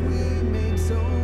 we make so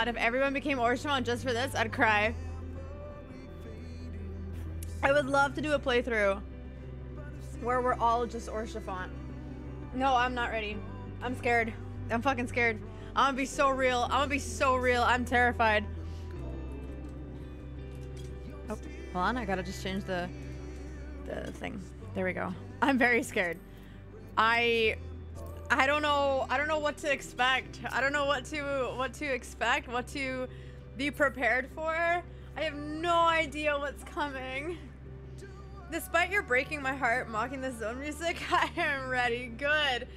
god, if everyone became Haurchefant just for this, I'd cry. I would love to do a playthrough where we're all just Haurchefant. No, I'm not ready. I'm scared. I'm fucking scared. I'm gonna be so real. I'm gonna be so real. I'm terrified. Oh, hold on. I gotta just change the the thing. There we go. I'm very scared. I I don't know. I don't know what to expect. I don't know what to what to expect. What to be prepared for. I have no idea what's coming. Despite your breaking my heart, mocking the zone music, I am ready. Good.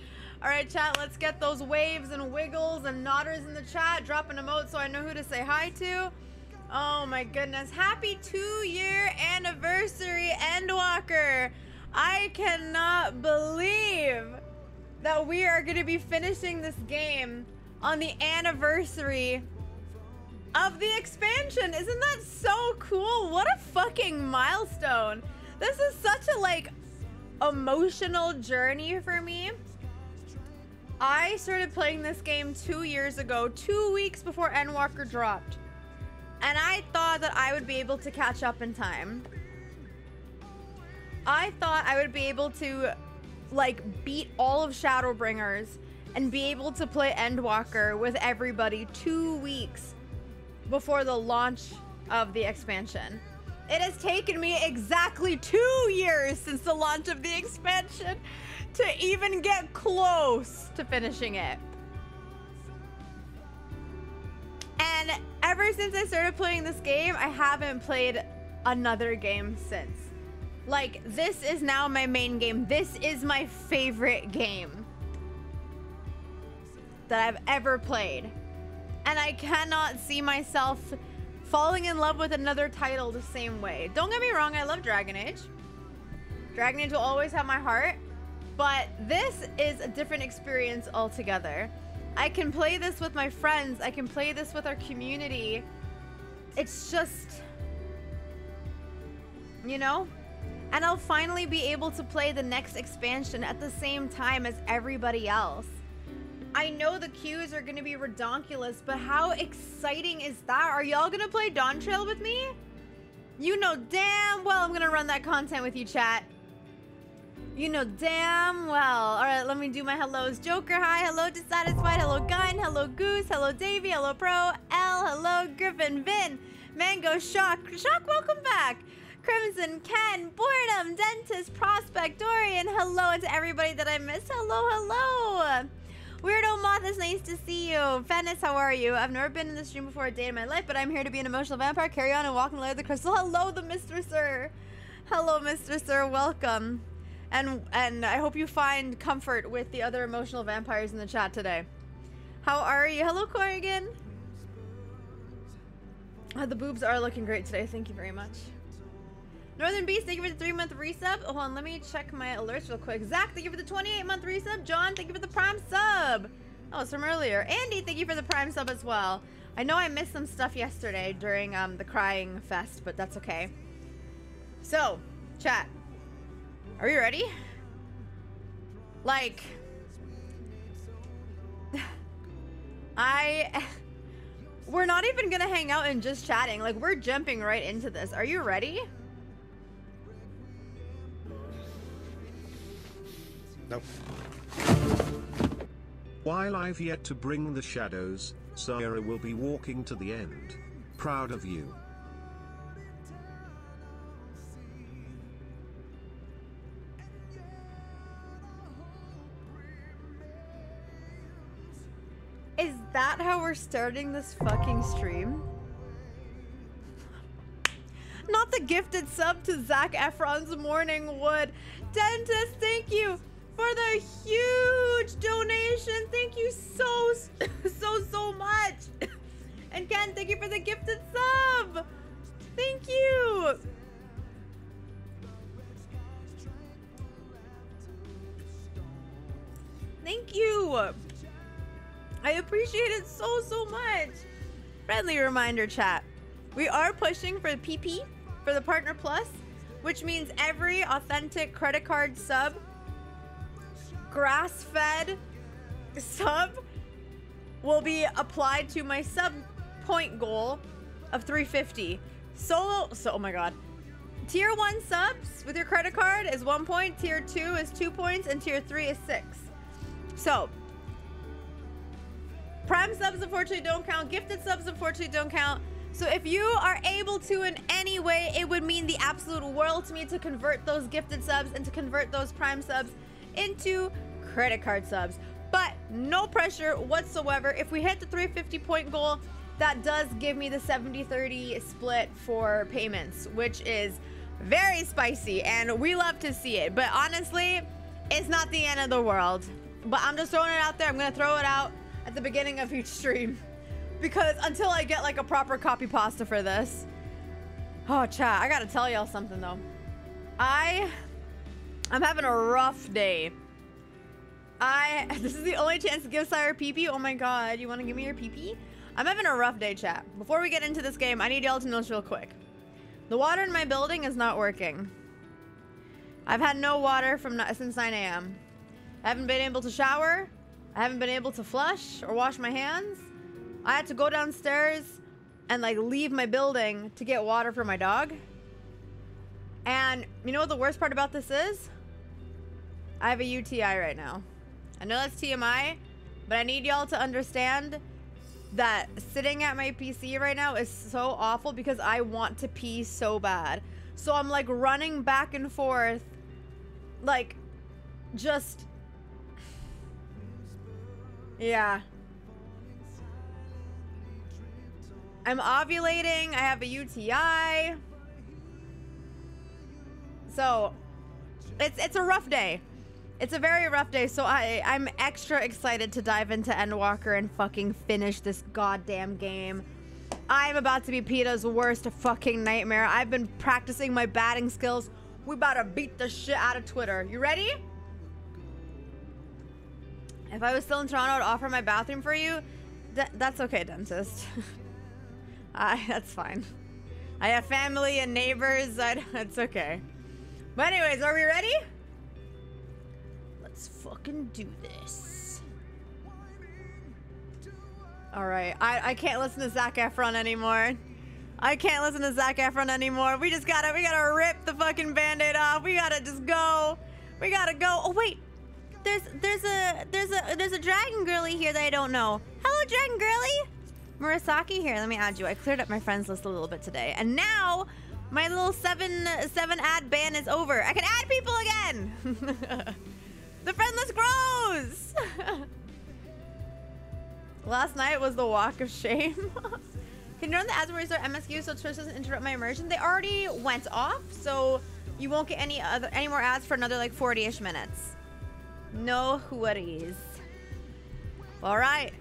All right, chat, let's get those waves and wiggles and nodders in the chat. Drop an emote so I know who to say hi to. Oh my goodness. Happy two year anniversary, Endwalker. I cannot believe that we are going to be finishing this game on the anniversary of the expansion. Isn't that so cool? What a fucking milestone. This is such a like emotional journey for me. I started playing this game two years ago, two weeks before Endwalker dropped. And I thought that I would be able to catch up in time. I thought I would be able to like beat all of Shadowbringers and be able to play Endwalker with everybody two weeks before the launch of the expansion. It has taken me exactly two years since the launch of the expansion to even get close to finishing it. And ever since I started playing this game, I haven't played another game since. Like, this is now my main game. This is my favorite game that I've ever played. And I cannot see myself falling in love with another title the same way. Don't get me wrong, I love Dragon Age. Dragon Age will always have my heart, but this is a different experience altogether. I can play this with my friends, I can play this with our community. It's just, you know? And I'll finally be able to play the next expansion at the same time as everybody else. I know the queues are to be redonkulous, but how exciting is that? Are y'all to play Dawntrail with me? You know damn well I'm to run that content with you, chat. You know damn well. All right, let me do my hellos. Joker, hi. Hello, Dissatisfied. Hello, Gun. Hello, Goose. Hello, Davy. Hello, Pro. L. Hello, Griffin. Vin. Mango, Shock. Shock, welcome back. Crimson, Ken, Boredom, Dentist, Prospect, Dorian. Hello, to everybody that I miss. Hello, hello. Weirdo Moth, it's nice to see you. Venice, how are you? I've never been in the stream before a day in my life, but I'm here to be an emotional vampire. Carry on and walk in the light of the crystal. Hello, the Mr. Sir. Hello, Mr. Sir. Welcome. And and I hope you find comfort with the other emotional vampires in the chat today. How are you? Hello, Corrigan. Uh, the boobs are looking great today. Thank you very much. Northern Beast, thank you for the three month resub. Hold on, let me check my alerts real quick. Zach, thank you for the 28 month resub. John, thank you for the prime sub. Oh, it's from earlier. Andy, thank you for the prime sub as well. I know I missed some stuff yesterday during um, the crying fest, but that's okay. So, chat, are you ready? Like, I. We're not even gonna hang out and just chatting. Like, we're jumping right into this. Are you ready? Nope. While I've yet to bring the shadows, Saira will be walking to the end. Proud of you. Is that how we're starting this fucking stream? Not the gifted sub to Zach Efron's Morning Wood. Dentist, thank you for the huge donation. Thank you so, so, so much. And Ken, thank you for the gifted sub. Thank you. Thank you. I appreciate it so so, much. Friendly reminder, chat. We are pushing for the PP for the Partner Plus, which means every authentic credit card sub, grass fed sub will be applied to my sub point goal of 350. Solo, so, oh my god. Tier 1 subs with your credit card is one point, tier 2 is two points, and tier 3 is six. So, Prime subs unfortunately don't count. Gifted subs unfortunately don't count. So if you are able to in any way, it would mean the absolute world to me to convert those gifted subs and to convert those prime subs into credit card subs. But no pressure whatsoever. If we hit the 350 point goal, that does give me the 70-30 split for payments, which is very spicy and we love to see it. But honestly, it's not the end of the world. But I'm just throwing it out there. I'm gonna throw it out at the beginning of each stream. Because until I get like a proper copy pasta for this. Oh chat, I gotta tell y'all something though. I I'm having a rough day. I this is the only chance to give Saira PP. Oh my god, you wanna give me your PP? I'm having a rough day, chat. Before we get into this game, I need y'all to know this real quick. The water in my building is not working. I've had no water from since 9 a.m. I haven't been able to shower. I haven't been able to flush or wash my hands. I had to go downstairs and like leave my building to get water for my dog. And you know what the worst part about this is? I have a UTI right now. I know that's TMI, but I need y'all to understand that sitting at my PC right now is so awful because I want to pee so bad. So I'm like running back and forth, like just. Yeah. I'm ovulating. I have a UTI. So it's it's a rough day. It's a very rough day, so I I'm extra excited to dive into Endwalker and fucking finish this goddamn game. I'm about to be PETA's worst fucking nightmare. I've been practicing my batting skills. We about to beat the shit out of Twitter. You ready? If I was still in Toronto, I'd offer my bathroom for you. Th- that's okay, dentist. uh, that's fine. I have family and neighbors. I, it's okay. But anyways, are we ready? Fucking do this. All right, I, I can't listen to Zac Efron anymore. I can't listen to Zac Efron anymore. We just gotta we gotta rip the fucking band-aid off. We gotta just go. We gotta go. Oh wait, there's there's a there's a there's a dragon girly here that I don't know. Hello, dragon girly. Murasaki here. Let me add you. I cleared up my friends list a little bit today, and now my little seven seven ad ban is over. I can add people again. the friendless grows. Last night was the walk of shame. Can you run the ads where you start MSQ so Twitch doesn't interrupt my immersion? They already went off, so you won't get any other any more ads for another like 40-ish minutes. No worries. All right.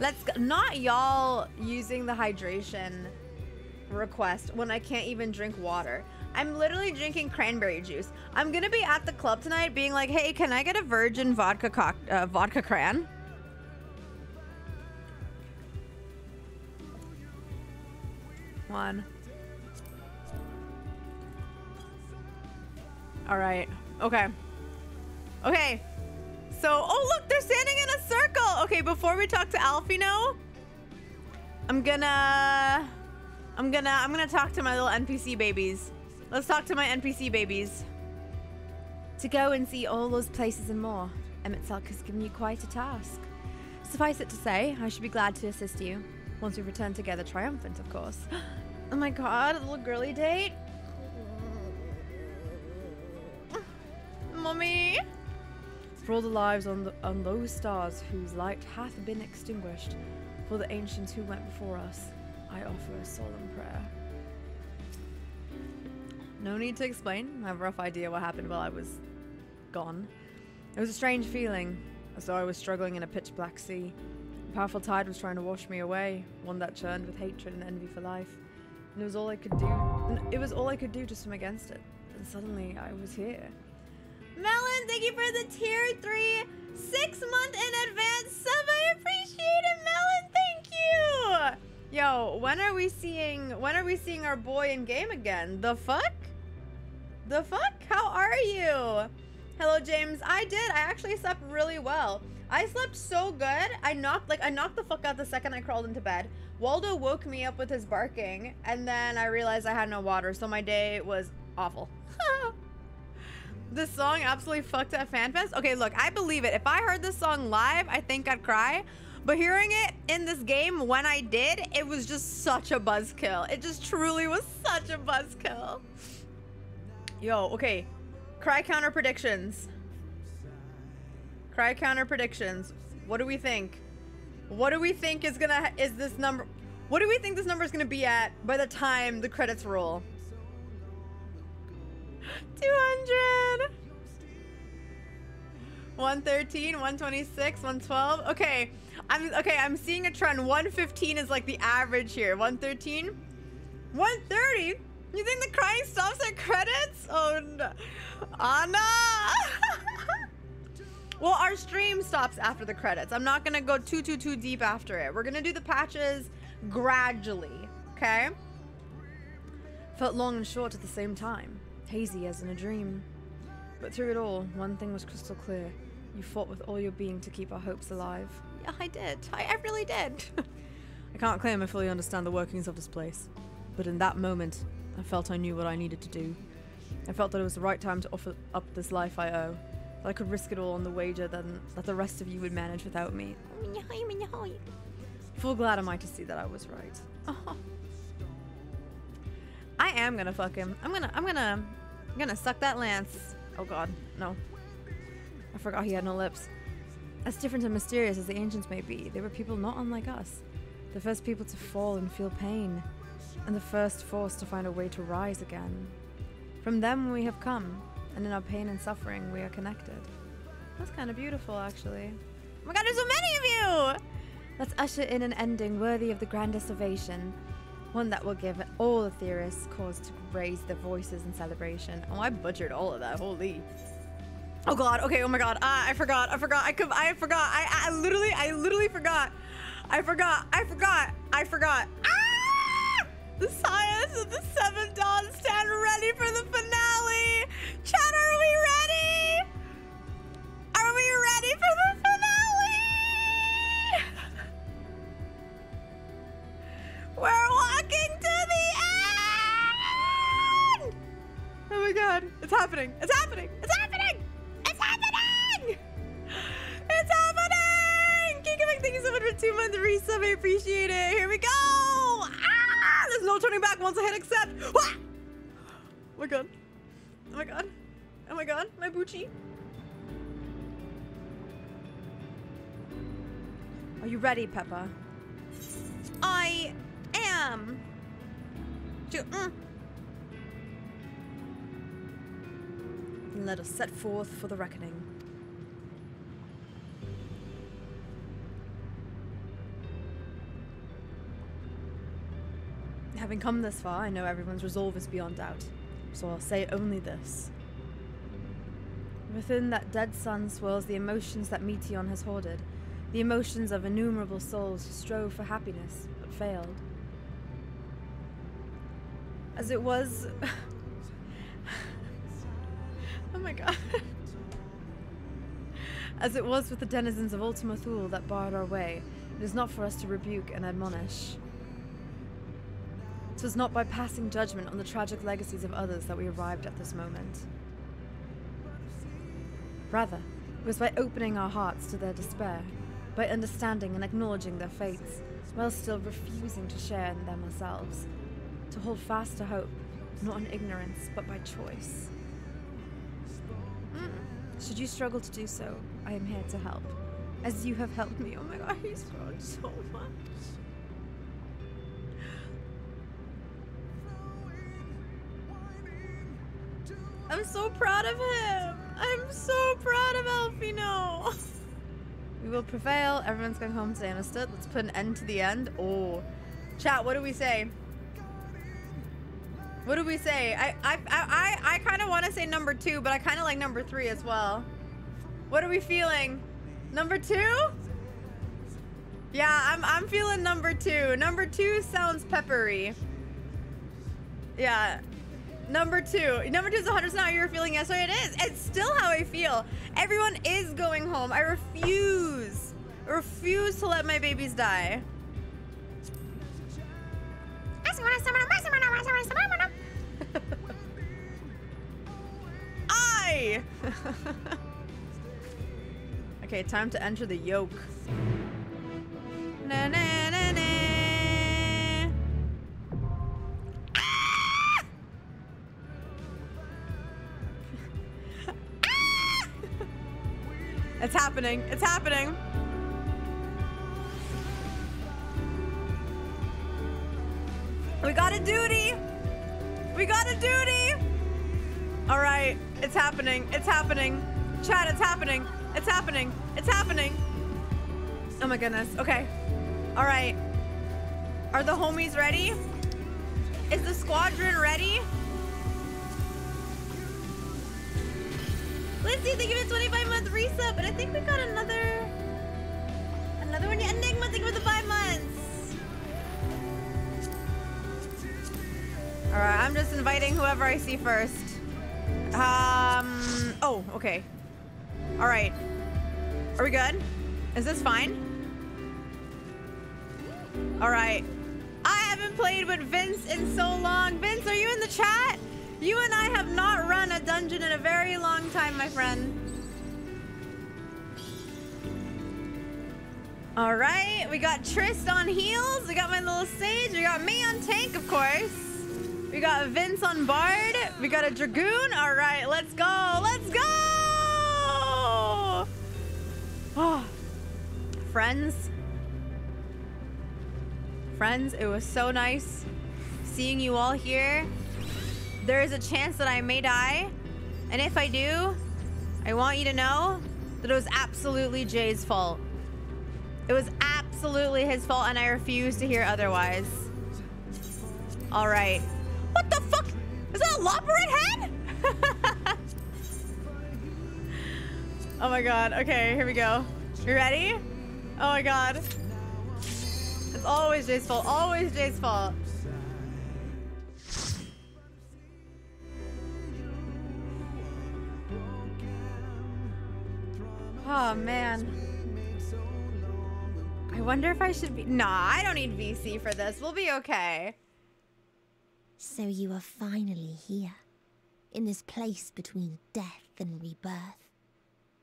Let's go. Not y'all using the hydration request when I can't even drink water. I'm literally drinking cranberry juice. I'm gonna be at the club tonight being like, hey, can I get a virgin vodka cock uh, vodka cran? One. All right. Okay. Okay. So, oh look, they're standing in a circle. Okay, before we talk to Alphinaud, I'm gonna, I'm gonna, I'm gonna talk to my little NPC babies. Let's talk to my NPC babies. To go and see all those places and more, Emet-Selch has given you quite a task. Suffice it to say, I should be glad to assist you once we return together triumphant, of course. Oh my god, a little girly date. Mommy. For all the lives on, the, on those stars whose light hath been extinguished, for the ancients who went before us, I offer a solemn prayer. No need to explain. I have a rough idea what happened while I was gone. It was a strange feeling, as though I was struggling in a pitch black sea. A powerful tide was trying to wash me away, one that churned with hatred and envy for life. And it was all I could do. It was all I could do to swim against it. And suddenly I was here. Melon, thank you for the tier three six month in advance sub. I appreciate it, Melon. Thank you. Yo, when are we seeing when are we seeing our boy in game again? The fuck? The fuck? How are you? Hello James. I did. I actually slept really well. I slept so good. I knocked like I knocked the fuck out the second I crawled into bed. Waldo woke me up with his barking and then I realized I had no water, so my day was awful. this song absolutely fucked at FanFest. Okay, look, I believe it. If I heard this song live, I think I'd cry. But hearing it in this game when I did, it was just such a buzzkill. It just truly was such a buzzkill. Yo, okay. Cry counter predictions. Cry counter predictions. What do we think? What do we think is gonna is this number? What do we think this number is gonna be at by the time the credits roll? 200. 113, 126, 112. Okay, I'm okay. I'm seeing a trend. 115 is like the average here. 113, 130. You think the crying stops at credits? Oh no, Anna. well, our stream stops after the credits. I'm not gonna go too too too deep after it. We're gonna do the patches gradually. Okay. Felt long and short at the same time, hazy as in a dream. But through it all, one thing was crystal clear. You fought with all your being to keep our hopes alive. Yeah, I did. I, I really did. I can't claim I fully understand the workings of this place. But in that moment, I felt I knew what I needed to do. I felt that it was the right time to offer up this life I owe. That I could risk it all on the wager then that the rest of you would manage without me. Full glad am I to see that I was right. I am gonna fuck him. I'm gonna, I'm gonna, I'm gonna suck that lance. Oh god, no. I forgot he had no lips. As different and mysterious as the ancients may be, they were people not unlike us. The first people to fall and feel pain, and the first forced to find a way to rise again. From them we have come, and in our pain and suffering we are connected. That's kind of beautiful, actually. Oh my god, there's so many of you! Let's usher in an ending worthy of the grandest ovation. One that will give all the theorists cause to raise their voices in celebration. Oh, I butchered all of that. Holy. Oh god. Okay. Oh my god. Ah, I forgot. I forgot. I could. I forgot. I. I literally. I literally forgot. I forgot. I forgot. I forgot. Ah! The Scions of the Seventh Dawn stand ready for the finale. Chat, are we ready? Are we ready for the finale? We're walking to the end! Oh my god, it's happening! It's happening! It's happening! It's happening! It's happening! Geekamik, thank you so much for two months resub. I appreciate it. Here we go! Ah! There's no turning back once I hit accept. Ah! Oh my god. Oh my god. Oh my god. My Bucci. Are you ready, Peppa? I am. To, mm. Let us set forth for the reckoning. Having come this far, I know everyone's resolve is beyond doubt, so I'll say only this. Within that dead sun swirls the emotions that Meteion has hoarded, the emotions of innumerable souls who strove for happiness, but failed. As it was. oh my god. As it was with the denizens of Ultima Thule that barred our way, it is not for us to rebuke and admonish. It was not by passing judgment on the tragic legacies of others that we arrived at this moment. Rather, it was by opening our hearts to their despair, by understanding and acknowledging their fates, while still refusing to share in them ourselves, to hold fast to hope, not in ignorance, but by choice. Mm. Should you struggle to do so, I am here to help. As you have helped me. Oh my god, he's grown so much. I'm so proud of him. I'm so proud of Alphinaud. we will prevail. Everyone's going home today, understood? Let's put an end to the end. Oh. Chat, what do we say? What do we say? I I I I, I kind of want to say number two, but I kind of like number three as well. What are we feeling? Number two? Yeah, I'm I'm feeling number two. Number two sounds peppery. Yeah. Number two. Number two is 100% how you were feeling yesterday. It is. It's still how I feel. Everyone is going home. I refuse. I refuse to let my babies die. I. okay, time to enter the yoke. Na na. Happening. It's happening. We got a duty. We got a duty. All right. It's happening. It's happening. Chat, it's happening. It's happening. It's happening. Oh my goodness. Okay. All right. Are the homies ready? Is the squadron ready? Lindsay, thank you for the 25 month resub, but I think we got another another one. Enigma, thank you for the five months. All right, I'm just inviting whoever I see first. Um. Oh, okay. All right. Are we good? Is this fine? All right. I haven't played with Vince in so long. Vince, are you in the chat? You and I have not run a dungeon in a very long time, my friend. All right, we got Trist on heals. We got my little sage. We got me on tank, of course. We got Vince on bard. We got a dragoon. All right, let's go. Let's go. Oh, friends. Friends, it was so nice seeing you all here. There is a chance that I may die. And if I do, I want you to know that it was absolutely Jay's fault. It was absolutely his fault, and I refuse to hear otherwise. All right. What the fuck? Is that a Loporrit head? oh my god. Okay, here we go. You ready? Oh my god. It's always Jay's fault. Always Jay's fault. Oh man. I wonder if I should be. Nah, I don't need VC for this. We'll be okay. So you are finally here, in this place between death and rebirth,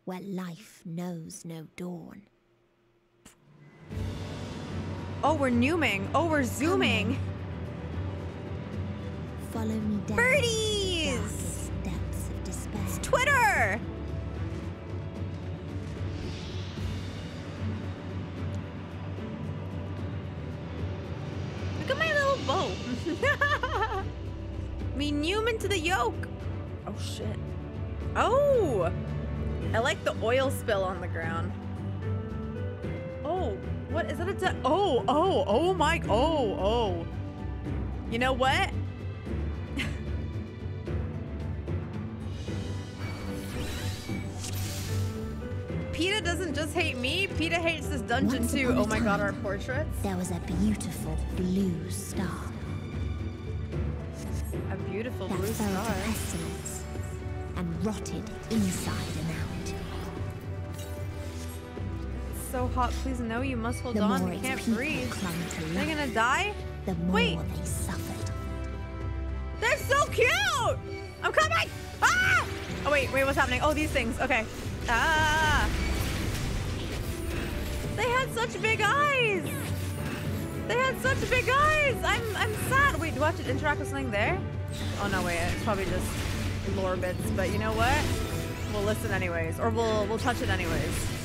where life knows no dawn. Oh, we're numing. Oh, we're zooming. Follow me down Birdies! depths of despair. Twitter. Boat. Me Newman to the yoke. Oh shit. Oh, I like the oil spill on the ground. Oh, what is that? A oh, oh, oh my. Oh, oh. You know what? PETA doesn't just hate me, PETA hates this dungeon Once too. Oh my god, our portraits. There was a beautiful blue star A beautiful that blue fell star. to pestilence and rotted inside and out. So hot, please no, you must hold The on. You can't breathe. clung to They're life, gonna die? the more Wait. they suffered. They're so cute! I'm coming! Ah! Oh wait, wait, what's happening? Oh, these things. Okay. Ah! They had such big eyes! They had such big eyes! I'm I'm sad. Wait, do I have to interact with something there? Oh no, wait, it's probably just lore bits, but you know what? We'll listen anyways. Or we'll we'll touch it anyways.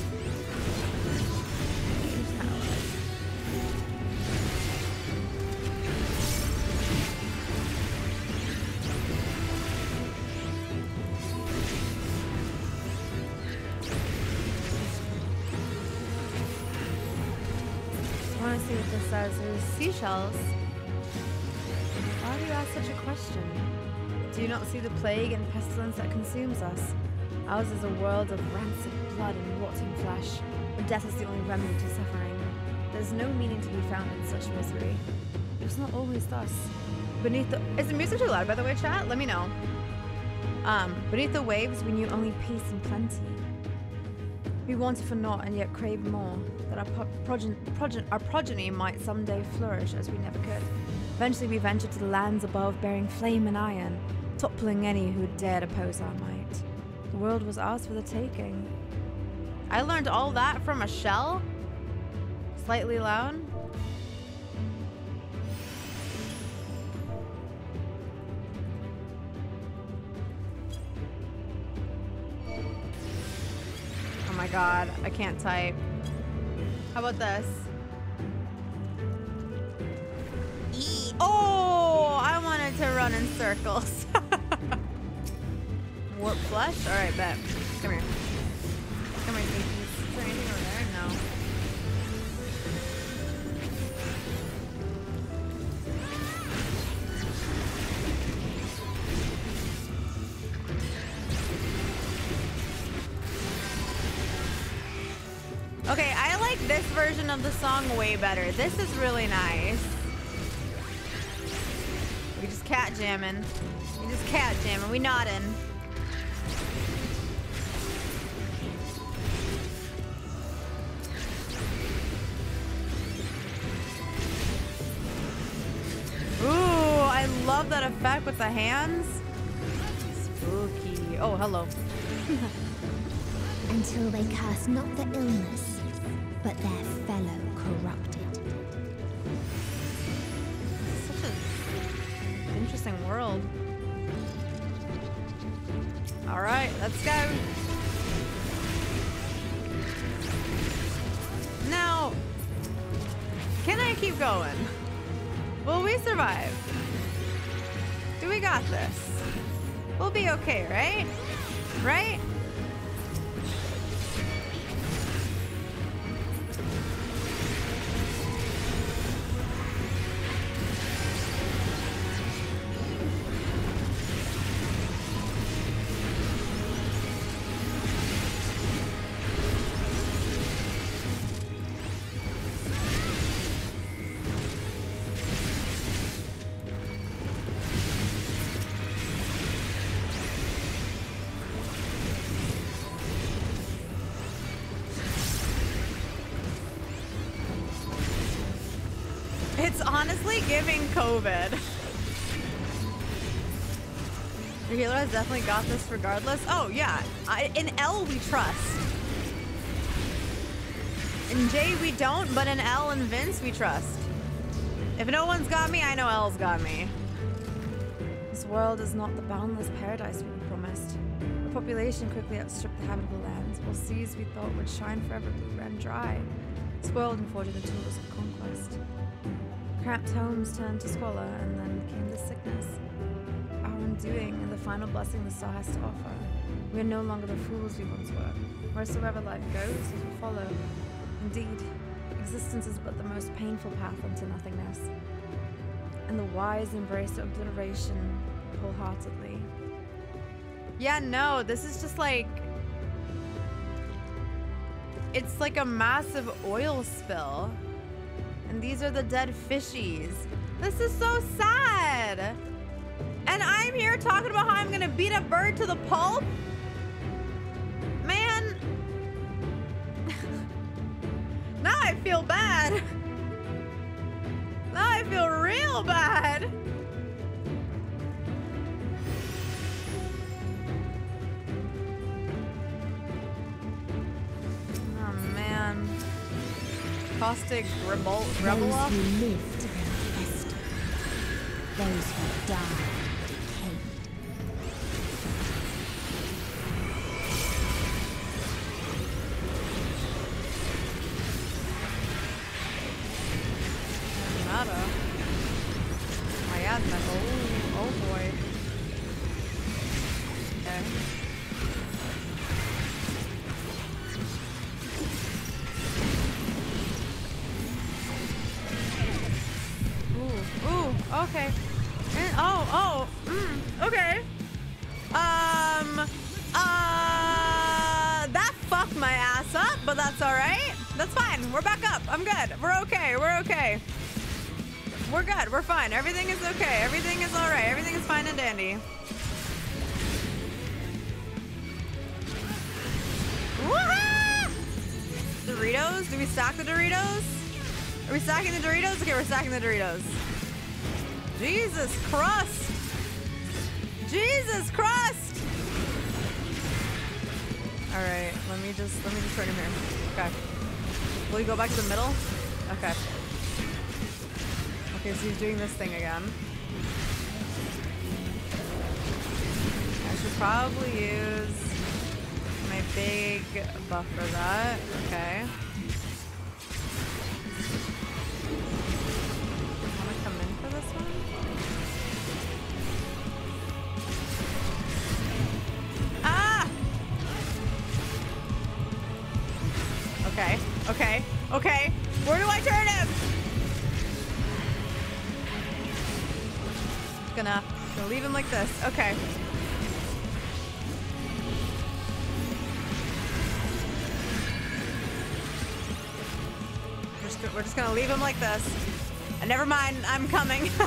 Says. There's seashells. Why do you ask such a question? Do you not see the plague and pestilence that consumes us? Ours is a world of rancid blood and rotting flesh, where death is the only remedy to suffering. There's no meaning to be found in such misery. It was not always thus. Beneath the is the music too loud by the way, chat? Let me know. Um, beneath the waves we knew only peace and plenty. We wanted for naught and yet craved more, our, progen- progen- our progeny might someday flourish as we never could. Eventually we ventured to the lands above, bearing flame and iron, toppling any who dared oppose our might. The world was ours for the taking. I learned all that from a shell? Slightly loud? Oh my god, I can't type. How about this? Oh, I wanted to run in circles. Warp flush? Alright, bet. Come here. Come here, Pinkies. Is there anything over there? No. Okay, I this version of the song way better. This is really nice. We just cat jamming. We just cat jamming. We nodding. Ooh, I love that effect with the hands. Spooky. Oh, hello. Until they cast not the illness, but their fellow corrupted. Such a interesting world. All right, let's go. Now, can I keep going? Will we survive? Do we got this? We'll be okay, right? Right? COVID. Your healer has definitely got this regardless. Oh, yeah. I, in L, we trust. In J, we don't, but in L and Vince, we trust. If no one's got me, I know L's got me. This world is not the boundless paradise we were promised. The population quickly outstripped the habitable lands, while seas we thought would shine forever ran dry, spoiled and forged the tools of conquest. Cramped homes turned to squalor, and then came the sickness. Our undoing and the final blessing the star has to offer. We are no longer the fools we once were. Wheresoever life goes, it will follow. Indeed, existence is but the most painful path unto nothingness. And the wise embrace obliteration wholeheartedly. Yeah, no, this is just like. It's like a massive oil spill. These are the dead fishies. This is so sad. And I'm here talking about how I'm gonna beat a bird to the pulp? Man. now I feel bad. Now I feel real bad. Caustic rebel Those rebel who lived and festered. Those who died So he's doing this thing again. I should probably use my big buff for that. Mind, I'm coming.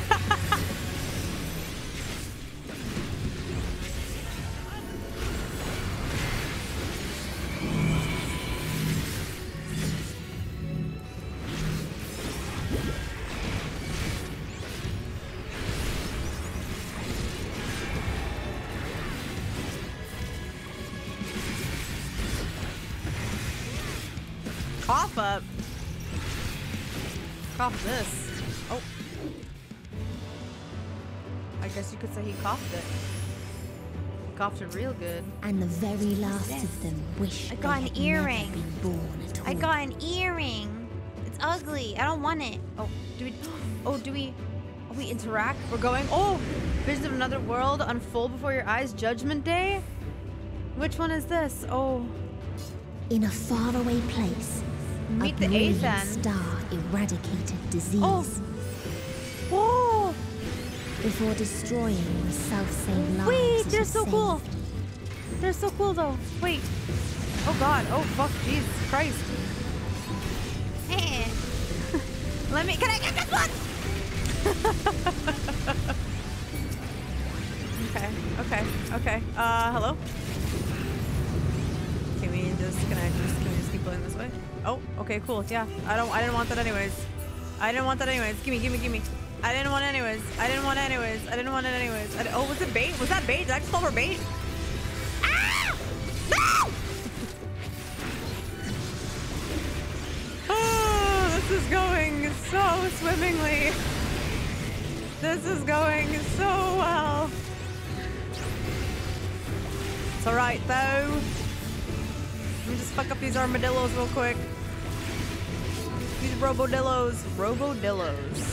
Cough up. Cough this. Oh. I guess you could say he coughed it. He coughed it real good. And the very last of them wished I they got an had earring. never been born at all. I got an earring. It's ugly. I don't want it. Oh, do we? Oh, do we? Oh, we interact. We're going. Oh, visions of another world unfold before your eyes. Judgment Day. Which one is this? Oh, In a faraway place, meet a the eighth star eradicated oh. disease Oh. Before destroying the self-same lives Wait, they're so cool. They're so cool though. Wait. Oh God. Oh fuck. Jesus Christ. Eh. Let me. Can I get this one? okay. Okay. Okay. Uh, hello. Can we just? Can I just? Can we just keep going this way? Oh. Okay. Cool. Yeah. I don't. I didn't want that anyways. I didn't want that anyways. Gimme. Gimme. Gimme. I didn't want anyways. I didn't want anyways. I didn't want it anyways. I oh, was it bait? Was that bait? Did I just fall for bait? Ah! No! Oh, this is going so swimmingly. This is going so well. It's alright though. Let me just fuck up these armadillos real quick. These robodillos. Robodillos.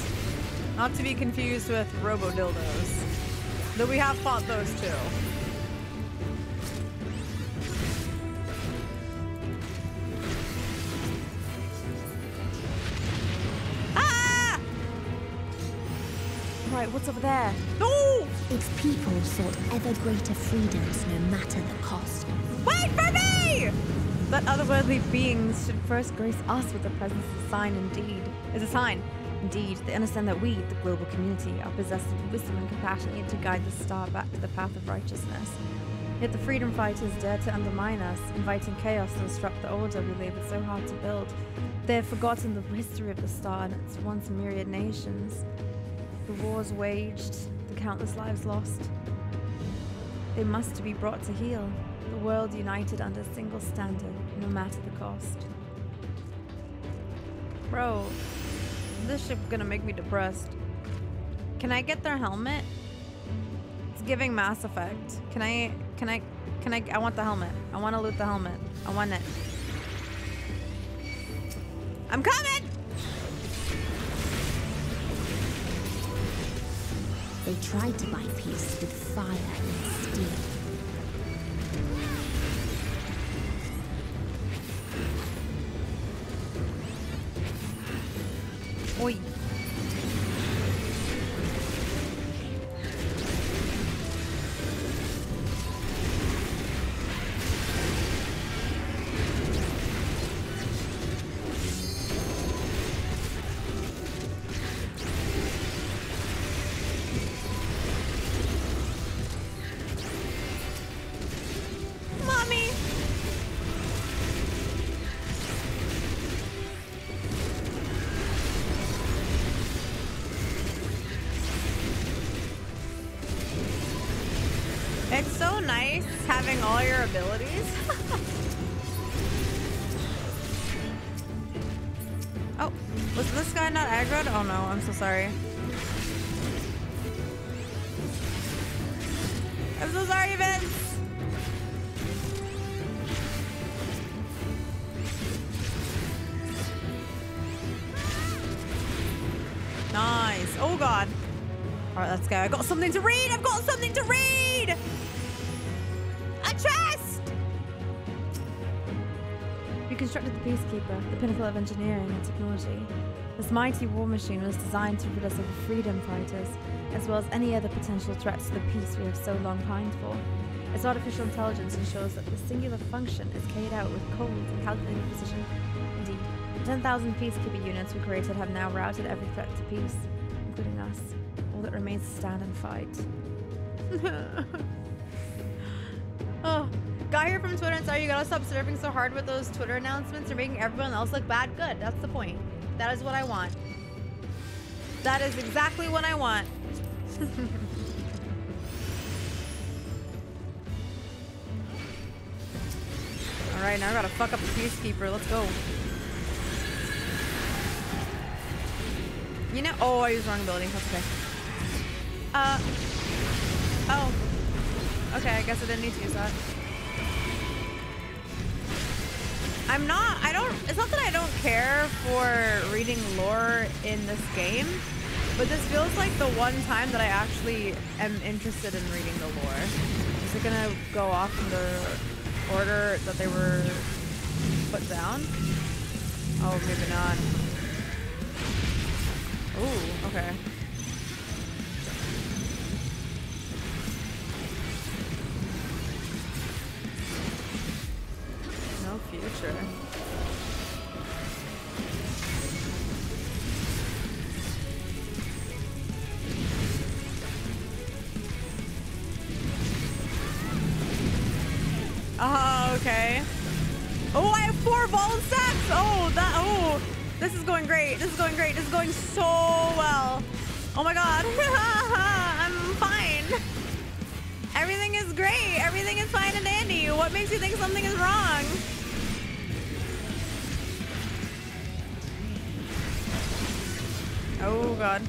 Not to be confused with robodildos. Though we have fought those too. Ah! Right, what's over there? No! Its people sought ever greater freedoms no matter the cost. Wait for me! That otherworldly beings should first grace us with the presence of a sign indeed. Is a sign. Indeed, they understand that we, the global community, are possessed of wisdom and compassion to guide the star back to the path of righteousness. Yet the freedom fighters dare to undermine us, inviting chaos to disrupt the order we labored so hard to build. They have forgotten the history of the star and its once myriad nations. The wars waged, the countless lives lost. They must be brought to heel. The world united under a single standard, no matter the cost. Bro, this ship gonna make me depressed. Can I get their helmet? It's giving Mass Effect. Can I? Can I? Can I? I want the helmet. I want to loot the helmet. I want it. I'm coming. They tried to buy peace with fire and steel. Oi. Got something to read. I've got something to read. A chest. We constructed the Peacekeeper, the pinnacle of engineering and technology. This mighty war machine was designed to rid us of the freedom fighters, as well as any other potential threats to the peace we have so long pined for. Its artificial intelligence ensures that the singular function is carried out with cold and calculated precision. Indeed, the 10,000 peacekeeper units we created have now routed every threat to peace, including us. All that remains is stand and fight. oh, got here from Twitter and sorry, you gotta stop surfing so hard with those Twitter announcements. You're making everyone else look bad. Good, that's the point. That is what I want. That is exactly what I want. All right, now I gotta fuck up the peacekeeper. Let's go. You know, oh, I used the wrong ability. That's okay. Uh, oh. Okay, I guess I didn't need to use that. I'm not, I don't, it's not that I don't care for reading lore in this game, but this feels like the one time that I actually am interested in reading the lore. Is it gonna go off in the order that they were put down? Oh, maybe not. Ooh, okay. Future. Oh, okay. Oh, I have four ball stacks. Oh, that. Oh, this is going great. This is going great. This is going so well. Oh my god. I'm fine. Everything is great. Everything is fine and dandy. What makes you think something is wrong? Oh god.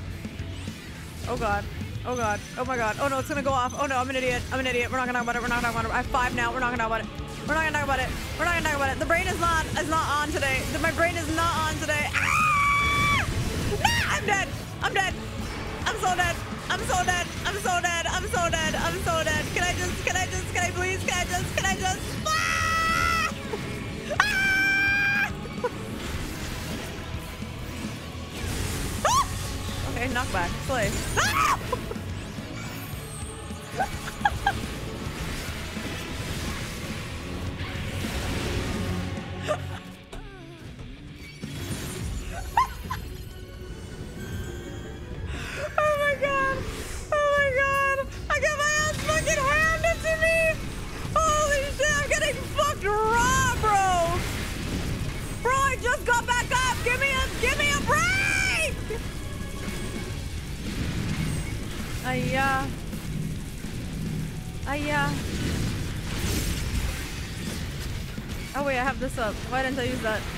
Oh god. Oh god. Oh my god. Oh no, it's gonna go off. Oh no, I'm an idiot. I'm an idiot. We're not gonna talk about it. We're not gonna talk about it. I have five now. We're not gonna talk about it. We're not gonna talk about it. We're not gonna talk about it. The brain is not is not on today. The- My brain is not on today. Ah! Nah, I'm dead. I'm dead. I'm so dead. I'm so dead. I'm so dead. I'm so dead. I'm so dead. Can I just can I just can I please can I just can I just Ah! Okay, knockback. Slay. Ah! Why didn't I use that?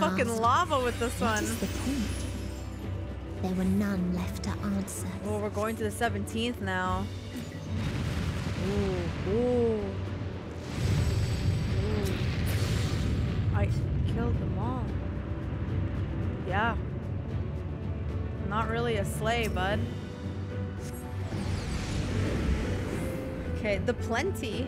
Fucking asked, lava with this What one. the point? There were none left to answer. Well, we're going to the 17th now. Ooh, ooh. Ooh. I killed them all. Yeah. Not really a sleigh, bud. Okay, the plenty.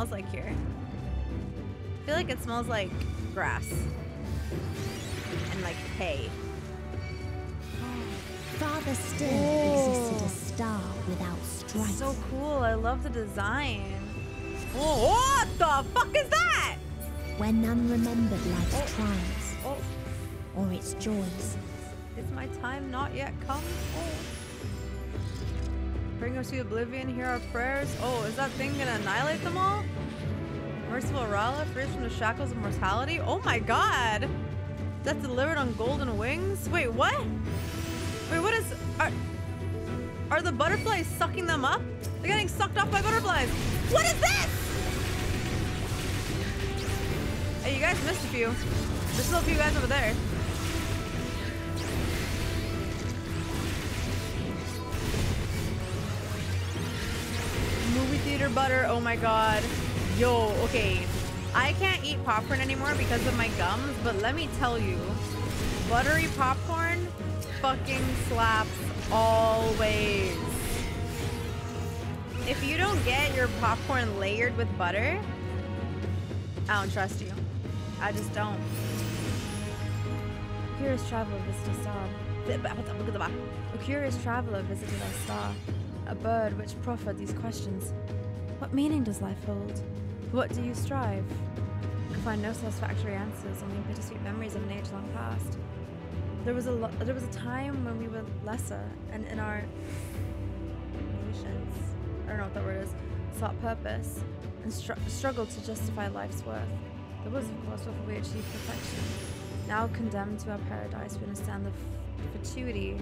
Smells like here? I feel like it smells like grass and like hay. Farther still Oh. existed a star without stripes. So cool. I love the design. Oh, what the fuck is that? where none remembered life's Oh. trials Oh, or its joys. is my time not yet come? Oh. Bring us to oblivion, hear our prayers. Oh, is that thing gonna annihilate them all? Merciful Ra-la, freed from the shackles of mortality. Oh my god! That's delivered on golden wings? Wait, what? Wait, what is. Are, are the butterflies sucking them up? They're getting sucked up by butterflies. What is this? Hey, you guys missed a few. There's still a few guys over there. Movie theater butter, oh my god. Yo, okay. I can't eat popcorn anymore because of my gums, but let me tell you, buttery popcorn fucking slaps always. If you don't get your popcorn layered with butter, I don't trust you. I just don't. A curious traveler visited a star. A curious traveler visited a star. A bird which proffered these questions. What meaning does life hold? What do you strive? I could find no satisfactory answers, only bittersweet memories of an age long past. There was a lo- there was a time when we were lesser, and in our nations, I don't know what that word is, sought purpose, and str- struggled to justify life's worth. There was, of course, before we achieved perfection. Now condemned to our paradise, we understand the f- fatuity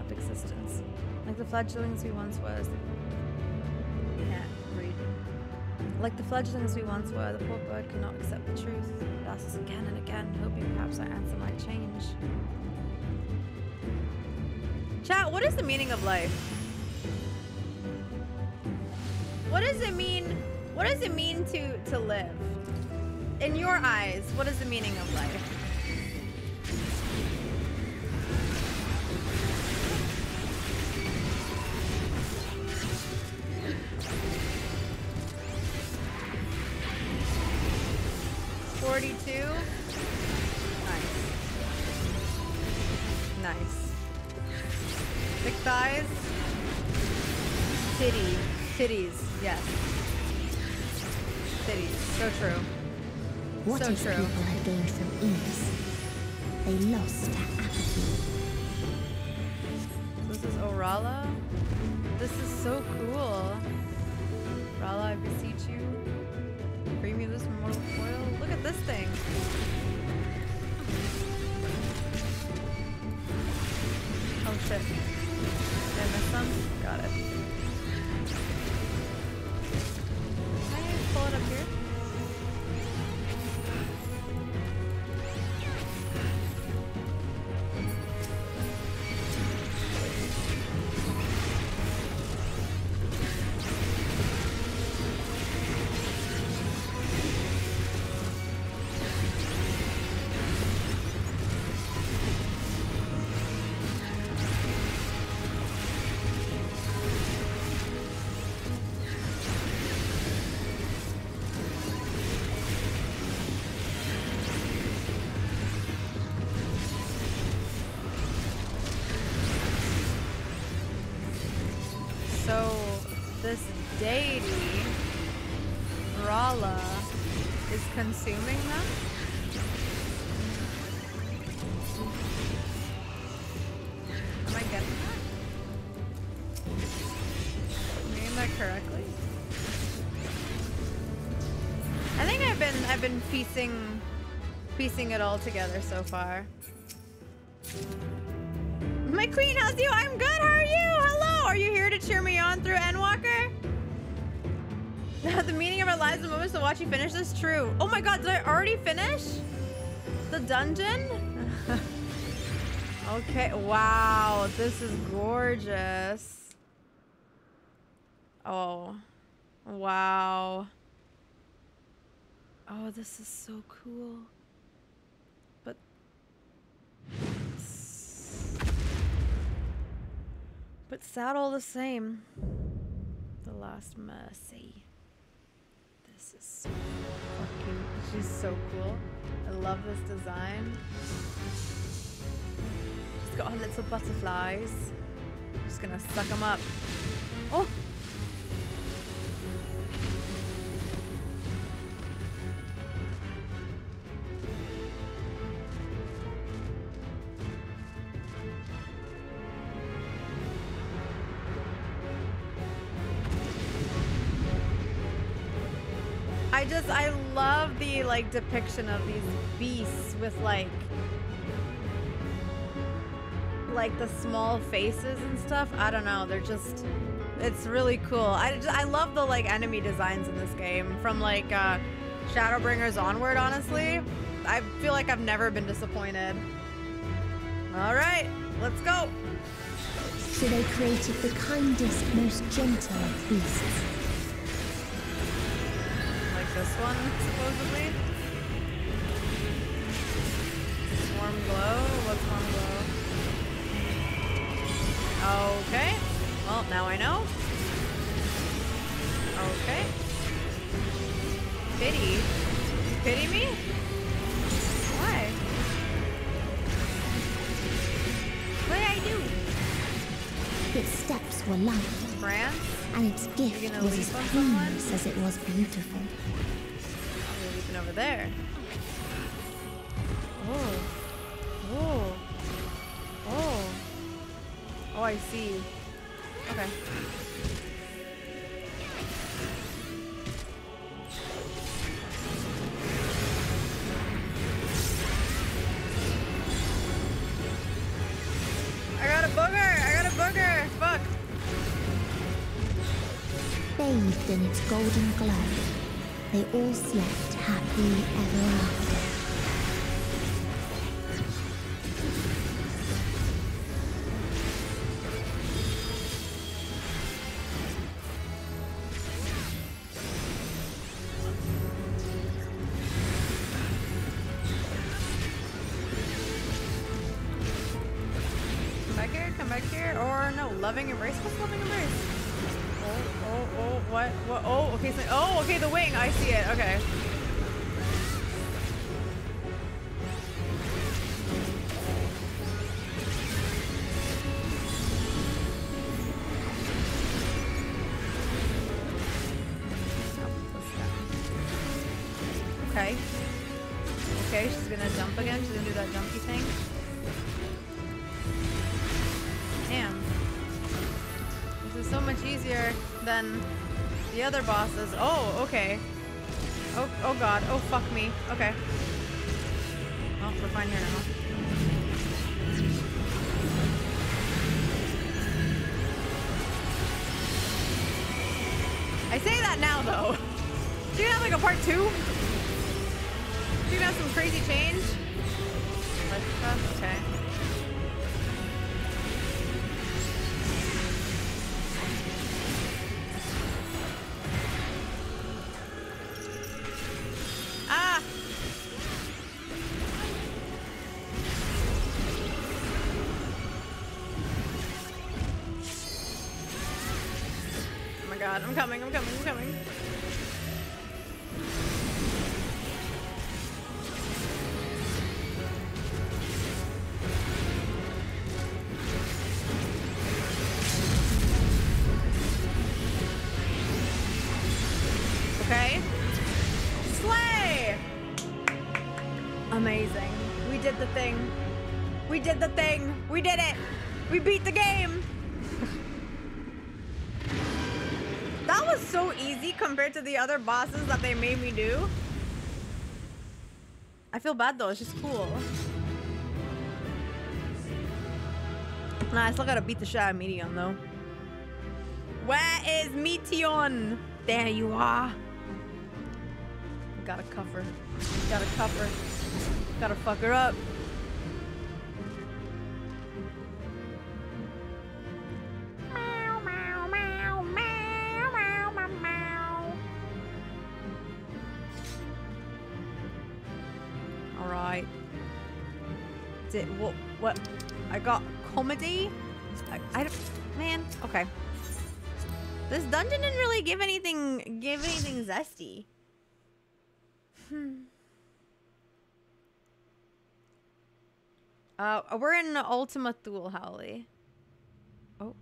of existence. Like the fledglings we once were. Can't read. Like the fledglings we once were, the poor bird cannot accept the truth. It asked us again and again, hoping perhaps our answer might change. Chat, what is the meaning of life? What does it mean? What does it mean to to live? In your eyes, what is the meaning of life? Forty-two. Nice. Nice. Thick thighs. Titty. Titties. Yes. Titties. So true. What So if true. people had gained from ease? They lost to apathy. This is Orala. This is so cool. Orala, I beseech you. Free me this from mortal coil. At this thing. Oh shit. Did I miss some? Got it. Piecing piecing it all together so far. My queen, how's you? I'm good. How are you? Hello. Are you here to cheer me on through Endwalker? the meaning of our lives and moments to watch you finish this. True. Oh my god, did I already finish the dungeon? okay. Wow, this is gorgeous. Oh, wow. Oh, this is so cool. But but sad all the same. The last mercy. This is so fucking. She's so cool. I love this design. She's got her little butterflies. Just gonna suck them up. Oh! Just I love the like depiction of these beasts with like like the small faces and stuff. I don't know. They're just it's really cool. I just, I love the like enemy designs in this game from like uh Shadowbringers onward, honestly. I feel like I've never been disappointed. All right, let's go. So they created the kindest, most gentle beasts. One, supposedly. Warm glow? What's warm glow? Okay. Well, now I know. Okay. Pity. Pity me? Why? What did I do? Its steps were light, France? and its gift was as painless as it was beautiful. Over there. Oh. Oh. Oh. Oh, I see. Okay. I got a booger! I got a booger! Fuck! Bathed in its golden glow, they all slept happily ever after. I'm coming, I'm coming, I'm coming. To the other bosses that they made me do. I feel bad though. It's just cool. Nah, I still gotta beat the shit out of Meteion though. Where is Meteion? There you are. Gotta cuff her. Gotta cuff her. Gotta fuck her up. I got comedy. I, I don't. Man. Okay. This dungeon didn't really give anything. Give anything zesty. Hmm. Uh, we're in Ultima Thule, Howley. Oh.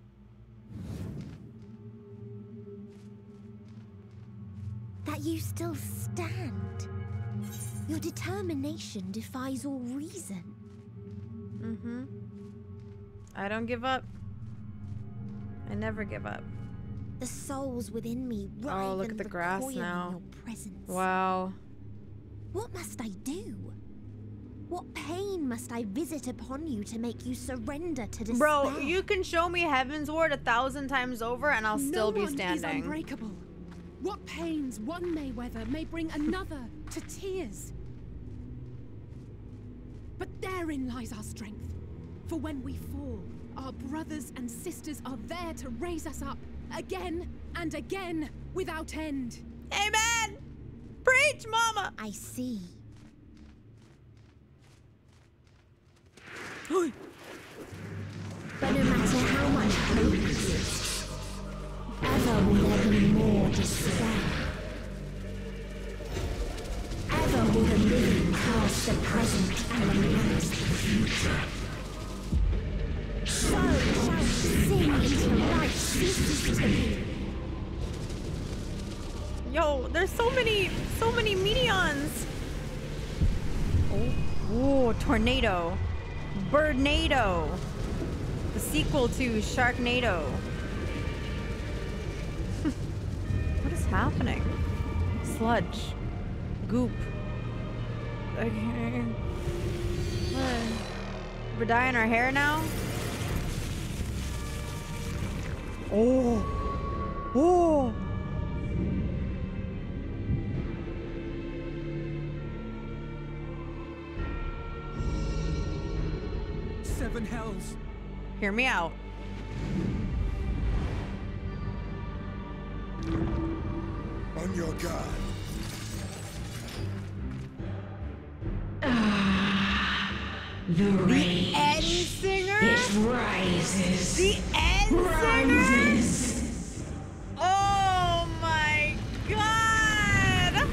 That you still stand. Your determination defies all reason. Mm-hmm. I don't give up. I never give up. The souls within me Oh, look at the grass now. Wow. What must I do? What pain must I visit upon you to make you surrender to despair? Bro, you can show me Heaven's Ward a thousand times over and I'll still no be one Is standing. unbreakable. What pains one may weather may bring another to tears. But therein lies our strength. For when we fall, our brothers and sisters are there to raise us up again and again without end. Amen! Preach, mama! I see. But no matter how much hope exists, ever will there be more despair. Ever will the living cast the present and lament the future. Yo, there's so many, so many Minions. Oh, Whoa, Tornado. Birdnado. The sequel to Sharknado. what is happening? Sludge. Goop. Okay. We're dyeing our hair now? Oh. Oh. Seven hells. Hear me out. On your guard. Ah. The rage. Endsinger? It rises. The endsinger? rises. Oh my god!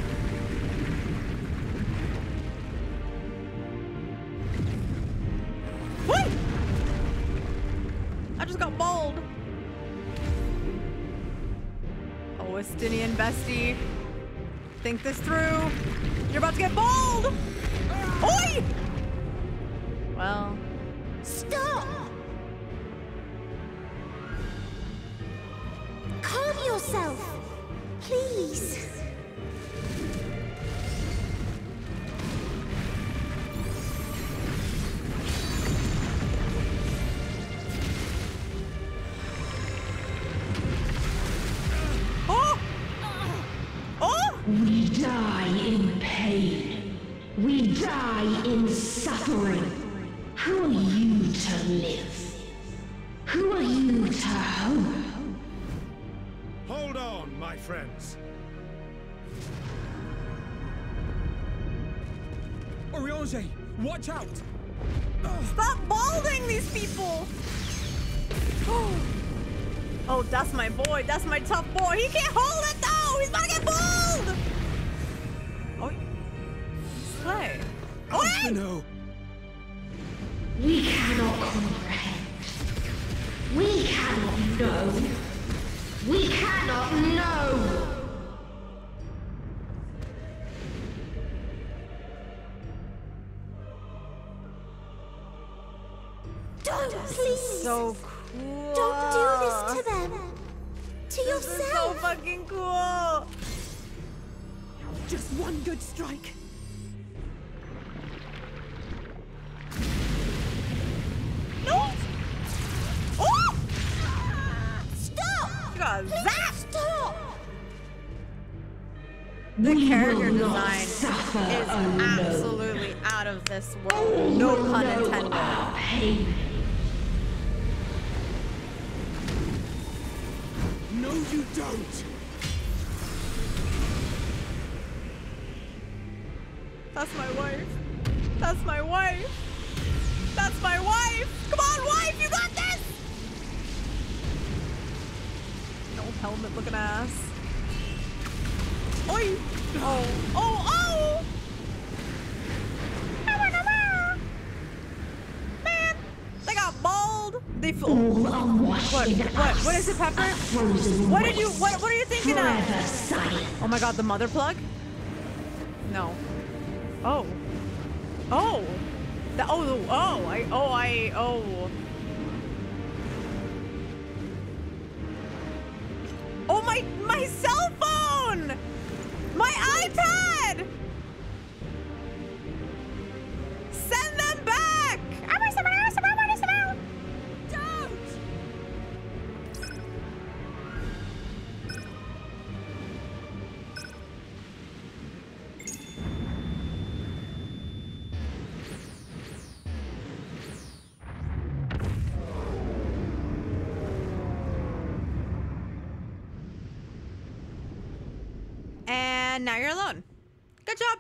I just got. Oh, bestie. Think this through. You're about to get bowled! Oi! Well, Stop! Calm yourself, please. oh! Oh! We die in pain. We die in suffering. Who are you to live? Who are you to hope? Hold on, my friends. Urianger, watch out! Stop balding these people! Oh, that's my boy. That's my tough boy. He can't hold it though. He's about to get bald. Oh, slay. Oh, Alphinaud! We cannot comprehend. We cannot know. We cannot know. Don't, please. so cool. Don't do this to them. To This is so yourself. fucking cool. Just one good strike. Character will not design suffer is alone. absolutely out of this world. No will pun know intended. pain. No, you don't! That's my wife. That's my wife. That's my wife. Come on, wife, you got this. No helmet looking ass. Oi. Oh, oh, oh! Man, they got mauled. They f what, what, what is it, Pepper? What did you, what, what are you thinking of? Oh my god, the mother plug? No. Oh. Oh! The, oh, the oh, I, oh, I, oh. Oh my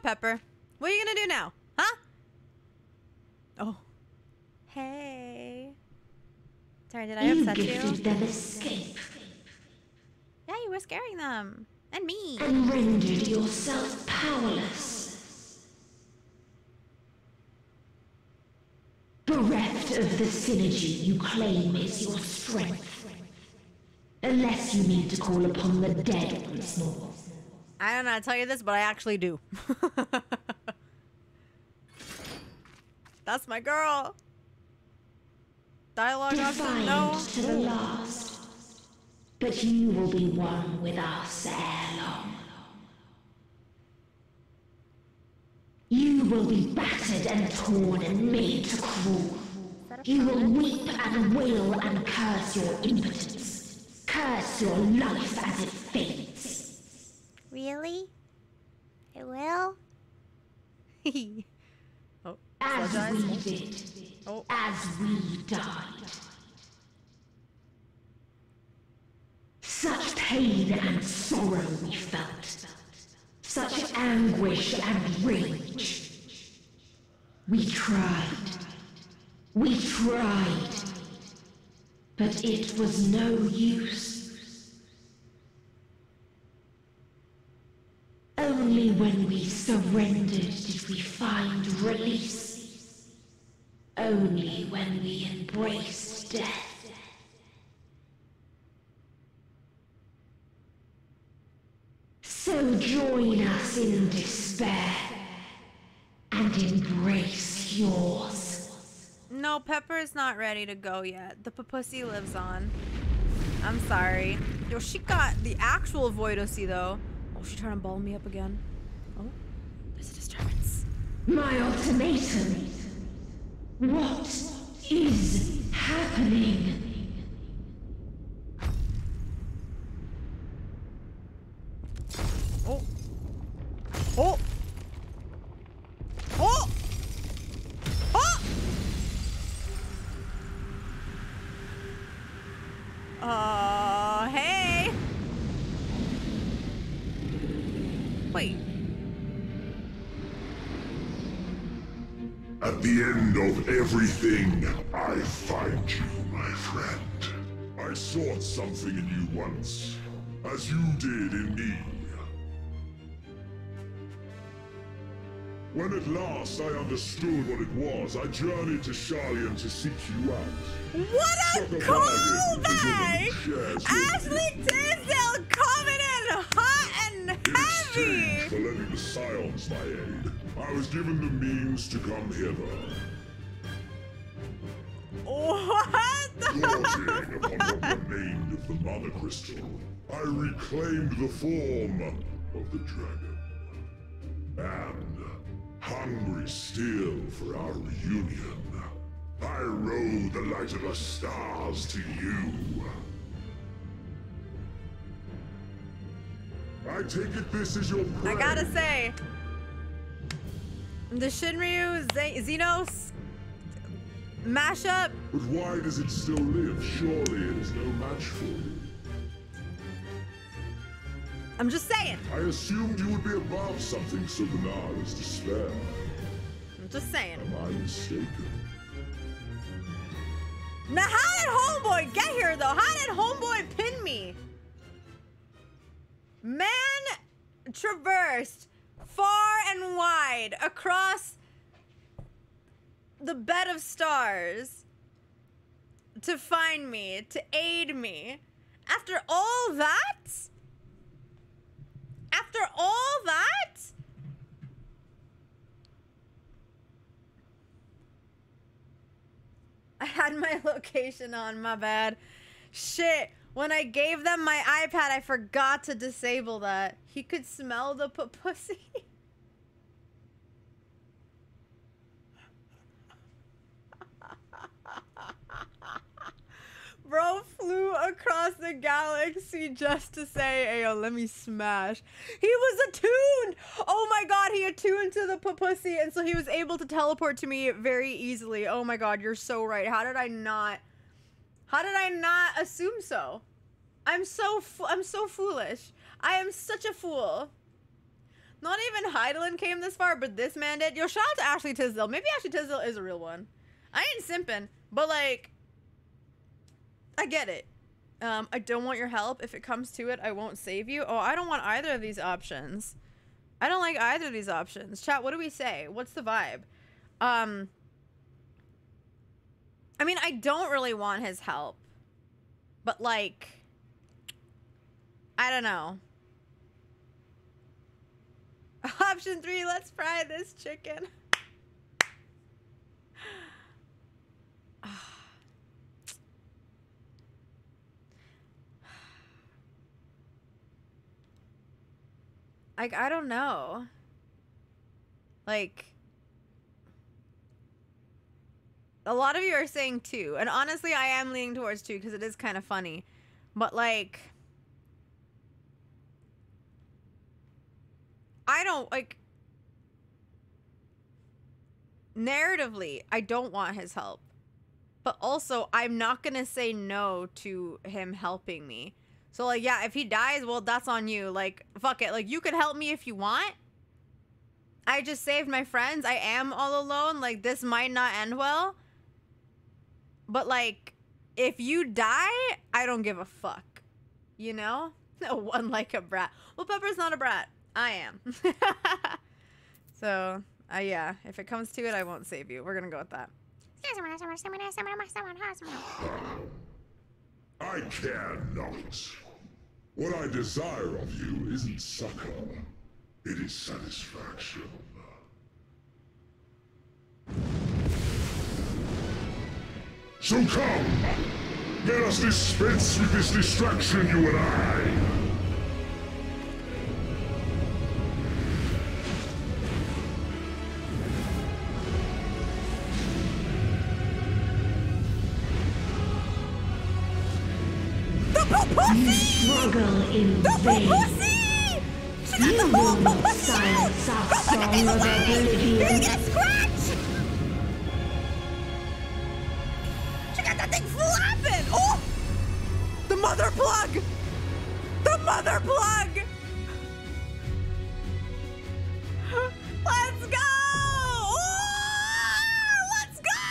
Pepper. What are you gonna do now? Huh? Oh. Hey. Sorry, did I You upset you? gifted them escape Yeah, you were scaring them. And me. and rendered yourself powerless. Bereft of the synergy you claim is your strength. Unless you need to call upon the dead once more. I don't know how to tell you this, but I actually do. That's my girl. Dialogue option? No. To the last. But you will be one with us ere long. You will be battered and torn and made to crawl. You will weep and wail and curse your impotence. Curse your life as it. Really? It will? oh, As apologize. we did. Oh. As we died. Such pain and sorrow we felt. Such anguish and rage. We tried. We tried. But it was no use. Only when we surrendered did we find release. Only when we embraced death. So join us in despair and embrace yours. No, Pepper is not ready to go yet. The pussy lives on. I'm sorry. Yo, she got the actual Voidocy though. Oh, she trying to ball me up again. Oh, there's a disturbance. My ultimatum. What is happening? As you did in me. When at last I understood what it was, I journeyed to Sharlayan to seek you out. What a a bargain with the callback! woman who shares your Ashley Tisdale coming in hot and In exchange heavy! for lending the Scions my aid, I was given the means to come hither. What the? Gorging upon what remained of the Mother Crystal, I reclaimed the form of the dragon. And, hungry still for our reunion, I rode the light of the stars to you. I take it this is your prey. I gotta say, the Shinryu Zenos mashup, But why does it still live? Surely it is no match for you. I'm just saying. I assumed you would be above something so banal as despair. I'm just saying. Am I mistaken? Now, how did Homeboy get here, though? How did Homeboy pin me? Man traversed far and wide across the bed of stars to find me, to aid me. After all that? After all that? I had my location on, my bad. Shit. When I gave them my iPad, I forgot to disable that. He could smell the pussy. Bro flew across the galaxy just to say, hey, yo, let me smash. He was attuned! Oh my god, he attuned to the pussy, and so he was able to teleport to me very easily. Oh my god, you're so right. How did I not... How did I not assume so? I'm so I'm so foolish. I am such a fool. Not even Hydaelyn came this far, but this man did. Yo, shout out to Ashley Tisdale. Maybe Ashley Tisdale is a real one. I ain't simping, but like, I get it. Um, I don't want your help. If it comes to it, I won't save you. Oh, I don't want either of these options. I don't like either of these options. Chat, what do we say? What's the vibe? Um, I mean, I don't really want his help, but like, I don't know. Option three, let's fry this chicken. Like, I don't know. Like, a lot of you are saying two. And honestly, I am leaning towards two because it is kind of funny. But, like, I don't, like, narratively, I don't want his help. But also, I'm not going to say no to him helping me. So, like, yeah, if he dies, well, that's on you. Like, fuck it. Like, you could help me if you want. I just saved my friends. I am all alone. Like, this might not end well. But, like, if you die, I don't give a fuck. You know? One like a brat. Well, Pepper's not a brat. I am. so, uh, yeah, if it comes to it, I won't save you. We're going to go with that. I care not. What I desire of you isn't succor. It is satisfaction. So come! Let us dispense with this distraction, you and I! You will not silence our song of oblivion. She got that thing flapping! Oh! The mother plug! The mother plug! Let's go! Let's go!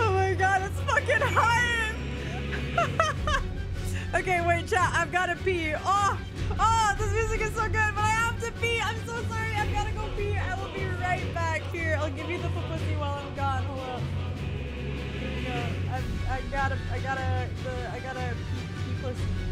oh my god, it's fucking! okay, wait, chat. I've got to pee. Oh, oh, this music is so good, but I have to pee. I'm so sorry. I've got to go pee. I will be right back here. I'll give you the pussy while I'm gone. Up. Here we go. I, I gotta, I gotta, the, I gotta pee, pee pussy.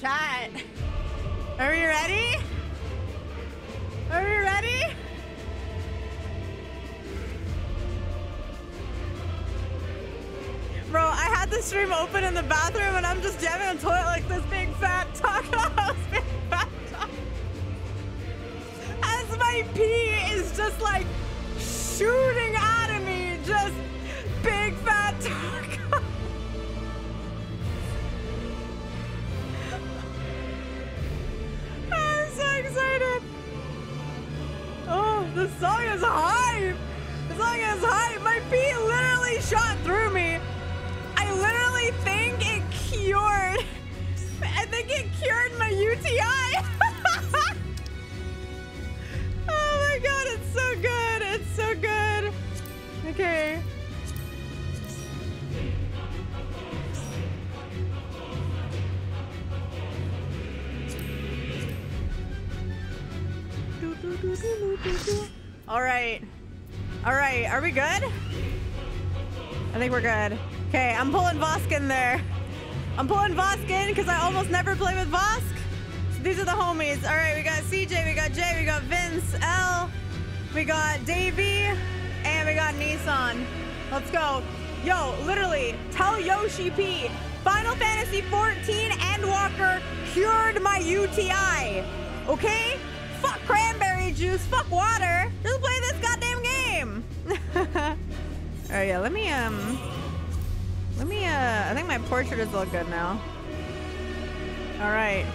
Chat. Are we ready? Are we ready? Bro, I had the stream open in the bathroom and I'm just jamming on toilet homies. All right, we got CJ, we got Jay, we got Vince, L, we got Davey, and we got Nissan. Let's go. Yo, literally, tell Yoshi P. Final Fantasy 14 Endwalker cured my UTI. Okay? Fuck cranberry juice, fuck water. Just play this goddamn game. All right, yeah, let me, um, let me, uh, I think my portrait is all good now. All right.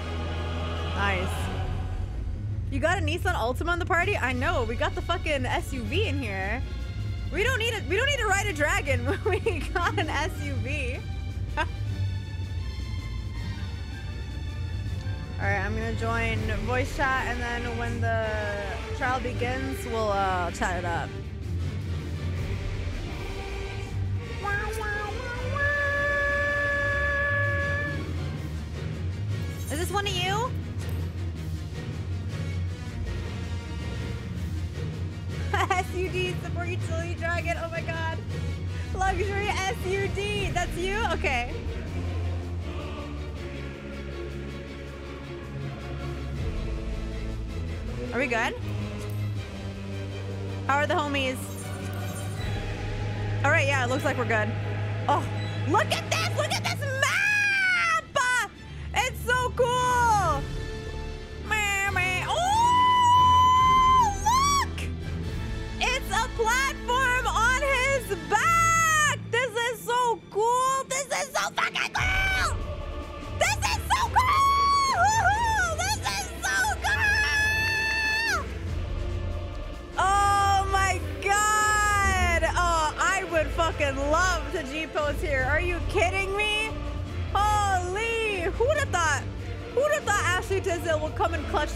Nissan Altima in the party? I know, we got the fucking SUV in here. We don't need it. We don't need to ride a dragon. we got an SUV. All right, I'm gonna join voice chat, and then when the trial begins, we'll uh, chat it up.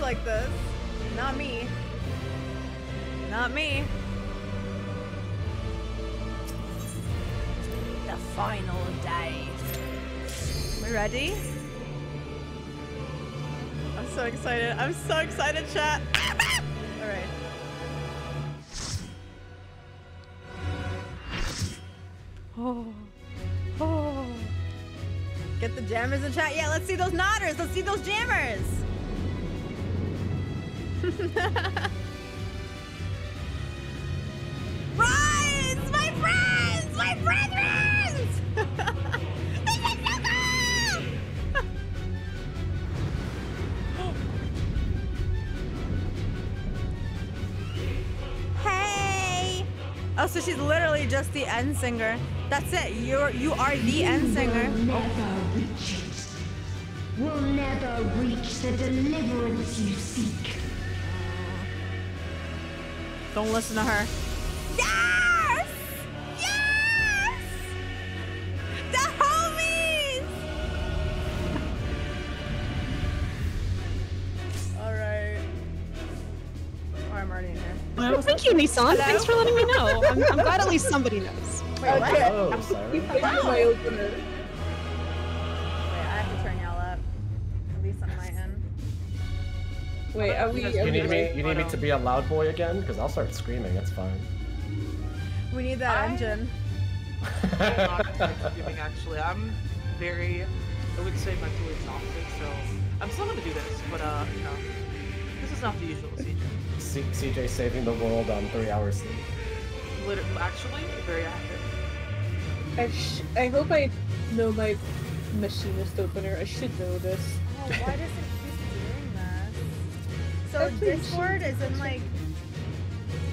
Like this? Not me. Not me. The final day. We ready? I'm so excited. I'm so excited, chat. All right. Oh. Oh. Get the jammers in chat. Yeah, let's see those nodders. Let's see those jammers. Friends! My friends! My friends! this is so cool! hey! Oh, so she's literally just the endsinger. That's it. You're you are the endsinger. Will never reach it. Will never reach the deliverance you seek. Don't listen to her. Yes! Yes! The homies! All right. Oh, I'm already in here. Well, thank you, Nissan. Thanks for letting me know. I'm, I'm glad at least somebody knows. Wait, what? Oh, sorry. Wait, are we? You need me. You need me to be a loud boy again? Because I'll start screaming. It's fine. We need that engine. I'm not giving actually. I'm very I would say mentally exhausted. So I'm still gonna do this, but uh, you know, this is not the usual CJ. C- CJ saving the world on three hours sleep. Literally, actually, very accurate. I, sh- I hope I know my machinist opener. I should know this. Oh, why does So Actually, Discord is in like.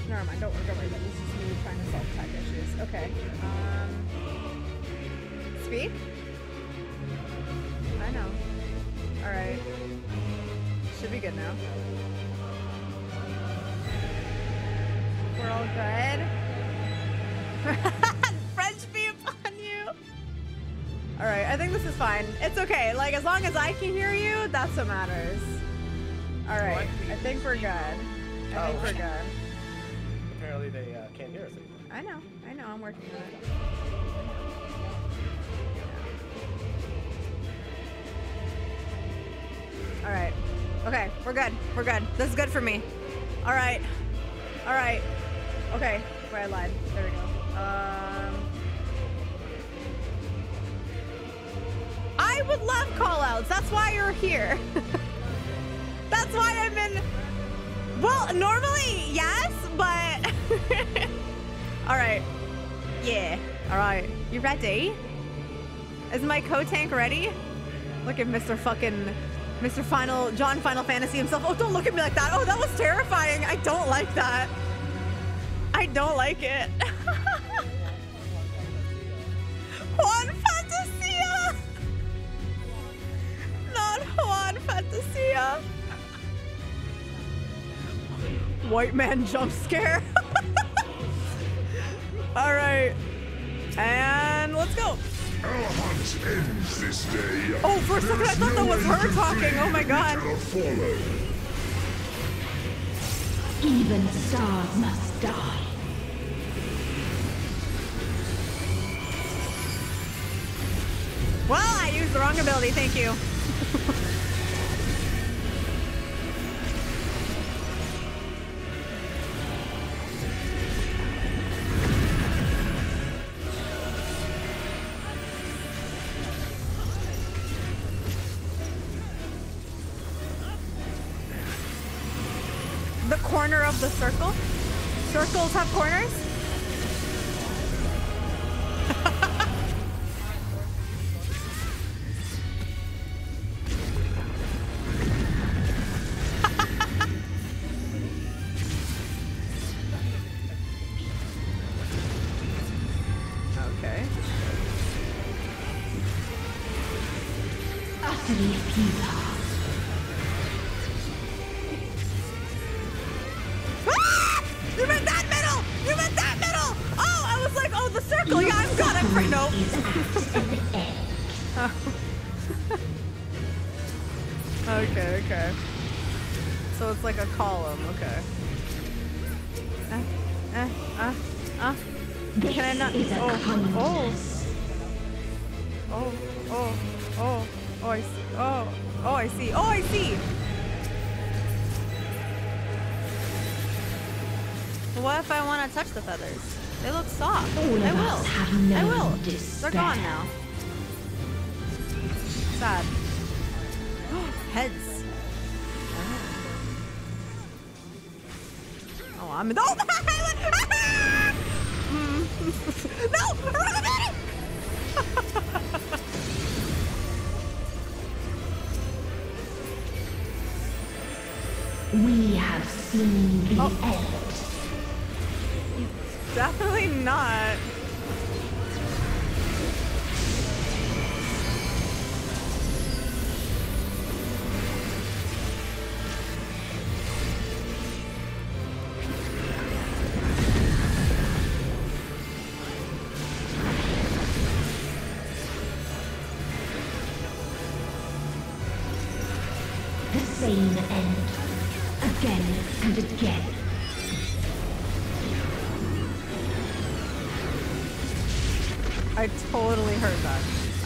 Never mind. Don't worry. Don't worry. about. This is me trying to solve tech issues. Okay. Um. Speak. I know. All right. Should be good now. We're all good. French be upon you. All right, I think this is fine. It's okay. Like as long as I can hear you, that's what matters. All right, I think we're good. I think Oh. we're good. Apparently they uh, can't hear us anymore. I know. I know. I'm working on it. All right. Okay, we're good. We're good. This is good for me. All right. All right. Okay. Wait, I lied. There we go. Um. I would love callouts. That's why you're here. That's why I've been... Well, normally, yes, but. All right. Yeah. All right. You ready? Is my co-tank ready? Look at Mr. fucking. Mr. Final. John Final Fantasy himself. Oh, don't look at me like that. Oh, that was terrifying. I don't like that. I don't like it. Juan Fantasia! Not Juan Fantasia. White man jump scare. All right. And let's go. Our hunt ends this day. Oh, for a second I There's thought that was her talking. Oh my god. Even stars must die. Well, I used the wrong ability. Thank you. the feathers? They look soft. All I will. I will. They're gone now. Sad. Heads. Ah. Oh, I'm in. Oh, ah! no! Run a! We have seen the Oh. end. Definitely not.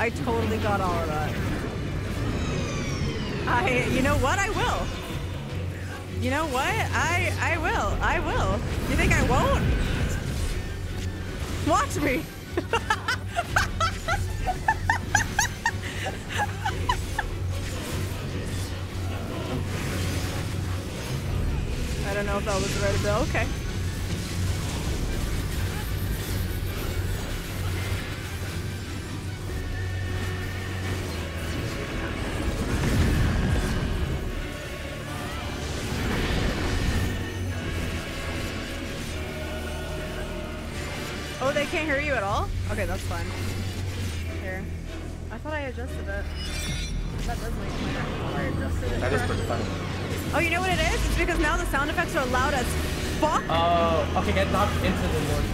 I totally got all of that. I, you know what? I will. You know what? I, I will. I will. You think I won't? Watch me. I don't know if that was the right bill. Okay. Oh, okay, get knocked into the north.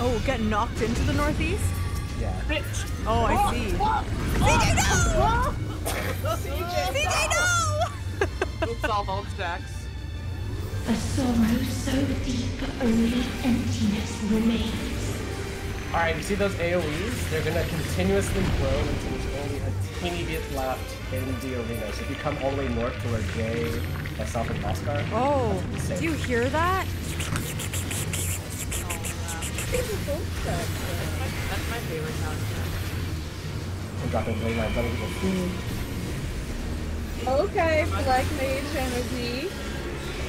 Oh, get knocked into the northeast? Yeah. Oh, I see. CJ, no! CJ, no! We'll solve all stacks. A sorrow so deep only emptiness remains. Alright, you see those AoEs? They're gonna continuously grow until there's only a teeny bit left in the arena. So if you come all the way north to where Jay, myself, and Oscar. Oh, that's insane. do you hear that? That's my favorite sound. I'm dropping blade lines other people food. Okay, Black Mage energy.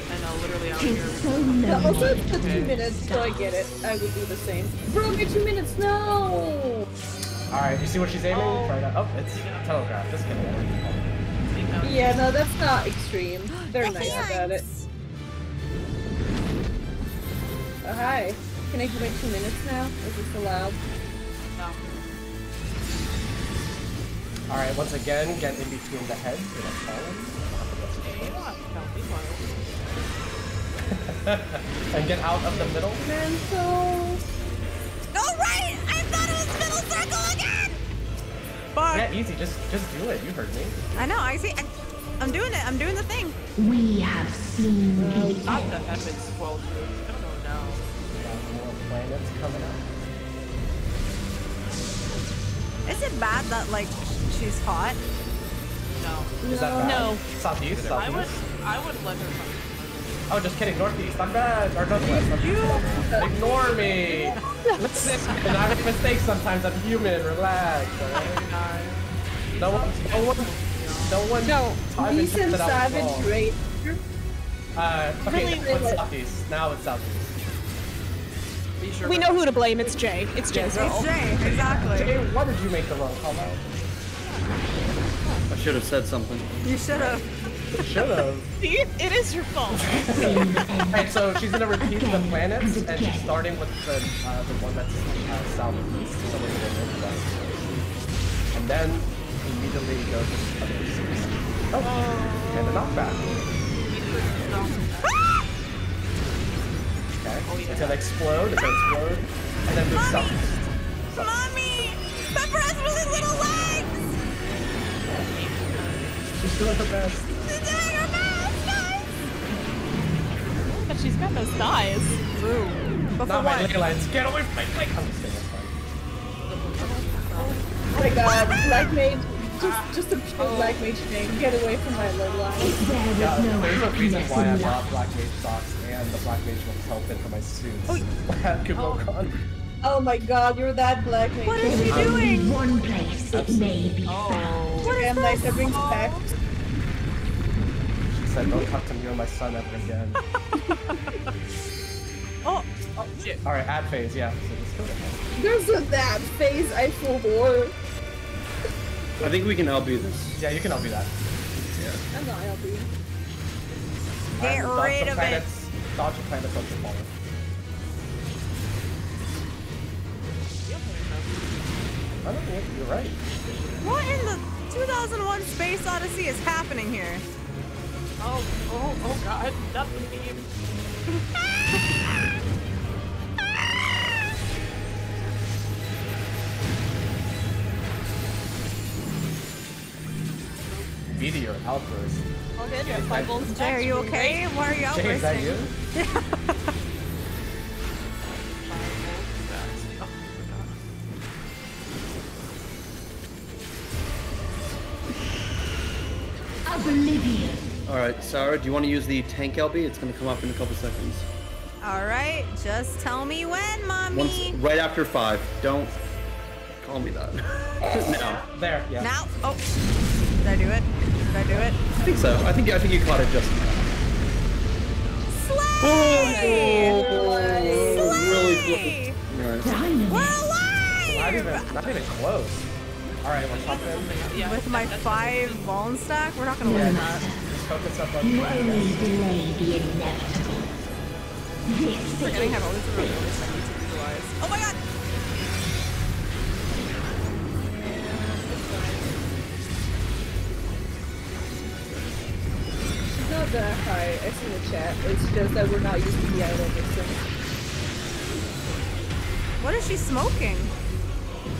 I know, literally out It's here. Oh, so Yeah, also, it's the two minutes, so I get it. I would do the same. Bro, me two minutes, no! Alright, you see what she's aiming? Oh. Try that. Oh, it's telegraph. Just kidding. Yeah, no, that's not extreme. They're nice about it. Oh, hi. Can I wait two minutes now? Is this allowed? No. Alright, once again, get in between the heads in a column. and get out of the middle. Mental. No, right! I thought it was middle circle again! Fuck. Yeah, easy. Just just do it. You heard me. I know, I see. I, I'm doing it. I'm doing the thing. We have seen the Not end. the heavens swell. I don't know now. Got more planets coming up. Is it bad that, like, she's hot? No. Is that bad? No. Southeast, I would, southeast. I would let her come. Oh, just kidding. Northeast. Not bad. Or northwest. I'm you ignore me. and I make mistakes sometimes. I'm human. Relax. alright? No one. No one. No one. No, time recent and that I. Savage Raid. Uh, okay, Really? now it's southeast. Now it's southeast. Be sure We know who to blame. It's Jay. It's Jay's Yeah, fault. Jay, exactly. Jay, why did you make the wrong call out? I should have said something. You should have. Should have. See? It is your fault. Alright, so she's gonna repeat the planets, and she's starting with the uh, the one that's uh, southeast, so we're gonna northwest. And then immediately go to the other six. Oh, and a knockback. Okay, it's gonna explode, it's gonna explode, and then move southeast. Mommy! Pepper has really little legs! She's doing her best. She's doing her best, guys! But she's got those thighs. True. But for Not my what? ley lines. Get away from my ley. I'm just kidding. Oh my god, Black Mage. Just, just a pure Black Mage thing. Get away from my leg line. Yeah, there's a reason why I bought Black Mage socks and the Black Mage will help in for my suits at KuboCon. Oh my god, you're that Black Mage. What is she Only doing? one place it may be oh. found. What is And like, this? that brings back. She said, don't talk to me or my son ever again. Oh, Oh, shit. Alright, ad phase, yeah. So just go. There's a that phase I full bore. I think we can LB this. Yeah, you can help me that. I'm not LB. Get Alright, dodge rid the of it. planets, Dodge the planets once you fall. I don't think you're right. what in the 2001 Space Odyssey is happening here? Oh, oh, oh god. Not the meme. Meteor outburst. Oh, All good. You have Jay, five golden Jay, are you okay? great. Why are you Jay, is that outbursting? you? Saira, do you want to use the tank LB? It's going to come up in a couple seconds. All right, just tell me when, mommy. Once, right after five. Don't call me that. now. There, yeah. Now, oh, did I do it? Did I do it? I think so. I think I think you caught it just now. Slay! Oh, we're alive! Not even, not even close. All right, we're popping. With my five bone stack, we're not gonna win that. Just focus up on You only delay the inevitable. This Forgetting how all these are really I need to utilize. Oh my god! She's not that high. I see the chat. It's just that we're not used to the idol mixing. What is she smoking?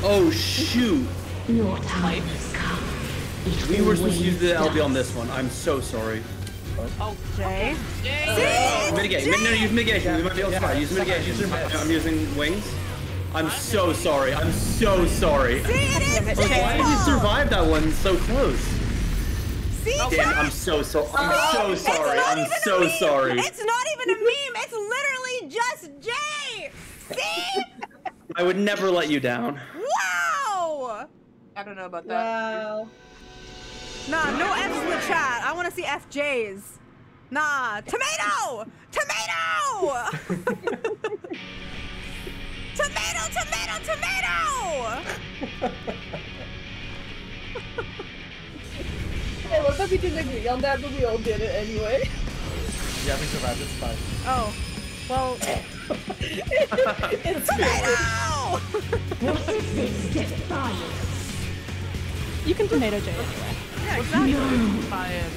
Oh shoot! Your time has come. It We were supposed to use the always LB on this one. I'm so sorry. Okay. Jay? Jay! Mitigate. No, no, use mitigation. We might be able to survive. Use mitigation. I'm, I'm using wings. I'm so sorry. I'm so sorry. See, it is Like, why did you survive that one so close? See, Dan, Jay? I'm so so. I'm so sorry. I'm so sorry. It's not even a meme. It's literally just Jay. See? I would never let you down. Wow. I don't know about that. Wow. Nah, no F's in the chat. I want to see FJs. Nah, tomato! Tomato! tomato, tomato, tomato! I love that we didn't agree on that, but we all did it anyway. Yeah, we survived. It's fine. Oh, well. it's tomato! What is this defiance? You can tomato Jay anyway. Yeah, exactly. Science.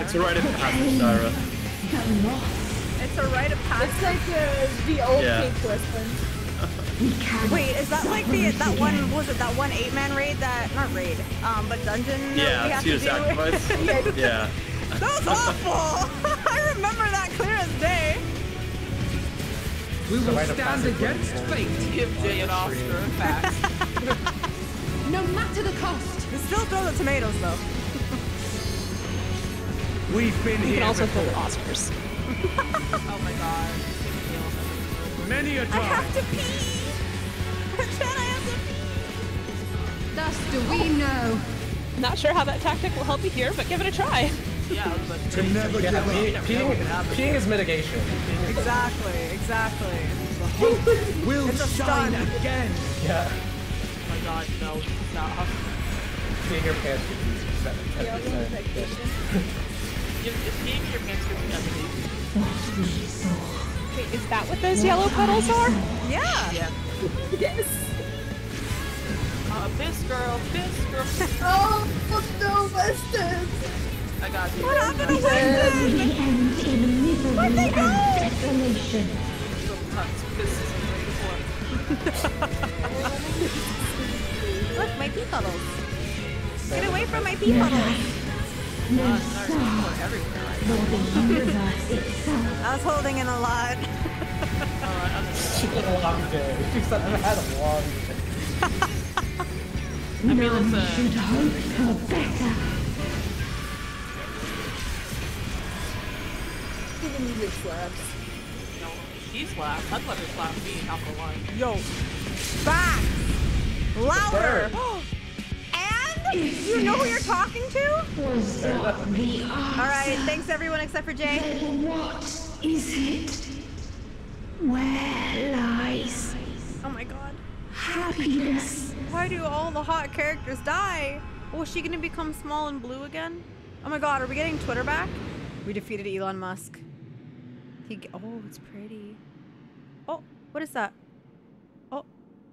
It's a rite of passage, Saira. It's a rite of passage. It's like uh, the old Yeah. Pink Westland. Wait, is that like the that one? Was it that one eight man raid that not raid, um, but dungeon? that we Yeah, have see to do? sacrifice. yeah. That was awful. I remember that clear as day. We will stand against fate. Give Jay and Oscar. Facts. No matter the cost. We still throw the tomatoes though. We've been You here can also throw the Oscars. oh my god. Many a time. I have to pee. Jen, I have to pee. Thus do we know. Not sure how that tactic will help you here, but give it a try. Yeah, but To never Yeah, give up. peeing, peeing, peeing is mitigation. Exactly, exactly. We'll It's shine again. Yeah. God, no. Stop. Peeing your pants would be seven- Yeah, 10%. If, if your pants could be amazing. Wait, is that what those yellow puddles are? Yeah. Yeah. Yes. Uh, piss girl, piss girl. Oh, no, Weston. I got you. What happened to We Winston? end in misery Where'd they and go? desolation. Little nuts, Look, my pee puddles. Get away from my pee puddles. No star, everywhere right nor the universe itself. I was holding in a lot. She had a long day. She said, I've had a long day. None should hope for better. The music slaps. No, she slaps. I'd let her slap me, not for one. Yo, back, louder. And you know who you're talking to? Was not the All answer. right, thanks everyone except for Jay. Then what is it? Where lies Oh my god. happiness? Why do all the hot characters die? Oh, is she gonna become small and blue again? Oh my god, are we getting Twitter back? We defeated Elon Musk. He. Oh, it's pretty. Oh, what is that?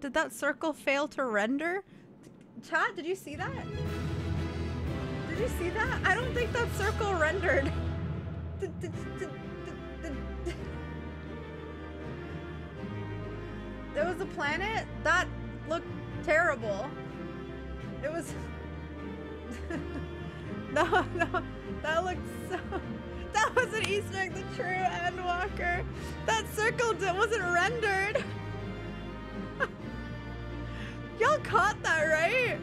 Did that circle fail to render? Chat, did you see that? Did you see that? I don't think that circle rendered. There was a planet that looked terrible. It was. no, no, that looked so. That was an Easter egg, the true Endwalker. That circle wasn't rendered. Y'all caught that, right?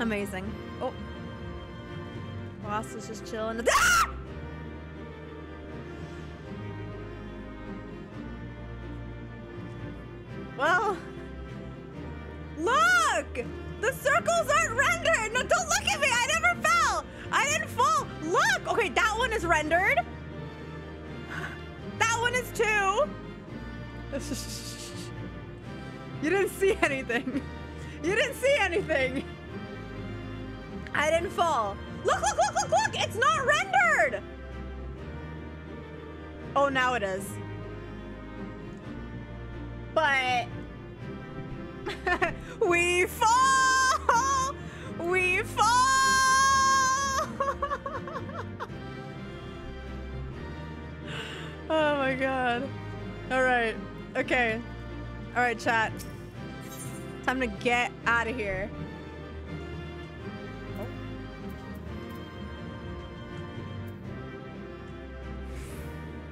Amazing. Oh. Boss is just chilling. Ah! Well, look! The circles aren't rendered! No, don't look at me! I never fell! I didn't fall. Look. Okay, that one is rendered. That one is two. You didn't see anything. You didn't see anything. I didn't fall. Look, look, look, look, look. It's not rendered. Oh, now it is. But we fall. We fall. oh my god. All right. Okay. All right, chat. Time to get out of here.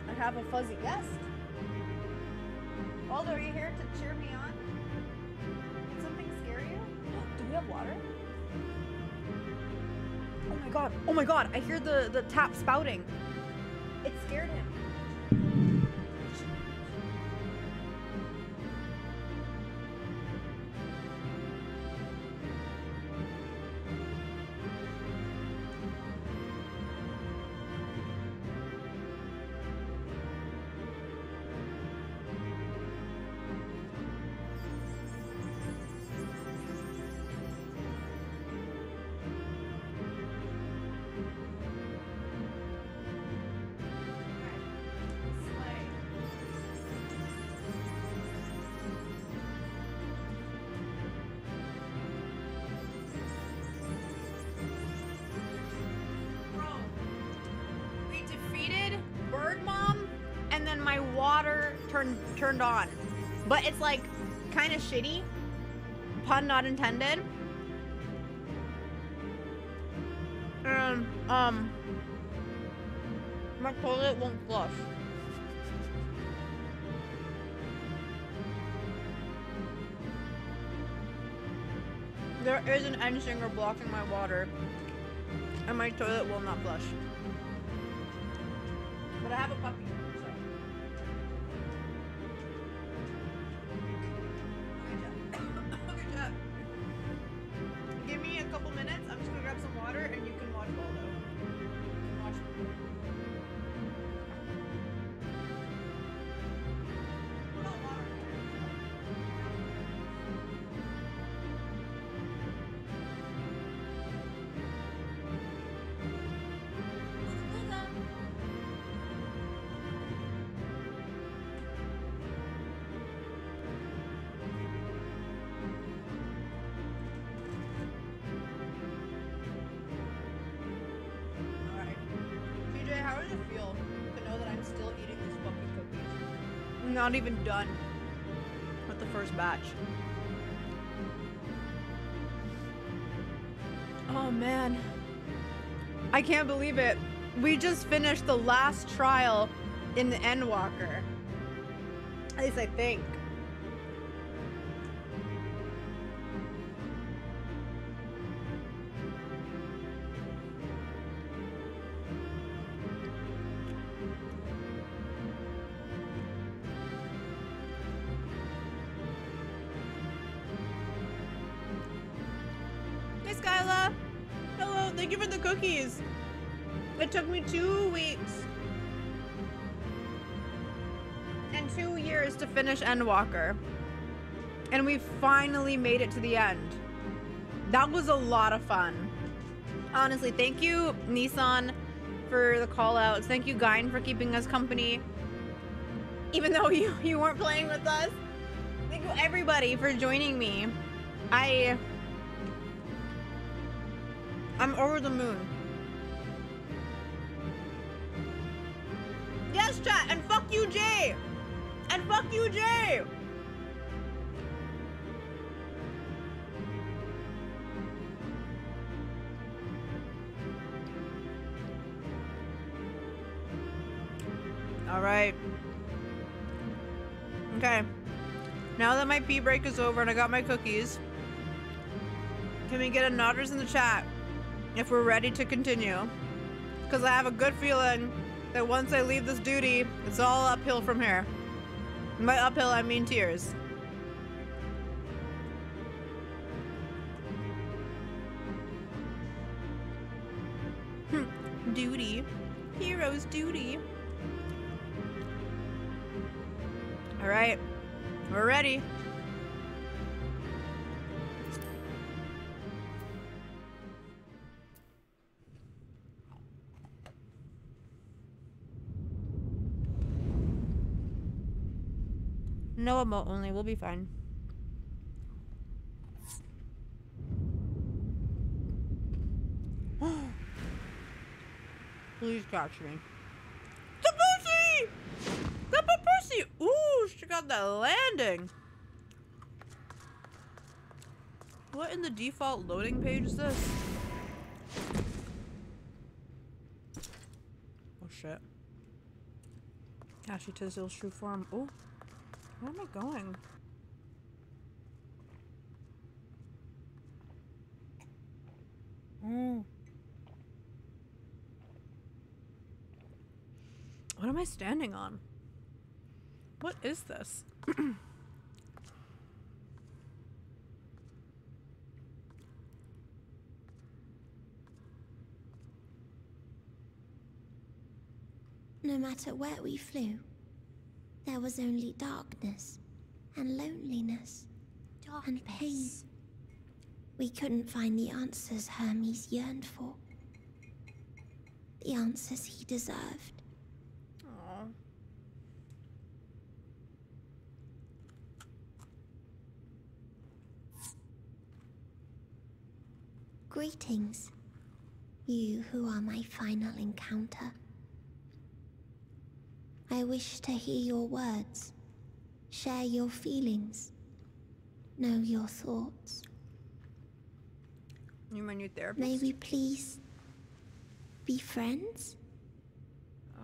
I have a fuzzy guest. Aldo, are you here to cheer me on? Did something scare you? Do we have water? Oh my god. Oh my god. I hear the, the tap spouting. It scared him. Not intended. And um, my toilet won't flush. There is an Endsinger blocking my water, and my toilet will not flush. But I have a batch. Oh man. I can't believe it. We just finished the last trial in the Endwalker. At least I think. Endwalker. And we finally made it to the end. That was a lot of fun. Honestly, thank you, Nissan, for the call outs. Thank you, Guine, for keeping us company. Even though you, you weren't playing with us. Thank you, everybody, for joining me. I. I'm over the moon. Jay! Alright. Okay. Now that my pee break is over and I got my cookies, can we get a nodders in the chat if we're ready to continue? Because I have a good feeling that once I leave this duty, it's all uphill from here. And by uphill, I mean tears. Hmm. duty. Hero's duty. All right, we're ready. No emote only, we'll be fine. Please catch me. The pussy! The pussy! Ooh, she got that landing. What in the default loading page is this? Oh shit. Ashy Tizil's true form. Oh, where am I going? Oh. What am I standing on? What is this? No matter where we flew, there was only darkness and loneliness and pain. We couldn't find the answers Hermes yearned for. The answers he deserved. Aww. Greetings, you who are my final encounter. I wish to hear your words, share your feelings, know your thoughts. You my new therapist? May we please be friends? Oh.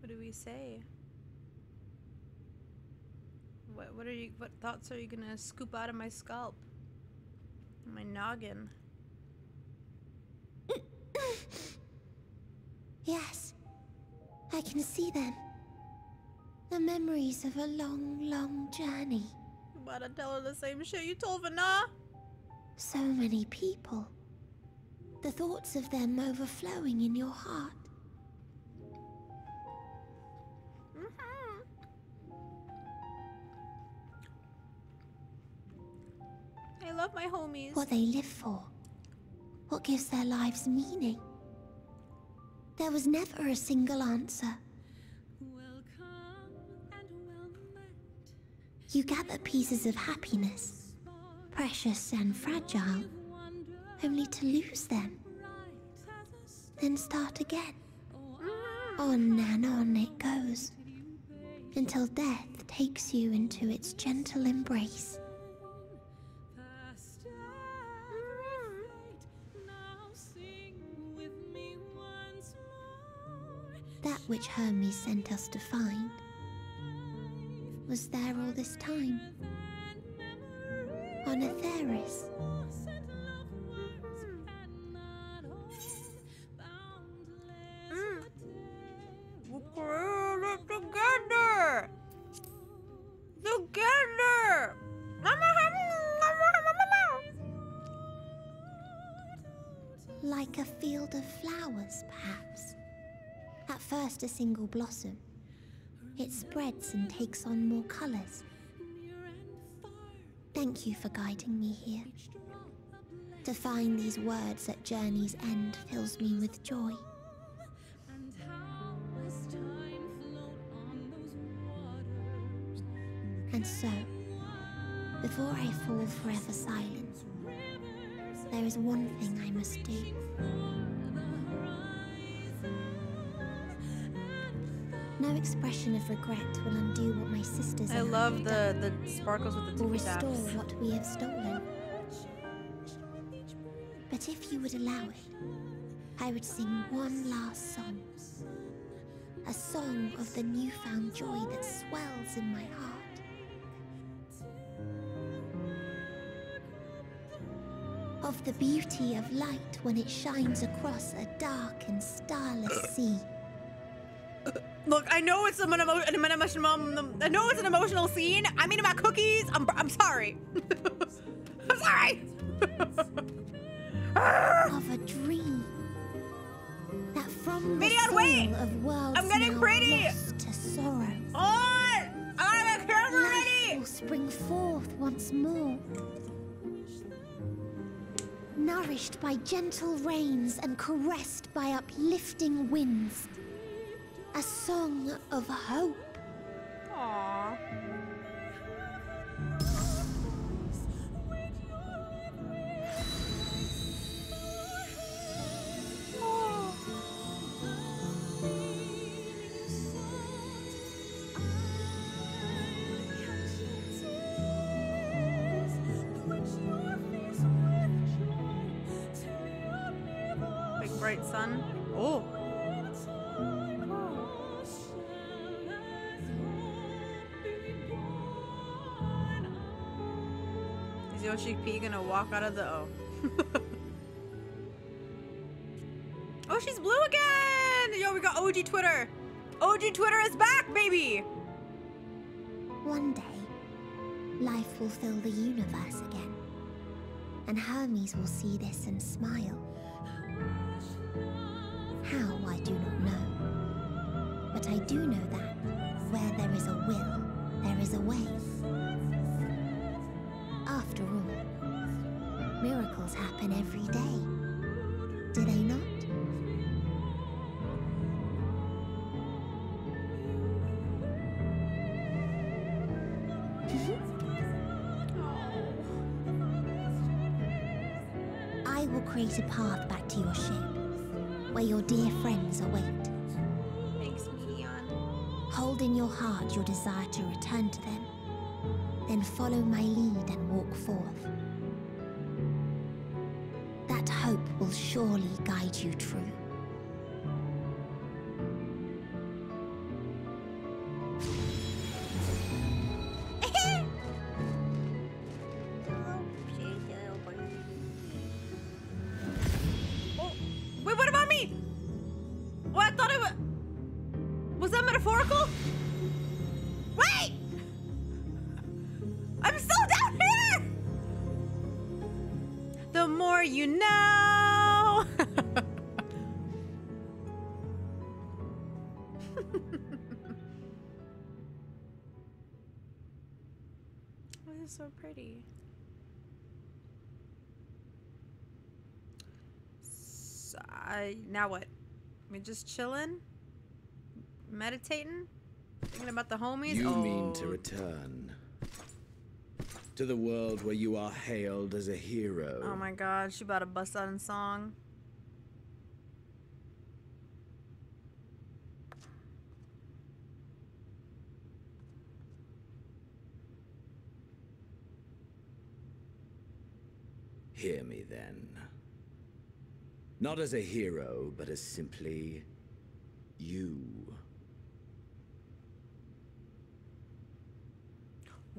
What do we say? What what are you what thoughts are you gonna scoop out of my scalp? My noggin. Yes, I can see them. The memories of a long, long journey. You better tell her the same shit you told Vana. So many people. The thoughts of them overflowing in your heart. Love my homies. What they live for. What gives their lives meaning. There was never a single answer. You gather pieces of happiness, precious and fragile, only to lose them. Then start again. On and on it goes, until death takes you into its gentle embrace. Which Hermes sent us to find was there all this time. On Etheirys. First a single blossom. It spreads and takes on more colors. Thank you for guiding me here. To find these words at journey's end fills me with joy. And so, before I fall forever silent, there is one thing I must do. No expression of regret will undo what my sisters I love the the sparkles with the will tippy restore taps. what we have stolen. But if you would allow it, I would sing one last song. A song of the newfound joy that swells in my heart. Of the beauty of light when it shines across a dark and starless sea. Look, I know it's an, emo- an emotional. Um, I know it's an emotional scene. I mean about cookies. I'm. I'm sorry. I'm sorry. of a dream. That from the Minion, wait! of worlds I'm getting pretty! lost to sorrow. On! I gotta get camera Life ready! will spring forth once more. Nourished by gentle rains and caressed by uplifting winds. A song of hope. Aww. Gonna walk out of the oh? oh, she's blue again! Yo, we got OG Twitter. OG Twitter is back, baby. One day, life will fill the universe again. And Hermes will see this and smile. How, I do not know. But I do know that where there is a will, happen every day. Do they not? I will create a path back to your ship, where your dear friends await. Thanks. Hold in your heart your desire to return to them, then follow my lead and walk forth. Will surely guide you true. Now what? We just chilling? Meditating? Thinking about the homies? You oh. mean to return to the world where you are hailed as a hero. Oh my god, she about to bust out in song. Hear me then. Not as a hero, but as simply you.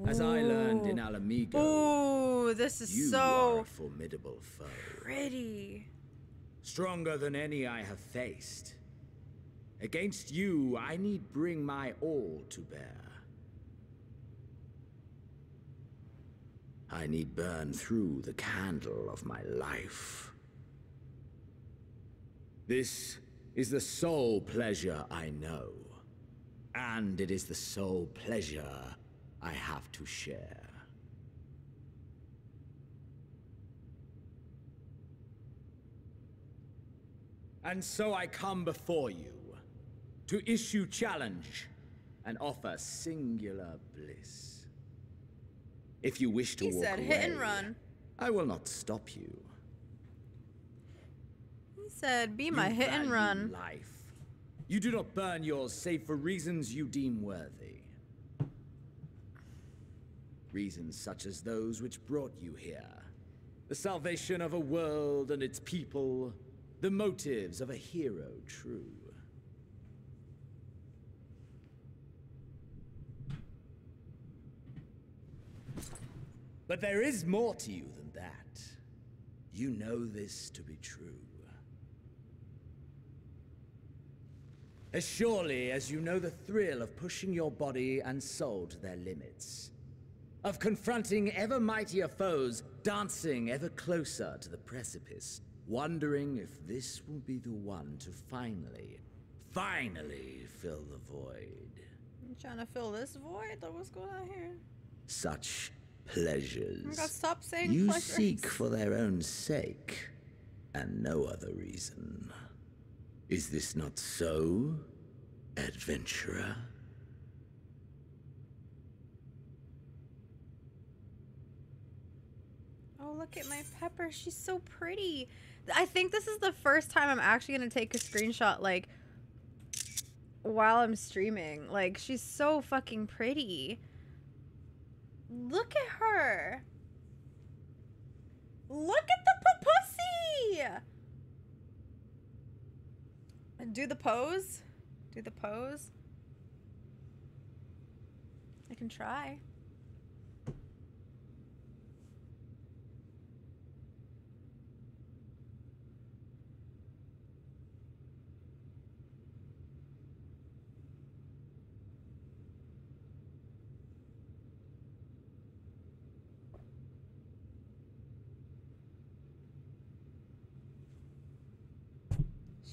As I learned in Ala Mhigo, Ooh, this is you are so a formidable foe. pretty. Stronger than any I have faced. Against you, I need bring my all to bear. I need burn through the candle of my life. This is the sole pleasure I know. And it is the sole pleasure I have to share. And so I come before you to issue challenge and offer singular bliss. If you wish to He walk said hit and run. I will not stop you. Said, be my You hit and run. Life. You do not burn yours save for reasons you deem worthy. Reasons such as those which brought you here. The salvation of a world and its people. The motives of a hero true. But there is more to you than that. You know this to be true. As surely as you know the thrill of pushing your body and soul to their limits. Of confronting ever mightier foes, dancing ever closer to the precipice, wondering if this will be the one to finally, finally fill the void. I'm trying to fill this void? What's going on here? Such pleasures. Oh god, stop saying you pleasures. seek for their own sake, and no other reason. Is this not so, adventurer? Oh, look at my pepper. She's so pretty. I think this is the first time I'm actually going to take a screenshot, like, while I'm streaming. Like, she's so fucking pretty. Look at her. Look at the pussy. Do the pose. Do the pose. I can try.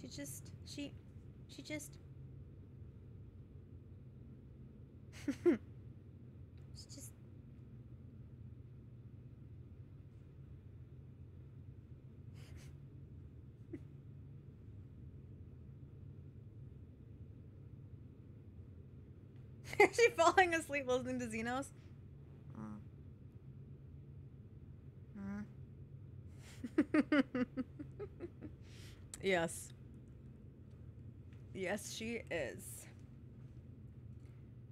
She just, she, she just. she just. Is she falling asleep listening to Zenos? Mm. yes. Yes, she is.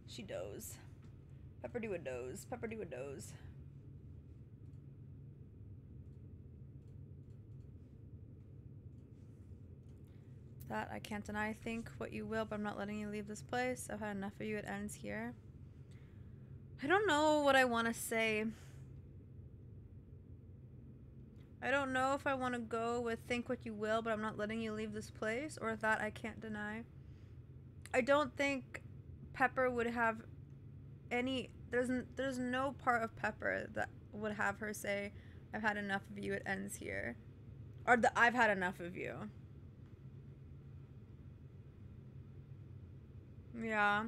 She does. Pepper do a doze. Pepper do a doze. That I can't deny. Think what you will, but I'm not letting you leave this place. I've had enough of you. It ends here. I don't know what I want to say. I don't know if I want to go with think what you will, but I'm not letting you leave this place, or that I can't deny. I don't think Pepper would have any. There's n- there's no part of Pepper that would have her say, "I've had enough of you. It ends here," or the "I've had enough of you." Yeah,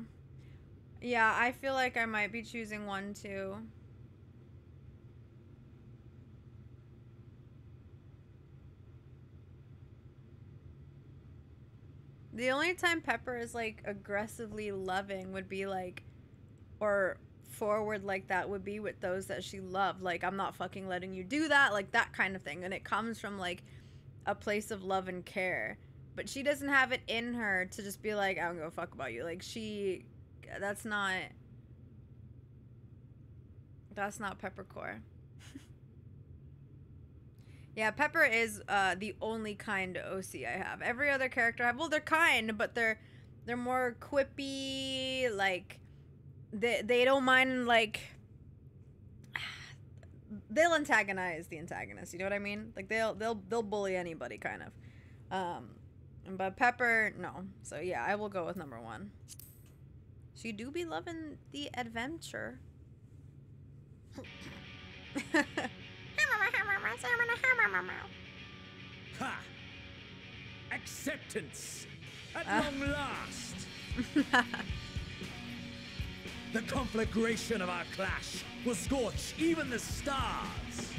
yeah. I feel like I might be choosing one too. The only time Pepper is like aggressively loving would be like, or forward like that would be with those that she loved. Like, I'm not fucking letting you do that, like that kind of thing. And it comes from like a place of love and care. But she doesn't have it in her to just be like, I don't give a fuck about you. Like, she, that's not, that's not Peppercore. Yeah, Pepper is uh, the only kind OC I have. Every other character I have, well, they're kind, but they're they're more quippy. Like they they don't mind like they'll antagonize the antagonist. You know what I mean? Like they'll they'll they'll bully anybody, kind of. Um, but Pepper, no. So yeah, I will go with number one. She do be loving the adventure. Ha! Acceptance! At Ah. long last! the conflagration of our clash will scorch even the stars!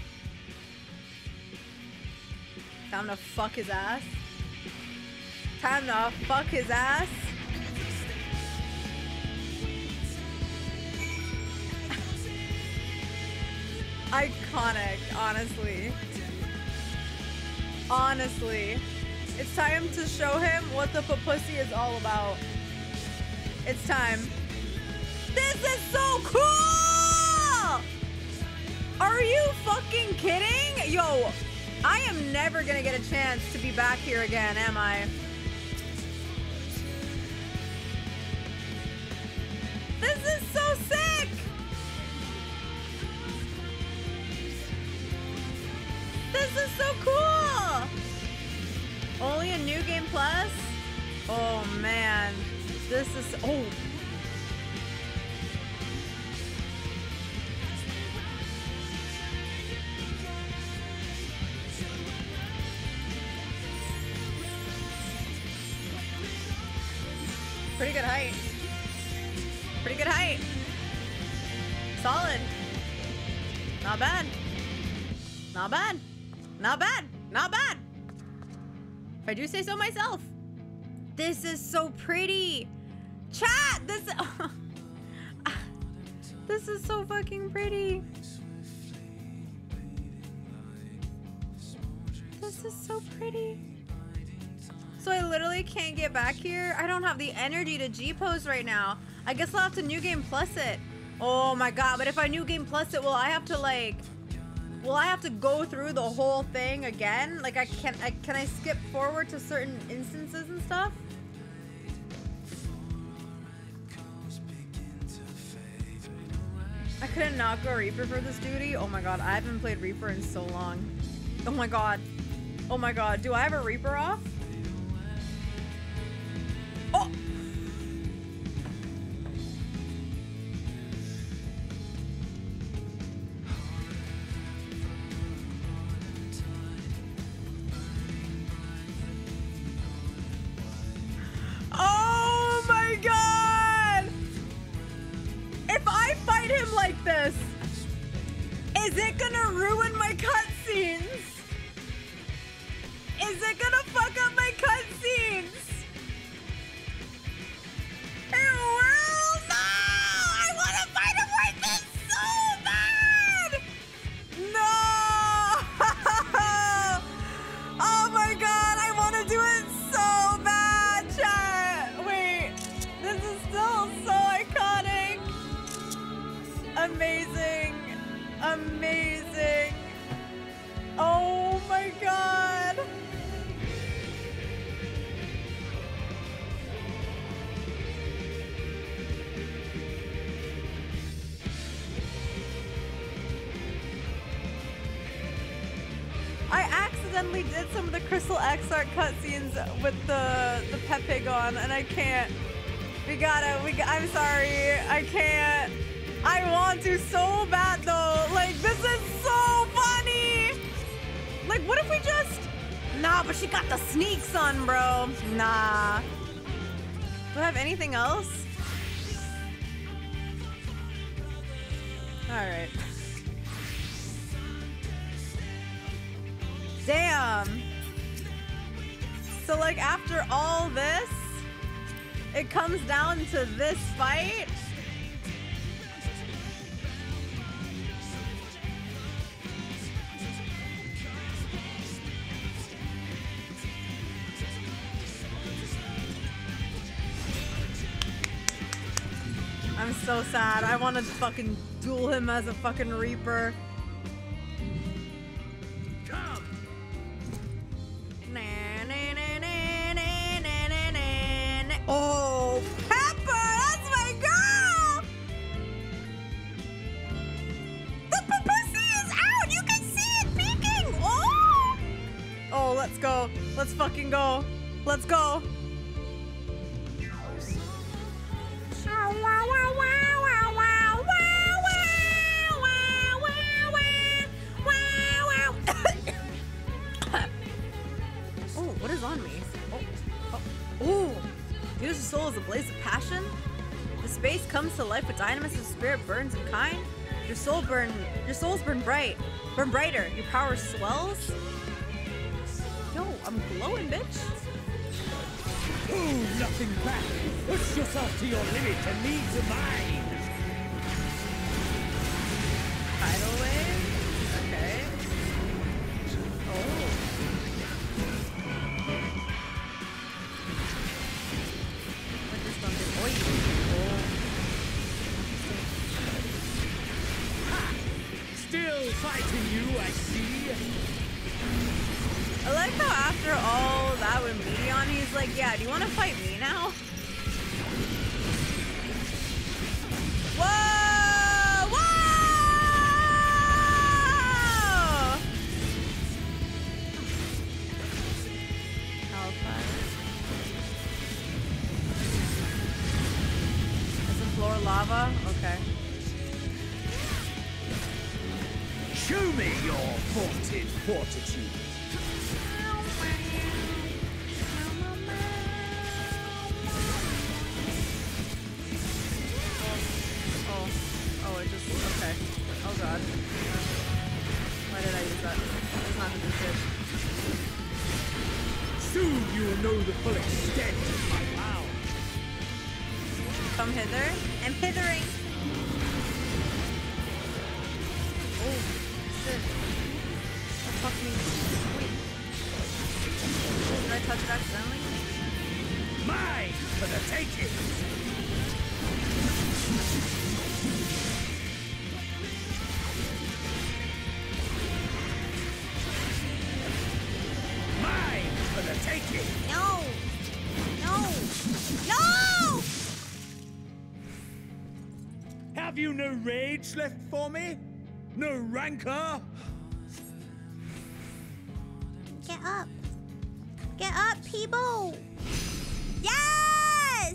Time to fuck his ass. Time to fuck his ass. Iconic, honestly. Honestly. It's time to show him what the pussy is all about. It's time. This is so cool! Are you fucking kidding? Yo, I am never gonna get a chance to be back here again, am I? This is so sick! This is so cool! Only a new game plus? Oh man, this is oh. Pretty good height. Pretty good height. Solid. Not bad. Not bad. Not bad. Not bad. If I do say so myself. This is so pretty. Chat, this This is so fucking pretty. This is so pretty. So I literally can't get back here. I don't have the energy to G-pose right now. I guess I'll have to New Game Plus it. Oh my god, but if I New Game Plus it, will I have to like... Will I have to go through the whole thing again? Like I can I can I skip forward to certain instances and stuff? I couldn't not go Reaper for this duty. Oh my god, I haven't played Reaper in so long. Oh my god. Oh my god, do I have a Reaper off? Oh! Oh gotta. I'm sorry. I can't. I want to so bad though. Like this is so funny. Like what if we just? Nah, but she got the sneaks on, bro. Nah. Do I have anything else? So sad. I want to fucking duel him as a fucking Reaper. Burn bright. Burn brighter. Your power swells. Yo, I'm glowing, bitch. Ooh, nothing back. Push yourself to your limit and me to mine. Rage left for me? No rancor? Get up. Get up, people! Yes!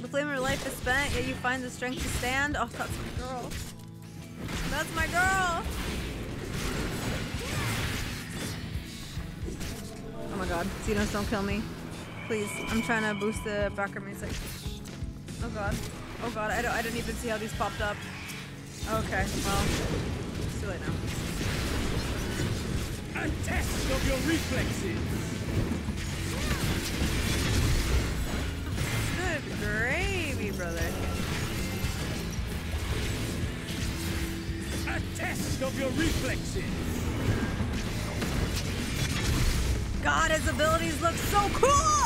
The flame of life is spent, yet you find the strength to stand. Oh, that's my girl. That's my girl! Oh my god. Zenos, don't kill me. Please. I'm trying to boost the background music. Oh god. Oh god, I, don't, I didn't even see how these popped up. Okay, well, it's too late now. A test of your reflexes. Good gravy, brother. A test of your reflexes. God, his abilities look so cool!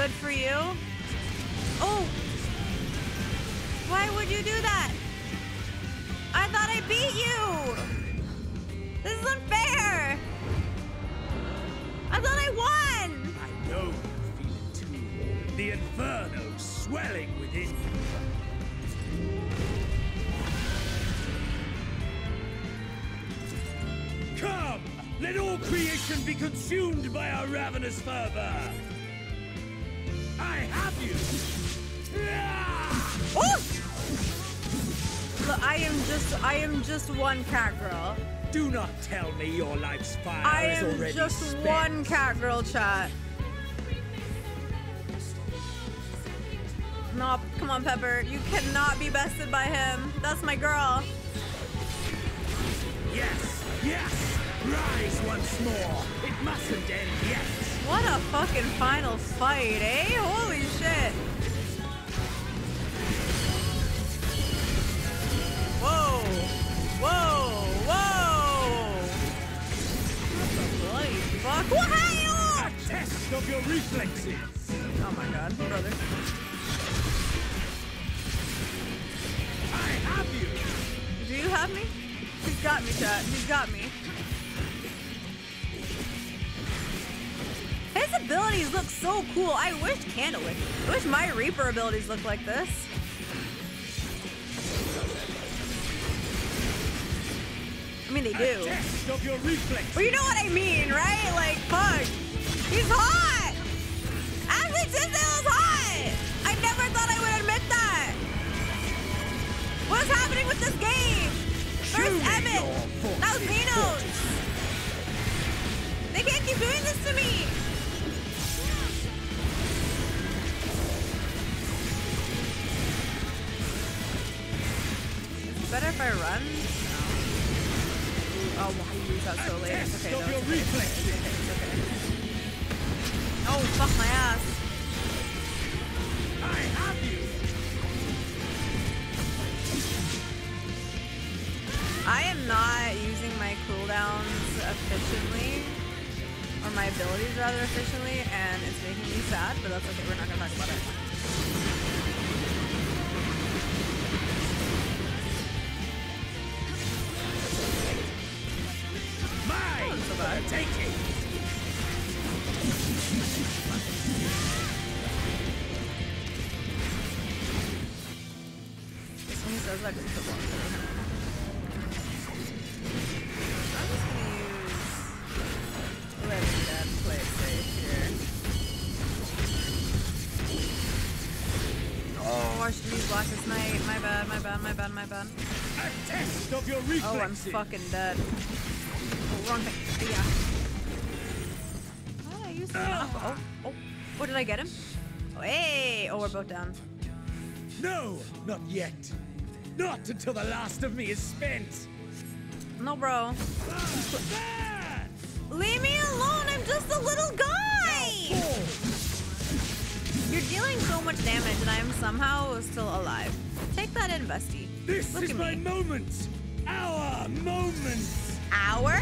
Good for you? Oh! Why would you do that? I thought I beat you! This is unfair! I thought I won! I know you feel it too. The inferno swelling within you. Come! Let all creation be consumed by our ravenous fervor! I have you! Oh! Look, I am just, I am just one cat girl. Do not tell me your life's fire I is am just spent. one cat girl chat. No, come on, Pepper. You cannot be bested by him. That's my girl. Yes! Yes! Rise once more! It mustn't end yet! What a fucking final fight, eh? Holy shit. Whoa! Whoa! Whoa! What the bloody fuck? Wahio! A test of your reflexes! Oh my god, brother. I have you! Do you have me? He's got me, chat. He's got me. His abilities look so cool. I wish Candlewick. I wish my Reaper abilities looked like this. I mean, they do. Test of your reflex. But you know what I mean, right? Like, fuck. He's hot! Ashley Tisdale's hot! I never thought I would admit that! What is happening with this game? First Emet! Now Zenos! They can't keep doing this to me! Better if I run? No. Oh, why you use that so late? It's okay, Test of though. It's okay. It's okay. It's okay. Oh, fuck my ass. I have you! I am not using my cooldowns efficiently, or my abilities rather efficiently, and it's making me sad, but that's okay, we're not gonna talk about it. So bad. Take it! This one that. I'm just gonna use play safe here. Oh, I. My bad, my bad, my bad, my bad. A test of your. Oh, I'm fucking dead. Oh, wrong thing. Yeah. How did I use that? Oh, oh. What did I get him? Oh, hey! Oh, we're both down. No, not yet. Not until the last of me is spent. No, bro. Leave me alone! I'm just a little guy! You're dealing so much damage and I am somehow still alive. Take that in, bestie. This Look is my me. moment. Our moment. Hour?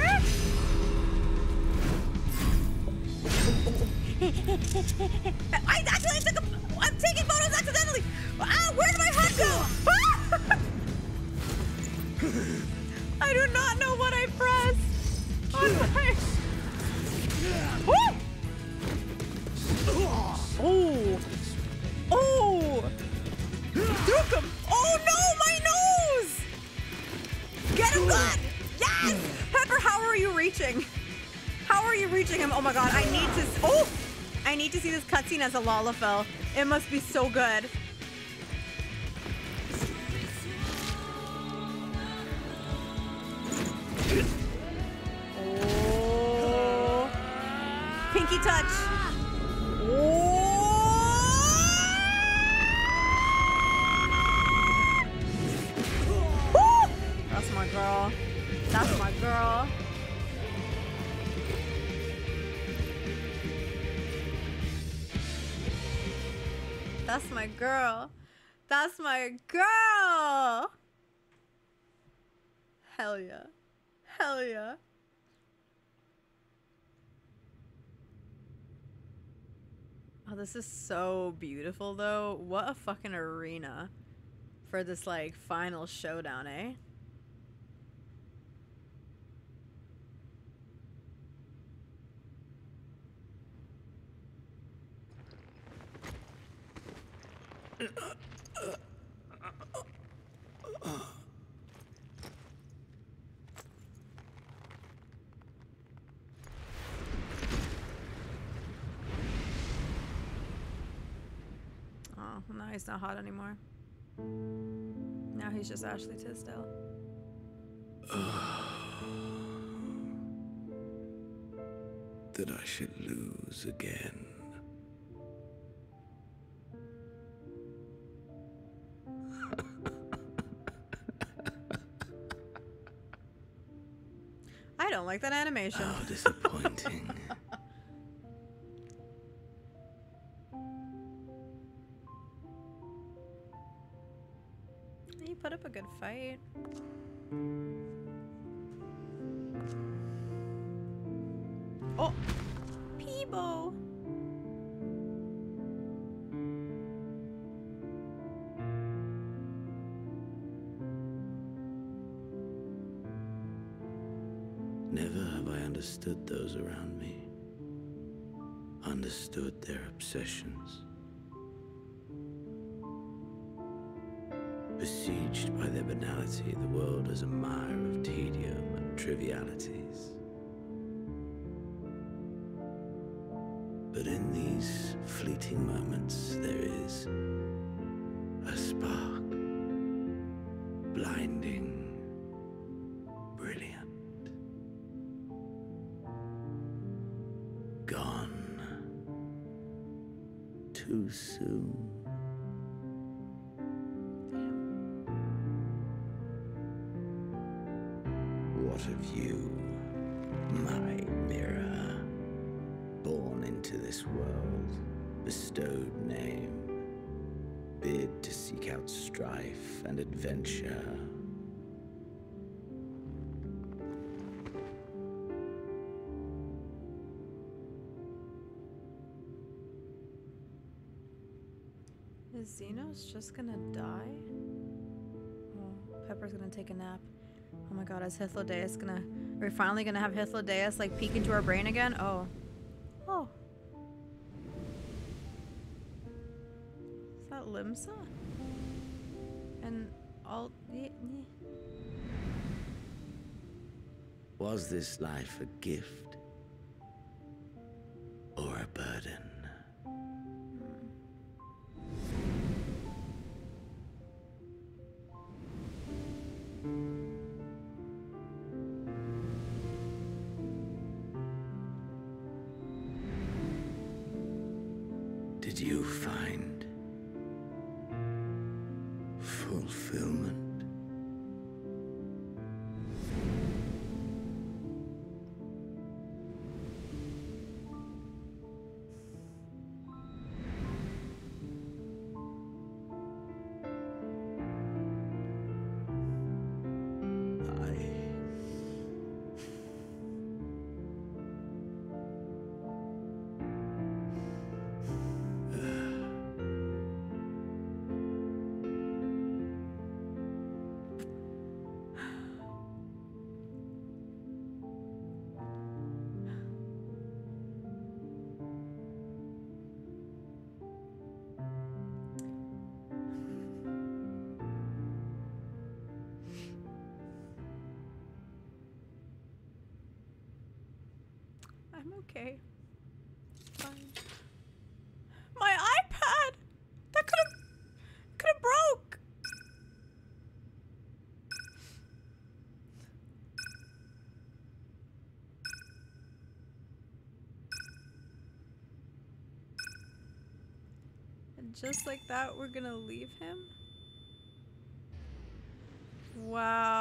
I actually took a. I'm taking photos accidentally. Ah, where did my HUD go? I do not know what I pressed. On my. Woo! Oh! Oh! Duke him! Oh no, my nose! Get him good! Yes! Pepper, how are you reaching? How are you reaching him? Oh my god, I need to. Oh! I need to see this cutscene as a Lalafell. It must be so good. Oh. Pinky touch. Oh. Woo! That's my girl. That's my girl. That's my girl. That's my girl. Hell yeah. Hell yeah. Oh, this is so beautiful though. What a fucking arena for this like final showdown, eh? Oh, well, now he's not hot anymore. Now he's just Ashley Tisdale. that I should lose again. Don't like that animation. How disappointing. He put up a good fight. Their banality, the world is a mire of tedium and trivialities. But in these fleeting moments, there is bestowed name, bid to seek out strife and adventure. Is Zenos just gonna die? Pepper's gonna take a nap. Oh my god, is Hythlodaeus gonna... Are we finally gonna have Hythlodaeus, like, peek into our brain again? Oh. Is? And all... Was this life a gift just like that, we're gonna leave him? Wow.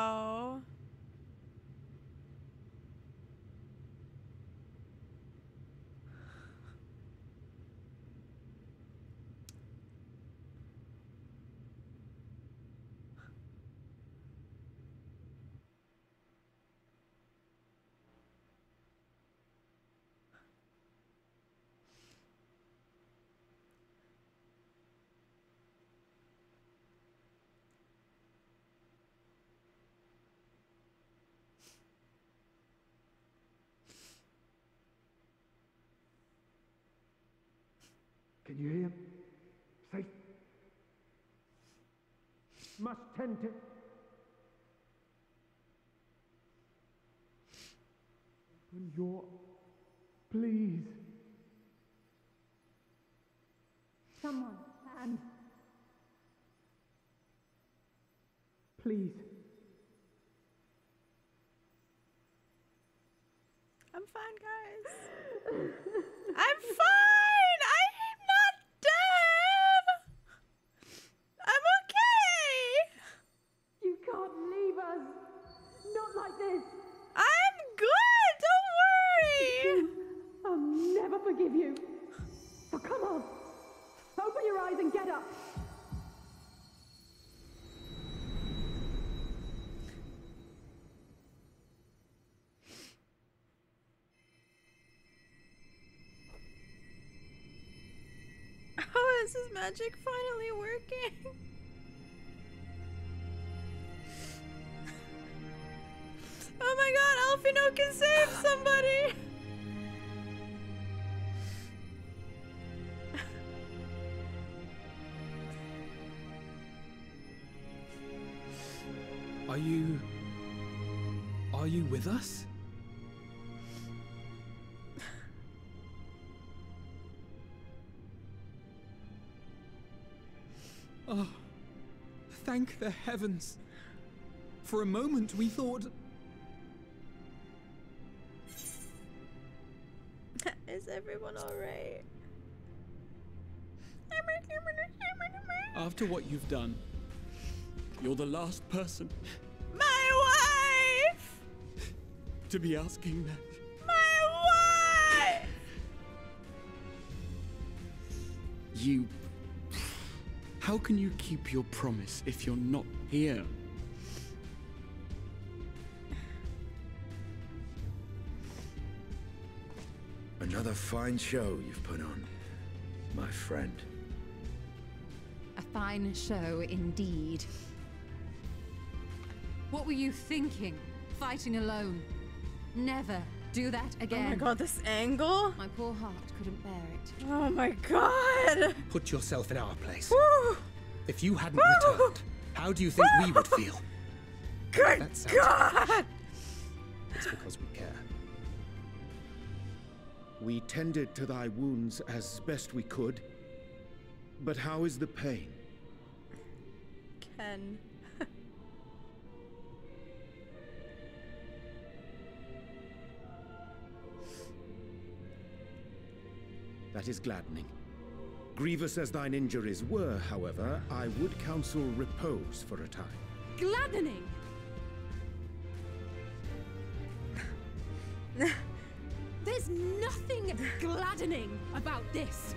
Can you hear him? Safe. Must tend to. Open your. Please. Someone, and Please. I'm fine, guys. forgive you. So come on. Open your eyes and get up. Oh, is his magic finally working? Oh my god, Alphinaud can save somebody. Are you. Are you with us? Oh, thank the heavens. For a moment we thought. Is everyone alright? After what you've done, you're the last person to be asking that. My wife! You. How can you keep your promise if you're not here? Another fine show you've put on, my friend. A fine show indeed. What were you thinking? Fighting alone? Never do that again. Oh my god, this angle? My poor heart couldn't bear it. Oh my god! Put yourself in our place. Woo! If you hadn't Woo! returned, how do you think we would feel? Good That sounds god! It's because we care. We tended to thy wounds as best we could. But how is the pain? Ken. That is gladdening. Grievous as thine injuries were, however, I would counsel repose for a time. Gladdening! There's nothing gladdening about this.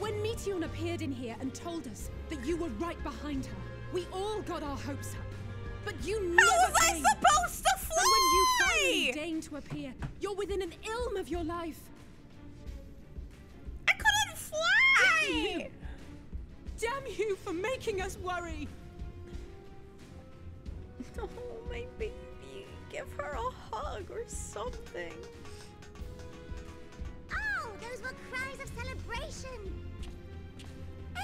When Meteion appeared in here and told us that you were right behind her, we all got our hopes up. But you never was I supposed to fly? And when you fly? finally deign to appear, you're within an ilm of your life. I couldn't fly! Damn you! Damn you for making us worry! Oh, my baby. Give her a hug or something. Oh, those were cries of celebration.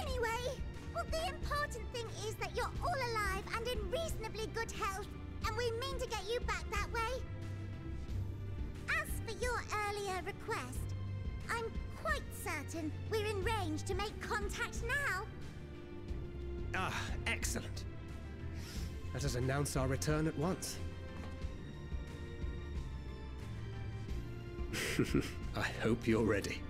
Anyway, well, the important thing is that you're all alive and in reasonably good health, and we mean to get you back that way. As for your earlier request, I'm quite certain we're in range to make contact now. Ah, excellent. Let us announce our return at once. I hope you're ready.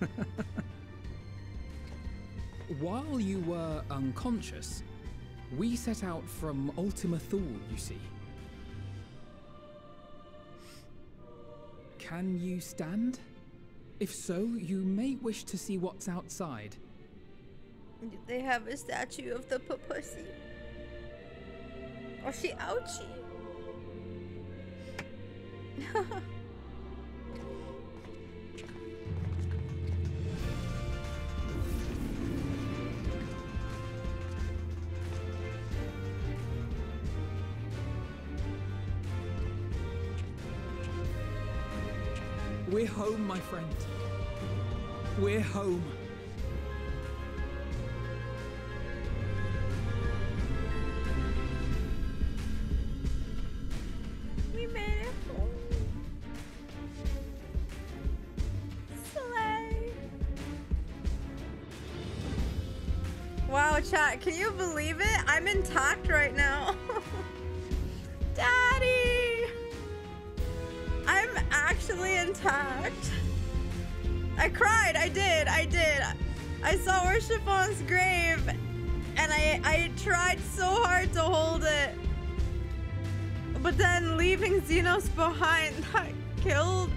While you were unconscious, we set out from Ultima Thule, you see. Can you stand? If so, you may wish to see what's outside. They have a statue of the pussy. Or she ouchie. We're home, my friend. We're home. we made it home. Slay. Wow, chat, can you believe it? I'm intact right now. But then leaving Zenos behind that killed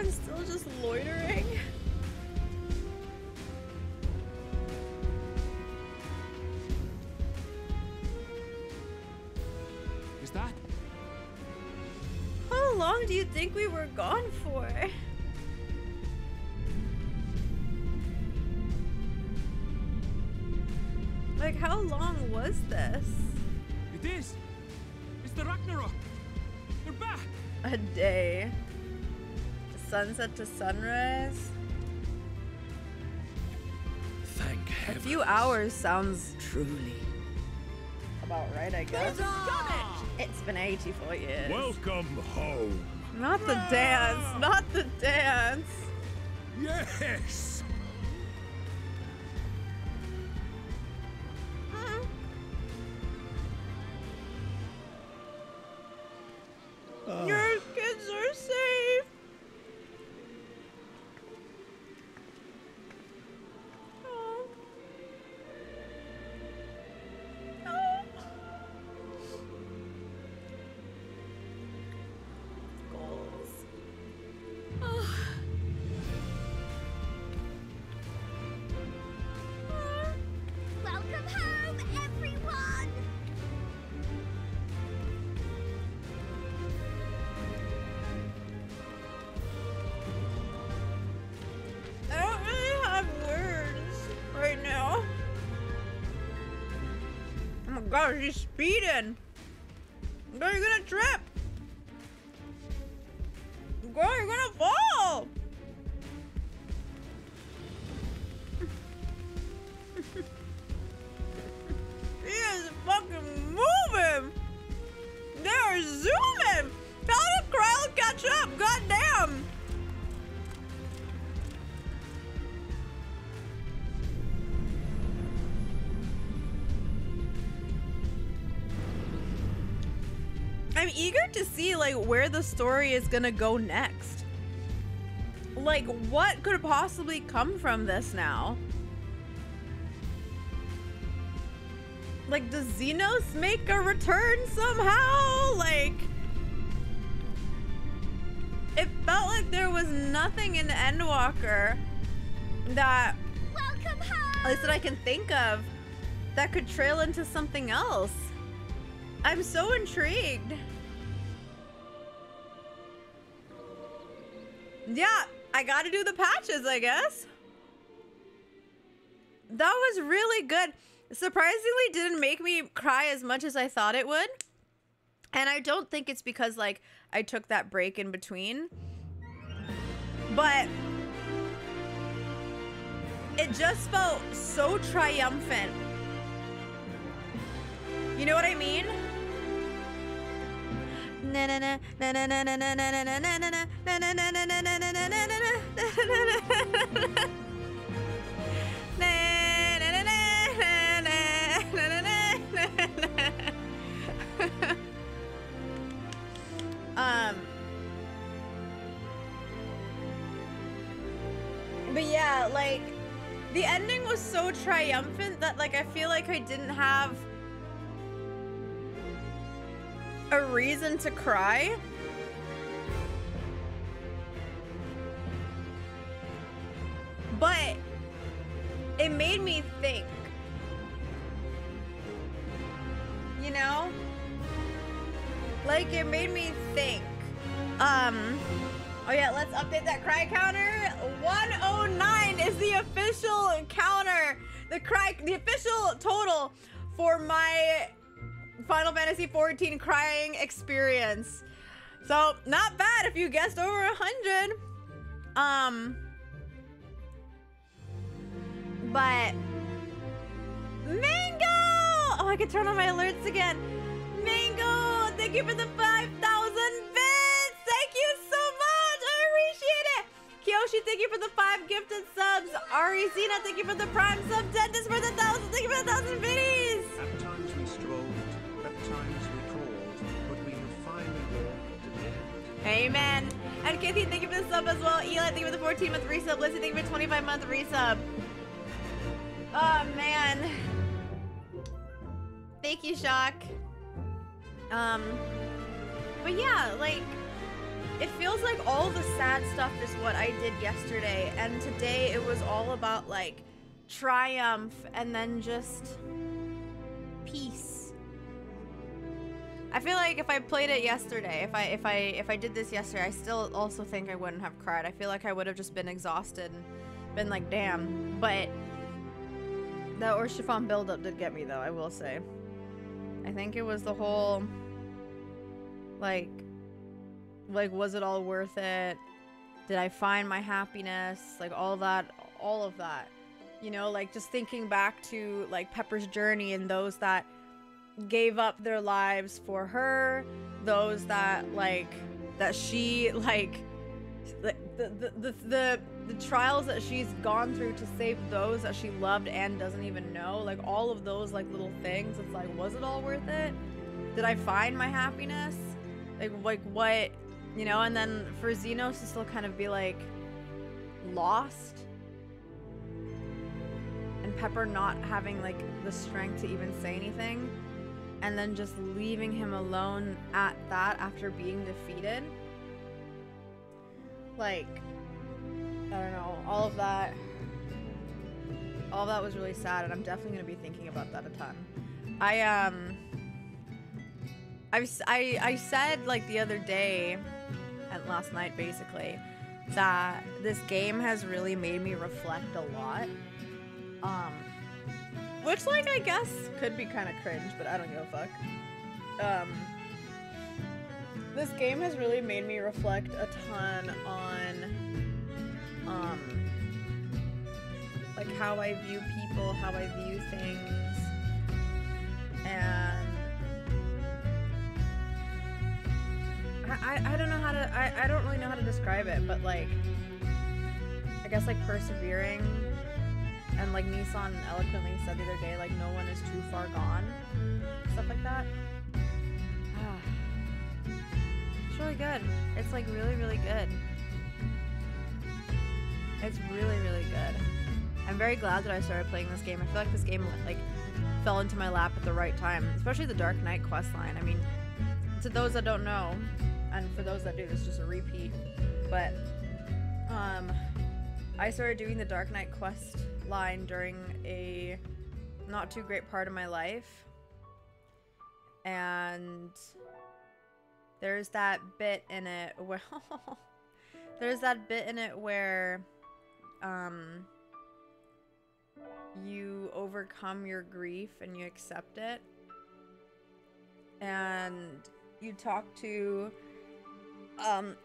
Is everyone still just loitering? Is that? How long do you think we were gone for? Like, how long was this? Sunset to sunrise? Thank heaven. A few hours sounds Truly. about right, I guess. It's been 84 years. Welcome home. Not the dance, not the dance. Yes. Like where the story is gonna go next. Like, what could possibly come from this now? Like, does Zenos make a return somehow? Like, it felt like there was nothing in Endwalker that, at least that I can think of, that could trail into something else. I'm so intrigued. I gotta do the patches, I guess. That was really good. Surprisingly, didn't make me cry as much as I thought it would. And I don't think it's because, like, I took that break in between. But it just felt so triumphant. You know what I mean? Um But yeah, like the ending was so triumphant that like I feel like I didn't have a reason to cry. But it made me think. You know? Like it made me think. Um Oh yeah, let's update that cry counter. 109 is the official counter. The cry the official total for my Final Fantasy 14 crying experience. So, not bad if you guessed over a 100. Um but Mango! Oh, I can turn on my alerts again. Mango, thank you for the 5,000 bits. Thank you so much. I appreciate it. Kyoshi, thank you for the five gifted subs. Ari Zena, thank you for the prime sub. Dentist for the thousand. Thank you for the thousand biddies. Amen. And Kathy, thank you for the sub as well. Eli, thank you for the 14 month resub. Lizzie, thank you for 25 month resub. Oh man. Thank you, Shock. Um, but yeah, like, it feels like all the sad stuff is what I did yesterday, and today it was all about like triumph and then just peace. I feel like if I played it yesterday, if I if I if I did this yesterday, I still also think I wouldn't have cried. I feel like I would have just been exhausted and been like, damn. But the Haurchefant buildup did get me though, I will say. I think it was the whole like like was it all worth it? Did I find my happiness? Like all that all of that. You know, like just thinking back to like Pepper's journey and those that gave up their lives for her, those that like that she like the the the the, the, trials that she's gone through to save those that she loved and doesn't even know, like all of those like little things. It's like, was it all worth it? Did I find my happiness? Like like what you know, and then for Zenos to still kind of be like lost and Pepper not having like the strength to even say anything and then just leaving him alone at that after being defeated. Like, I don't know, all of that. All of that was really sad, and I'm definitely gonna be thinking about that a ton. I um, I I I said like the other day, and last night basically, that this game has really made me reflect a lot. Um, which, like, I guess could be kind of cringe, but I don't give a fuck. Um, this game has really made me reflect a ton on, um, like how I view people, how I view things, and I, I, I don't know how to, I, I don't really know how to describe it, but like, I guess like persevering and like Nissan eloquently said the other day, like no one is too far gone. Stuff like that. Ah. It's really good. It's like really, really good. It's really, really good. I'm very glad that I started playing this game. I feel like this game like fell into my lap at the right time, especially the Dark Knight quest line. I mean, to those that don't know, and for those that do, this is just a repeat. But um, I started doing the Dark Knight quest line during a not too great part of my life. And there's that bit in it where there's that bit in it where um you overcome your grief and you accept it. And you talk to um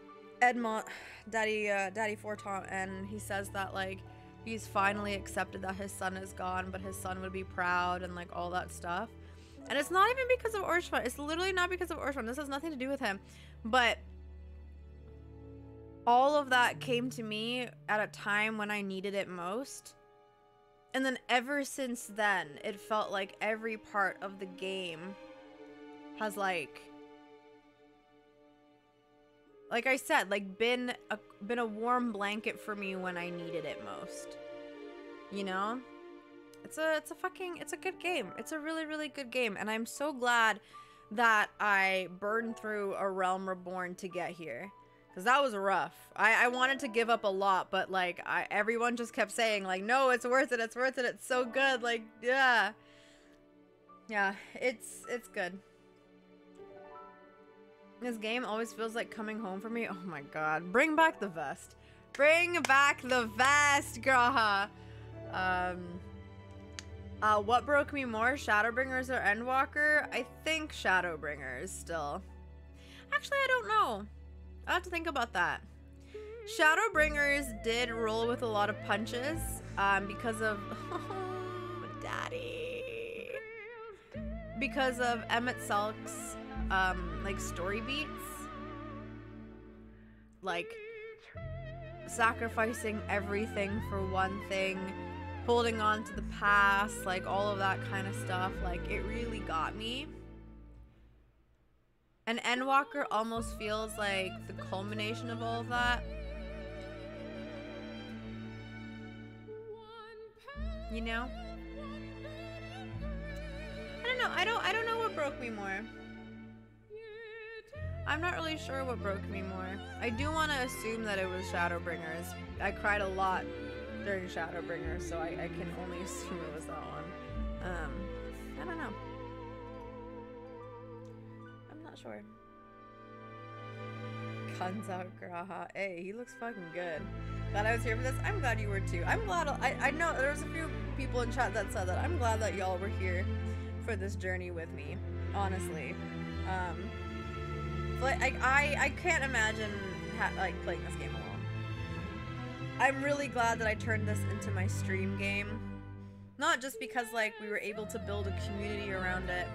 Edmont Daddy uh, Daddy Fortemps and he says that like he's finally accepted that his son is gone, but his son would be proud and like all that stuff. And it's not even because of Haurchefant. It's literally not because of Haurchefant. This has nothing to do with him. But all of that came to me at a time when I needed it most. And then ever since then, it felt like every part of the game has like like I said, like been a been a warm blanket for me when I needed it most. You know? It's a it's a fucking it's a good game. It's a really really good game and I'm so glad that I burned through a Realm Reborn to get here. Cause that was rough. I, I wanted to give up a lot, but like I everyone just kept saying like, no, it's worth it, it's worth it, it's so good. Like, yeah. Yeah, it's it's good. This game always feels like coming home for me. Oh my god. Bring back the vest. Bring back the vest, G'raha. Um, uh, what broke me more, Shadowbringers or Endwalker? I think Shadowbringers still. Actually, I don't know. i have to think about that. Shadowbringers did roll with a lot of punches um, because of... Daddy. Because of Emet-Selch's um, like story beats. Like sacrificing everything for one thing, holding on to the past, like all of that kind of stuff. Like it really got me. And Endwalker almost feels like the culmination of all of that. You know? I don't know. I don't I don't know what broke me more. I'm not really sure what broke me more. I do want to assume that it was Shadowbringers. I cried a lot during Shadowbringers, so I, I can only assume it was that one. Um, I don't know. I'm not sure. Guns out G'raha. Hey, he looks fucking good. Glad I was here for this. I'm glad you were too. I'm glad. I, I know there was a few people in chat that said that. I'm glad that y'all were here for this journey with me. Honestly. Um, like I, I, can't imagine like playing this game alone. I'm really glad that I turned this into my stream game. Not just because like we were able to build a community around it,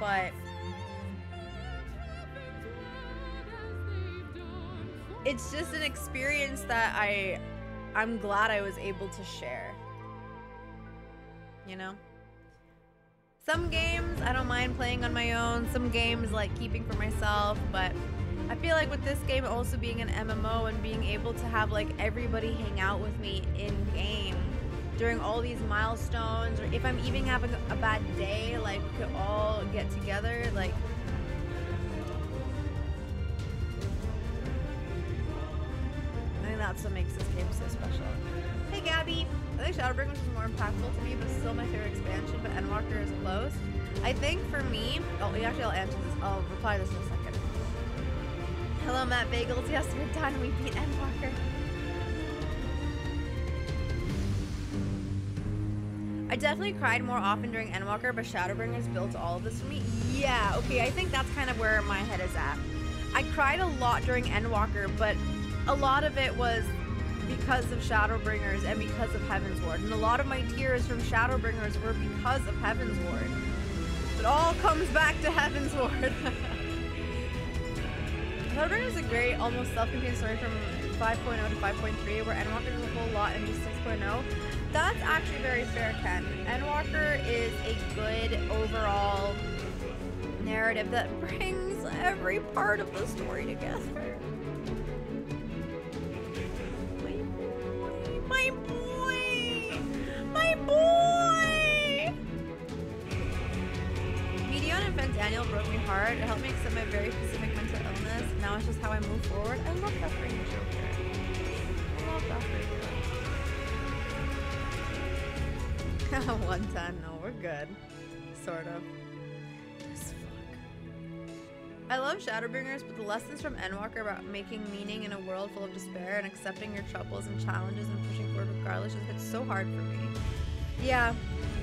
but it's just an experience that I I'm glad I was able to share. You know? Some games I don't mind playing on my own, some games like keeping for myself, but I feel like with this game also being an MMO and being able to have like everybody hang out with me in game during all these milestones or if I'm even having a bad day, like we could all get together, like I think that's what makes this game so special. Hey Gabby! I think Shadowbringers was more impactful to me, but still my favorite expansion, but Endwalker is close. I think for me, oh, actually I'll answer this, I'll reply this in a second. Hello Matt Bagels, yes, we're done, we beat Endwalker. I definitely cried more often during Endwalker, but Shadowbringers built all of this for me. Yeah, okay, I think that's kind of where my head is at. I cried a lot during Endwalker, but a lot of it was because of Shadowbringers and because of Heavensward. And a lot of my tears from Shadowbringers were because of Heavensward. It all comes back to Heavensward. Shadowbringers is a great, almost self-contained story from 5.0 to 5.3, where Endwalker is a whole lot into 6.0. That's actually very fair, Ken. Endwalker is a good overall narrative that brings every part of the story together. Hard. It helped me accept my very specific mental illness. Now it's just how I move forward. I love that for you, Joker. I love that for you. 110. No, we're good. Sort of. I love Shadowbringers, but the lessons from Endwalker about making meaning in a world full of despair and accepting your troubles and challenges and pushing forward regardless just hit so hard for me. Yeah,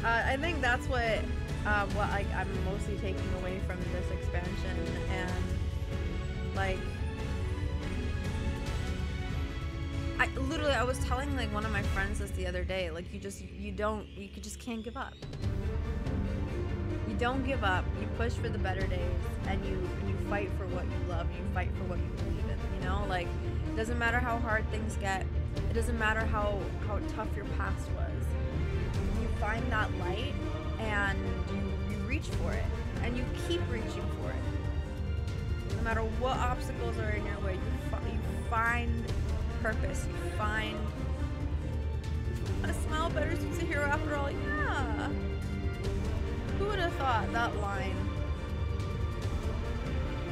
uh, I think that's what uh, what like I'm mostly taking away from this expansion, and like I literally I was telling like one of my friends this the other day. Like you just you don't you just can't give up. You don't give up. You push for the better days, and you you fight for what you love. You fight for what you believe in. You know, like it doesn't matter how hard things get. It doesn't matter how how tough your past was. Find that light, and you, you reach for it, and you keep reaching for it. No matter what obstacles are in your way, you, fi- you find purpose. You find a smile better suits a hero after all. Yeah. Who would have thought that line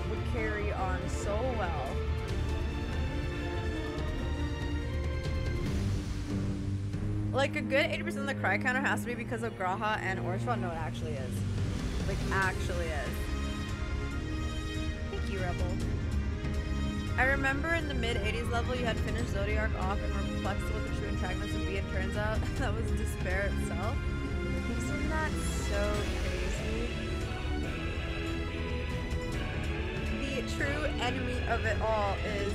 would carry on so well? Like a good 80% of the cry counter has to be because of G'raha and Haurchefant. No, it actually is. Like, actually is. Thank you, Rebel. I remember in the mid 80s level, you had finished Zodiark off and were perplexed at what the true antagonist would be. It turns out that was despair itself. Isn't that so crazy? The true enemy of it all is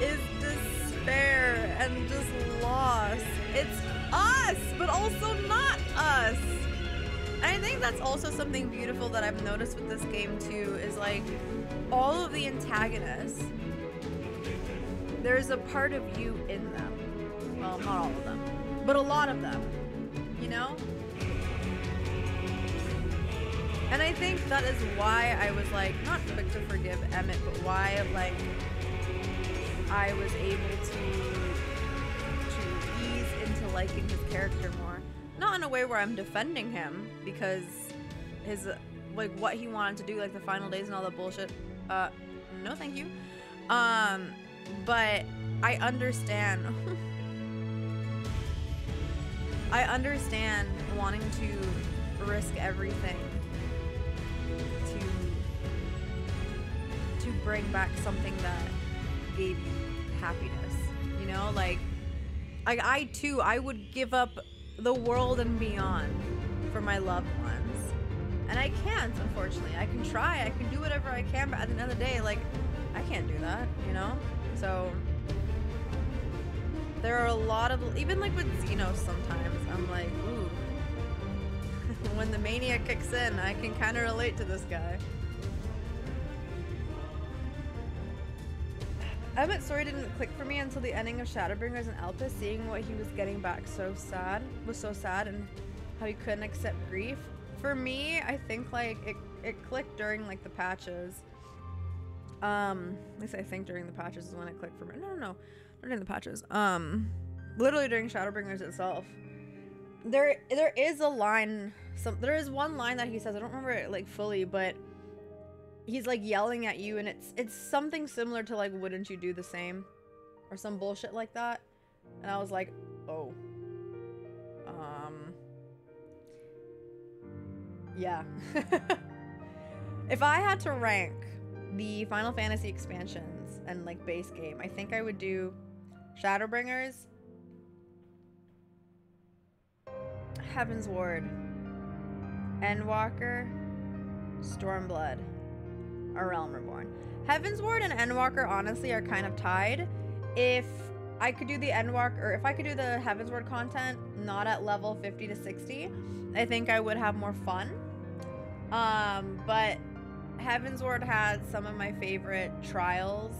is despair and just loss. It's us, but also not us. And I think that's also something beautiful that I've noticed with this game too, is like all of the antagonists, there's a part of you in them. Well, not all of them. but a lot of them, you know? And I think that is why I was like, not quick to forgive Emet, but why like I was able to to ease into liking his character more. Not in a way where I'm defending him because his like what he wanted to do, like the final days and all that bullshit. Uh, no, thank you. Um, but I understand. I understand wanting to risk everything to to bring back something that gave you happiness. You know, like I, I too, I would give up the world and beyond for my loved ones. And I can't, unfortunately. I can try, I can do whatever I can, but at the end of the day, like, I can't do that, you know? So, there are a lot of, even like with Zenos sometimes, I'm like, ooh. when the mania kicks in, I can kind of relate to this guy. Emet's story didn't click for me until the ending of Shadowbringers and Elpis, seeing what he was getting back so sad, was so sad, and how he couldn't accept grief. For me, I think like it, it clicked during like the patches. Um, at least I think during the patches is when it clicked for me. No, no, no, not during the patches. Um, literally during Shadowbringers itself. There, there is a line. Some there is one line that he says. I don't remember it like fully, but he's like yelling at you and it's it's something similar to like wouldn't you do the same? Or some bullshit like that? And i was like oh. Um. Yeah. If i had to rank the final fantasy expansions and like base game i think i would do shadowbringers. Heavensward. Endwalker. Stormblood or Realm Reborn. Heavensward and Endwalker honestly are kind of tied. If I could do the Endwalker, or if I could do the Heavensward content not at level 50 to 60, I think I would have more fun. Um, but Heavensward had some of my favorite trials.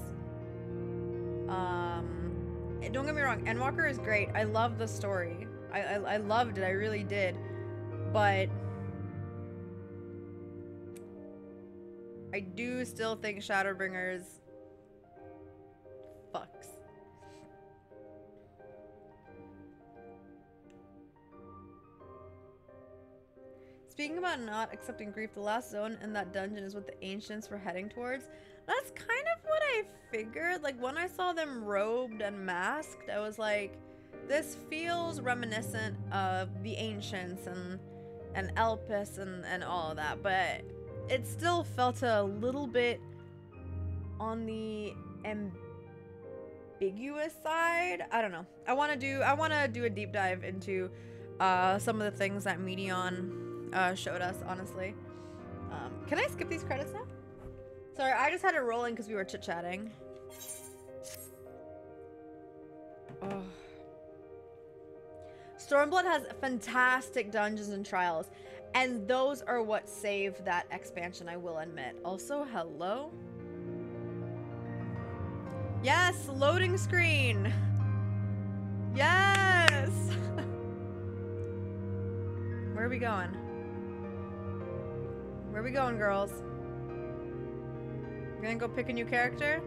Um, don't get me wrong, Endwalker is great. I love the story. I, I, I loved it. I really did. But I do still think Shadowbringers fucks. Speaking about not accepting grief, the last zone in that dungeon is what the ancients were heading towards. That's kind of what I figured. Like when I saw them robed and masked, I was like, this feels reminiscent of the ancients and and Elpis and, and all of that, but it still felt a little bit on the ambiguous side. I don't know. I want to do I want to do a deep dive into uh, some of the things that Meteion uh, showed us. Honestly, um, can I skip these credits now? Sorry, I just had it rolling because we were chit chatting. Stormblood has fantastic dungeons and trials. And those are what saved that expansion, I will admit. Also, hello? Yes, loading screen. Yes. Where are we going? Where are we going, girls? We're gonna go pick a new character?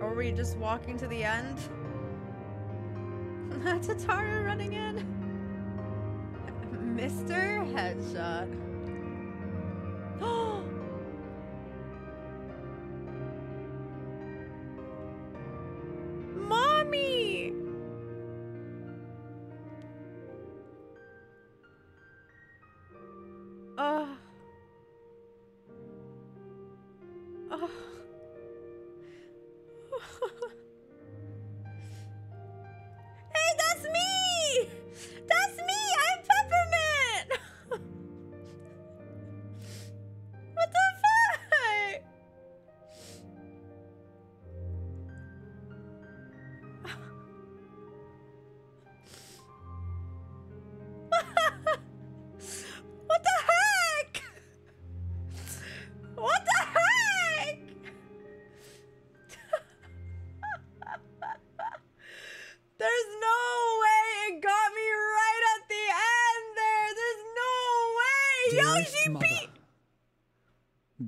Or are we just walking to the end? Tataru running in. Mr. Headshot.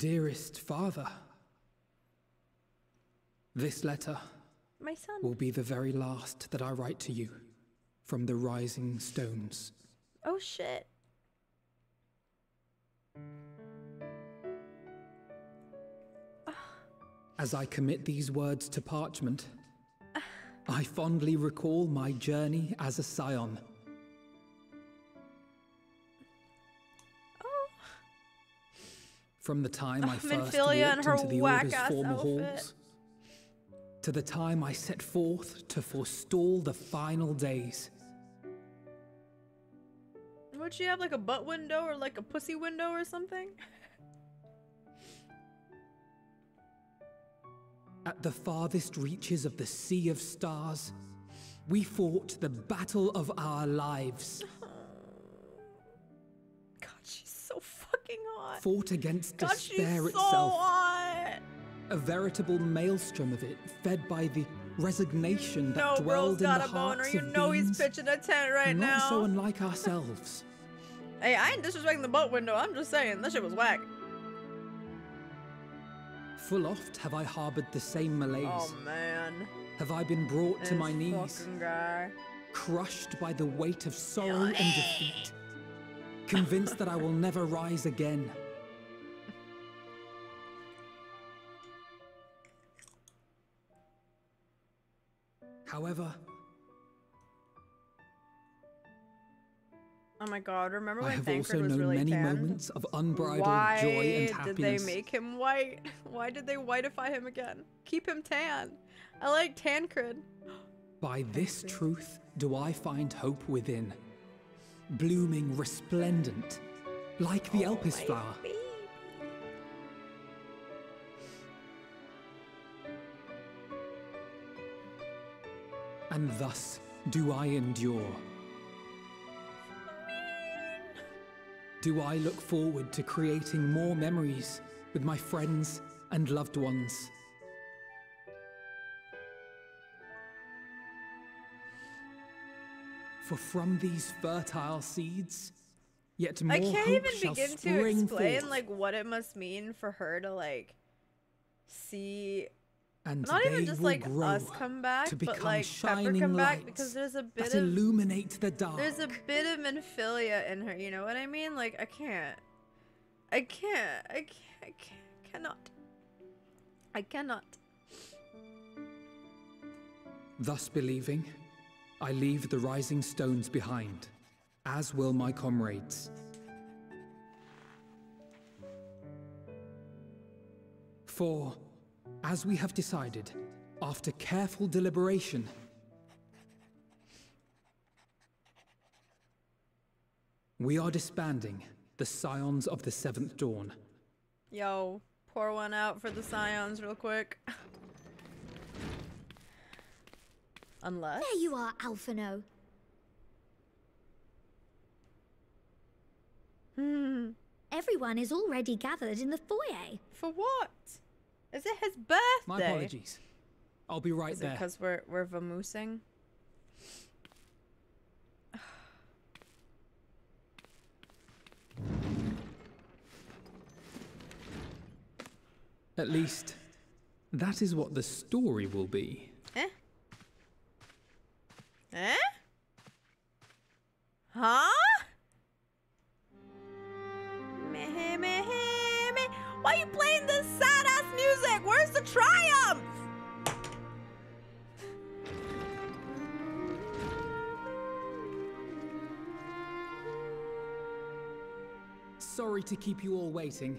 dearest father, this letter My son. will be the very last that I write to you from the rising stones. Oh shit. As I commit these words to parchment, I fondly recall my journey as a scion. From the time I first walked into the Order's former outfit. halls, to the time I set forth to forestall the final days. Would she have like a butt window or like a pussy window or something? At the farthest reaches of the Sea of Stars, we fought the battle of our lives. hot. Fought against God, despair so itself. hot. A veritable maelstrom of it, fed by the resignation that No, dwelled in got the a boner. hearts You of know he's beings pitching a tent right not now. so unlike ourselves. Hey, I ain't disrespecting the boat window. I'm just saying that shit was whack. Full oft have I harbored the same malaise. Oh man. Have I been brought to my knees, guy. crushed by the weight of sorrow and eh. defeat, convinced that I will never rise again. However, Oh my god, remember when I have also was known really many moments of unbridled Why joy and happiness. Why did they make him white? Why did they whiteify him again? Keep him tan. I like Thancred. By this truth do I find hope within, blooming resplendent, like the oh Elpis flower. And thus do I endure. Do I look forward to creating more memories with my friends and loved ones? For from these fertile seeds, yet more I can't hope even shall begin to explain forth, like what it must mean for her to like see and not even just like us come back, to but like Pepper come back because there's a bit of illuminate the dark. there's a bit of Minfilia in her. You know what I mean? Like I can't, I can't, I can't, I can't cannot, I cannot. Thus believing, I leave the rising stones behind, as will my comrades. For, as we have decided, after careful deliberation, we are disbanding the Scions of the Seventh Dawn. Yo, pour one out for the Scions real quick. Unless. There you are, Alphinaud. Hmm. Everyone is already gathered in the foyer. For what? Is it his birthday? My apologies. I'll be right Is it there. because we're we're vamoosing? At least, that is what the story will be. Eh? Huh? Meh, meh, meh. Why are you playing this sad ass music? Where's the triumph? Sorry to keep you all waiting.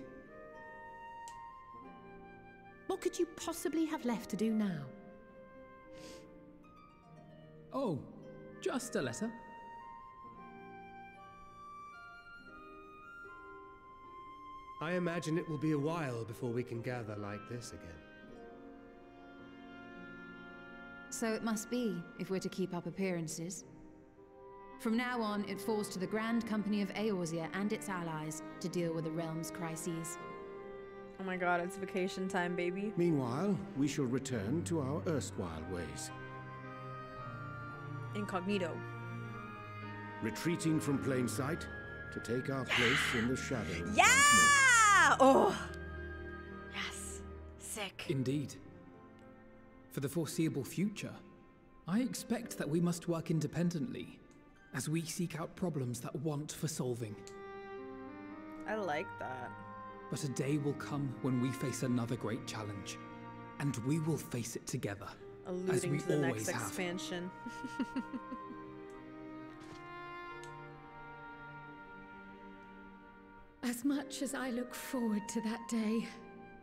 What could you possibly have left to do now? Oh, just a letter. I imagine it will be a while before we can gather like this again. So it must be, if we're to keep up appearances. From now on, it falls to the Grand Company of Eorzea and its allies to deal with the realm's crises. Oh my god, it's vacation time, baby. Meanwhile, we shall return to our erstwhile ways. Incognito. Retreating from plain sight, to take our place in the shadows. Yeah! Oh. Yes. Sick. Indeed. For the foreseeable future, I expect that we must work independently as we seek out problems that want for solving. I like that. But a day will come when we face another great challenge, and we will face it together, as Alluding to the next have. expansion. As much as I look forward to that day,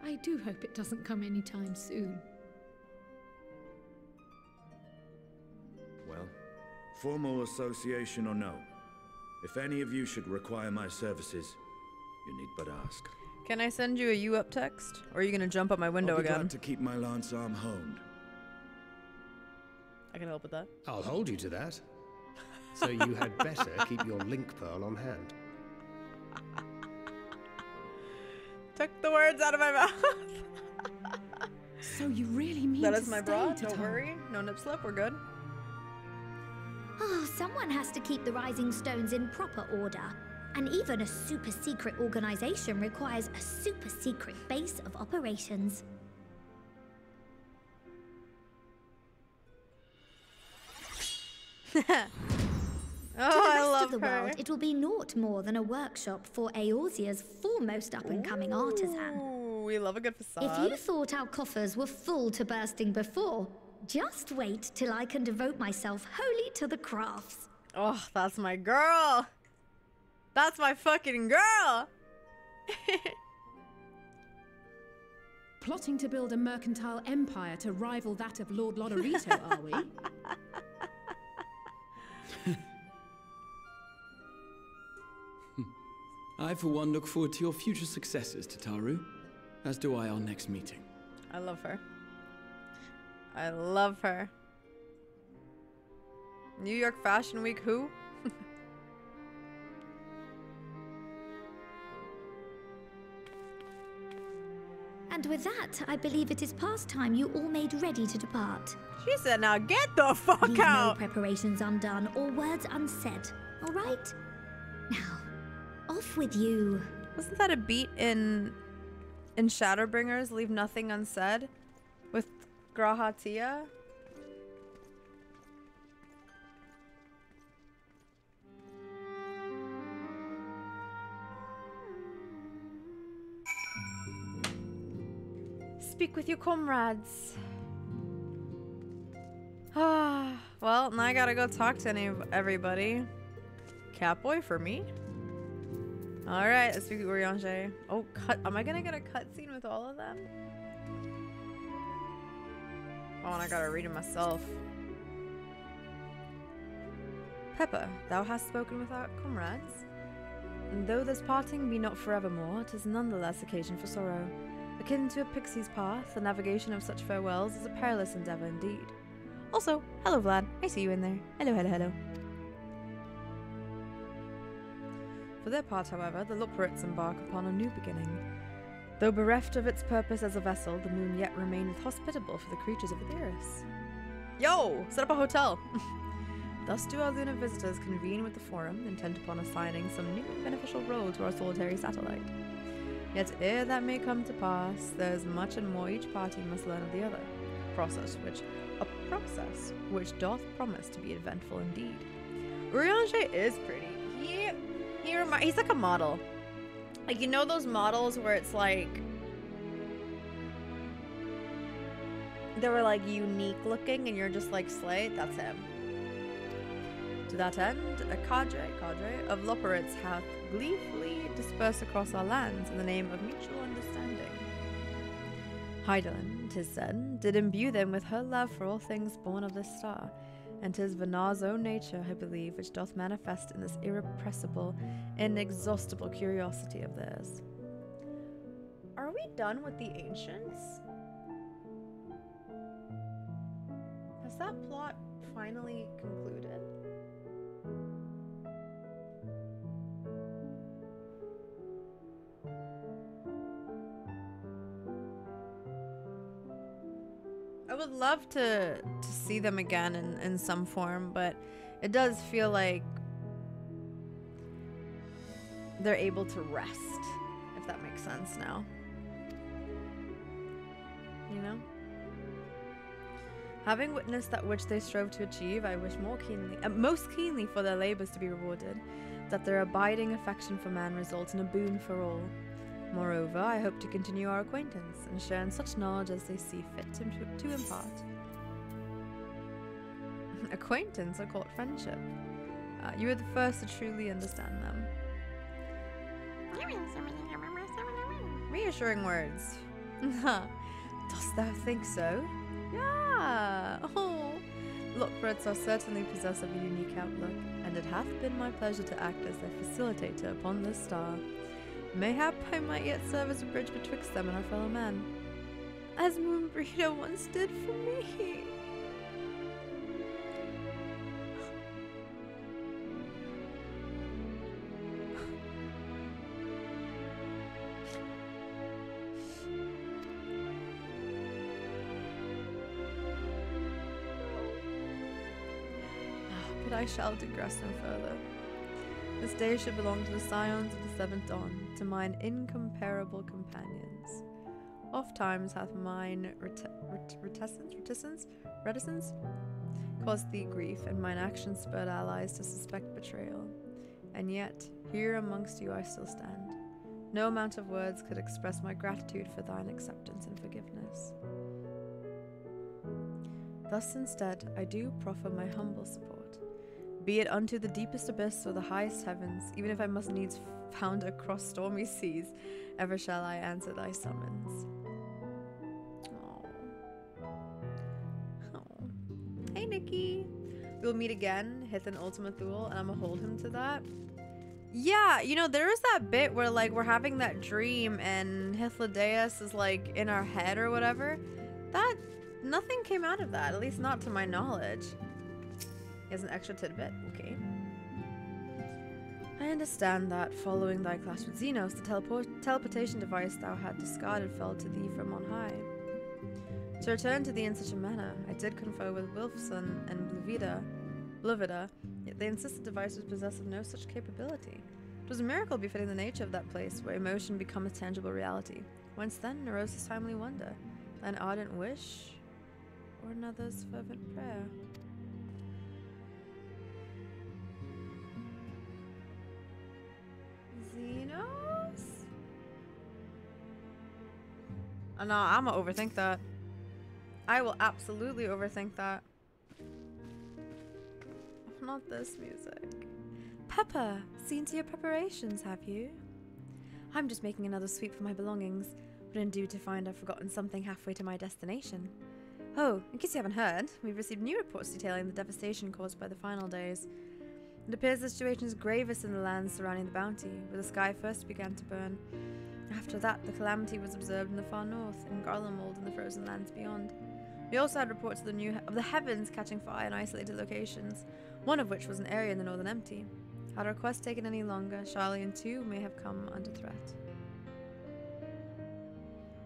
I do hope it doesn't come anytime soon. Well, formal association or no, if any of you should require my services, you need but ask. Can I send you a you up text? Or are you gonna jump up my window I'll be again? glad to keep my lance arm honed. I can help with that. I'll hold you to that. So you had better keep your linkpearl on hand. Took the words out of my mouth. So you really mean that to is my stay, bra. Don't Tataru? worry. No nip slip. We're good. Oh, someone has to keep the Rising Stones in proper order. And even a super secret organization requires a super secret base of operations. Oh, to the I rest love of the her. world, it will be naught more than a workshop for Eorzea's foremost up-and-coming artisan. We love a good facade. If you thought our coffers were full to bursting before, just wait till I can devote myself wholly to the crafts. Oh, that's my girl. That's my fucking girl. Plotting to build a mercantile empire to rival that of Lord Lolorito, are we? I, for one, look forward to your future successes, Tataru, as do I our next meeting. I love her. I love her. New York Fashion Week, who? And with that, I believe it is past time you all made ready to depart. She said, now get the fuck Leave out. no preparations undone or words unsaid, all right? Now, off with you. Wasn't that a beat in in Shadowbringers? Leave nothing unsaid with G'raha Tia. Speak with your comrades. Ah, well, now I gotta go talk to any everybody. Catboy for me. All right, let's speak with Urianger. Oh, cut. Am I gonna get a cutscene with all of them? Oh, and I gotta read it myself. Pepper, thou hast spoken with our comrades. And though this parting be not forevermore, 'tis nonetheless occasion for sorrow. Akin to a pixie's path, the navigation of such farewells is a perilous endeavor indeed. Also, hello Vlad, I see you in there. Hello, hello, hello. For their part, however, the Loporrits embark upon a new beginning. Though bereft of its purpose as a vessel, the moon yet remaineth hospitable for the creatures of Etheirys. Yo! Set up a hotel! Thus do our lunar visitors convene with the Forum, intent upon assigning some new and beneficial role to our solitary satellite. Yet ere that may come to pass, there is much and more each party must learn of the other. Process which a process which doth promise to be eventful indeed. Urianger is pretty. He he remi- he's like a model. Like you know those models where it's like they were like unique looking and you're just like slay, that's him. To that end, a cadre, cadre of Loporrits hath gleefully dispersed across our lands in the name of mutual understanding. Hydaelyn, 'tis said, did imbue them with her love for all things born of this star, and 'tis Venat's own nature, I believe, which doth manifest in this irrepressible, inexhaustible curiosity of theirs. Are we done with the ancients? Has that plot finally concluded? I would love to to see them again in, in some form, but it does feel like they're able to rest, if that makes sense now. You know? Having witnessed that which they strove to achieve, I wish more keenly, uh, most keenly for their labors to be rewarded, that their abiding affection for man results in a boon for all. Moreover, I hope to continue our acquaintance and share in such knowledge as they see fit to, to impart. acquaintance are called friendship. Uh, you are the first to truly understand them. Reassuring words. Dost thou think so? Yeah. Oh. Loporrits are certainly possess of a unique outlook, and it hath been my pleasure to act as their facilitator upon this star. Mayhap I might yet serve as a bridge betwixt them and our fellow men, as Moenbryda once did for me. I shall digress no further. This day should belong to the scions of the seventh dawn, to mine incomparable companions. Oft times hath mine ret- reticence, reticence, reticence caused thee grief, and mine actions spurred allies to suspect betrayal. And yet, here amongst you I still stand. No amount of words could express my gratitude for thine acceptance and forgiveness. Thus, instead, I do proffer my humble support. Be it unto the deepest abyss or the highest heavens, even if I must needs found across stormy seas, ever shall I answer thy summons. Hey, Nikki. We'll meet again, Hith and Ultima Thule, and I'm gonna hold him to that. Yeah, you know, there is that bit where, like, we're having that dream and Hythlodaeus is, like, in our head or whatever. That, nothing came out of that, at least not to my knowledge. Here's an extra tidbit, okay. I understand that, following thy clash with Zenos, the teleport teleportation device thou had discarded fell to thee from on high. To return to thee in such a manner, I did confer with Wilfson and Bluvida, Bluvida, yet they insist the device was possessed of no such capability. It was a miracle befitting the nature of that place, where emotion become a tangible reality. Whence then this timely wonder, thine ardent wish, or another's fervent prayer? Zenos? Oh, no, I'm gonna overthink that. I will absolutely overthink that. Not this music. Pepper, seen to your preparations, have you? I'm just making another sweep for my belongings, but in due to find I've forgotten something halfway to my destination. Oh, in case you haven't heard, we've received new reports detailing the devastation caused by the final days. It appears the situation is gravest in the lands surrounding the bounty, where the sky first began to burn. After that, the calamity was observed in the far north, in Garlemald and the frozen lands beyond. We also had reports of the new of the heavens catching fire in isolated locations, one of which was an area in the northern empty. Had our quest taken any longer, Sharlayan too may have come under threat.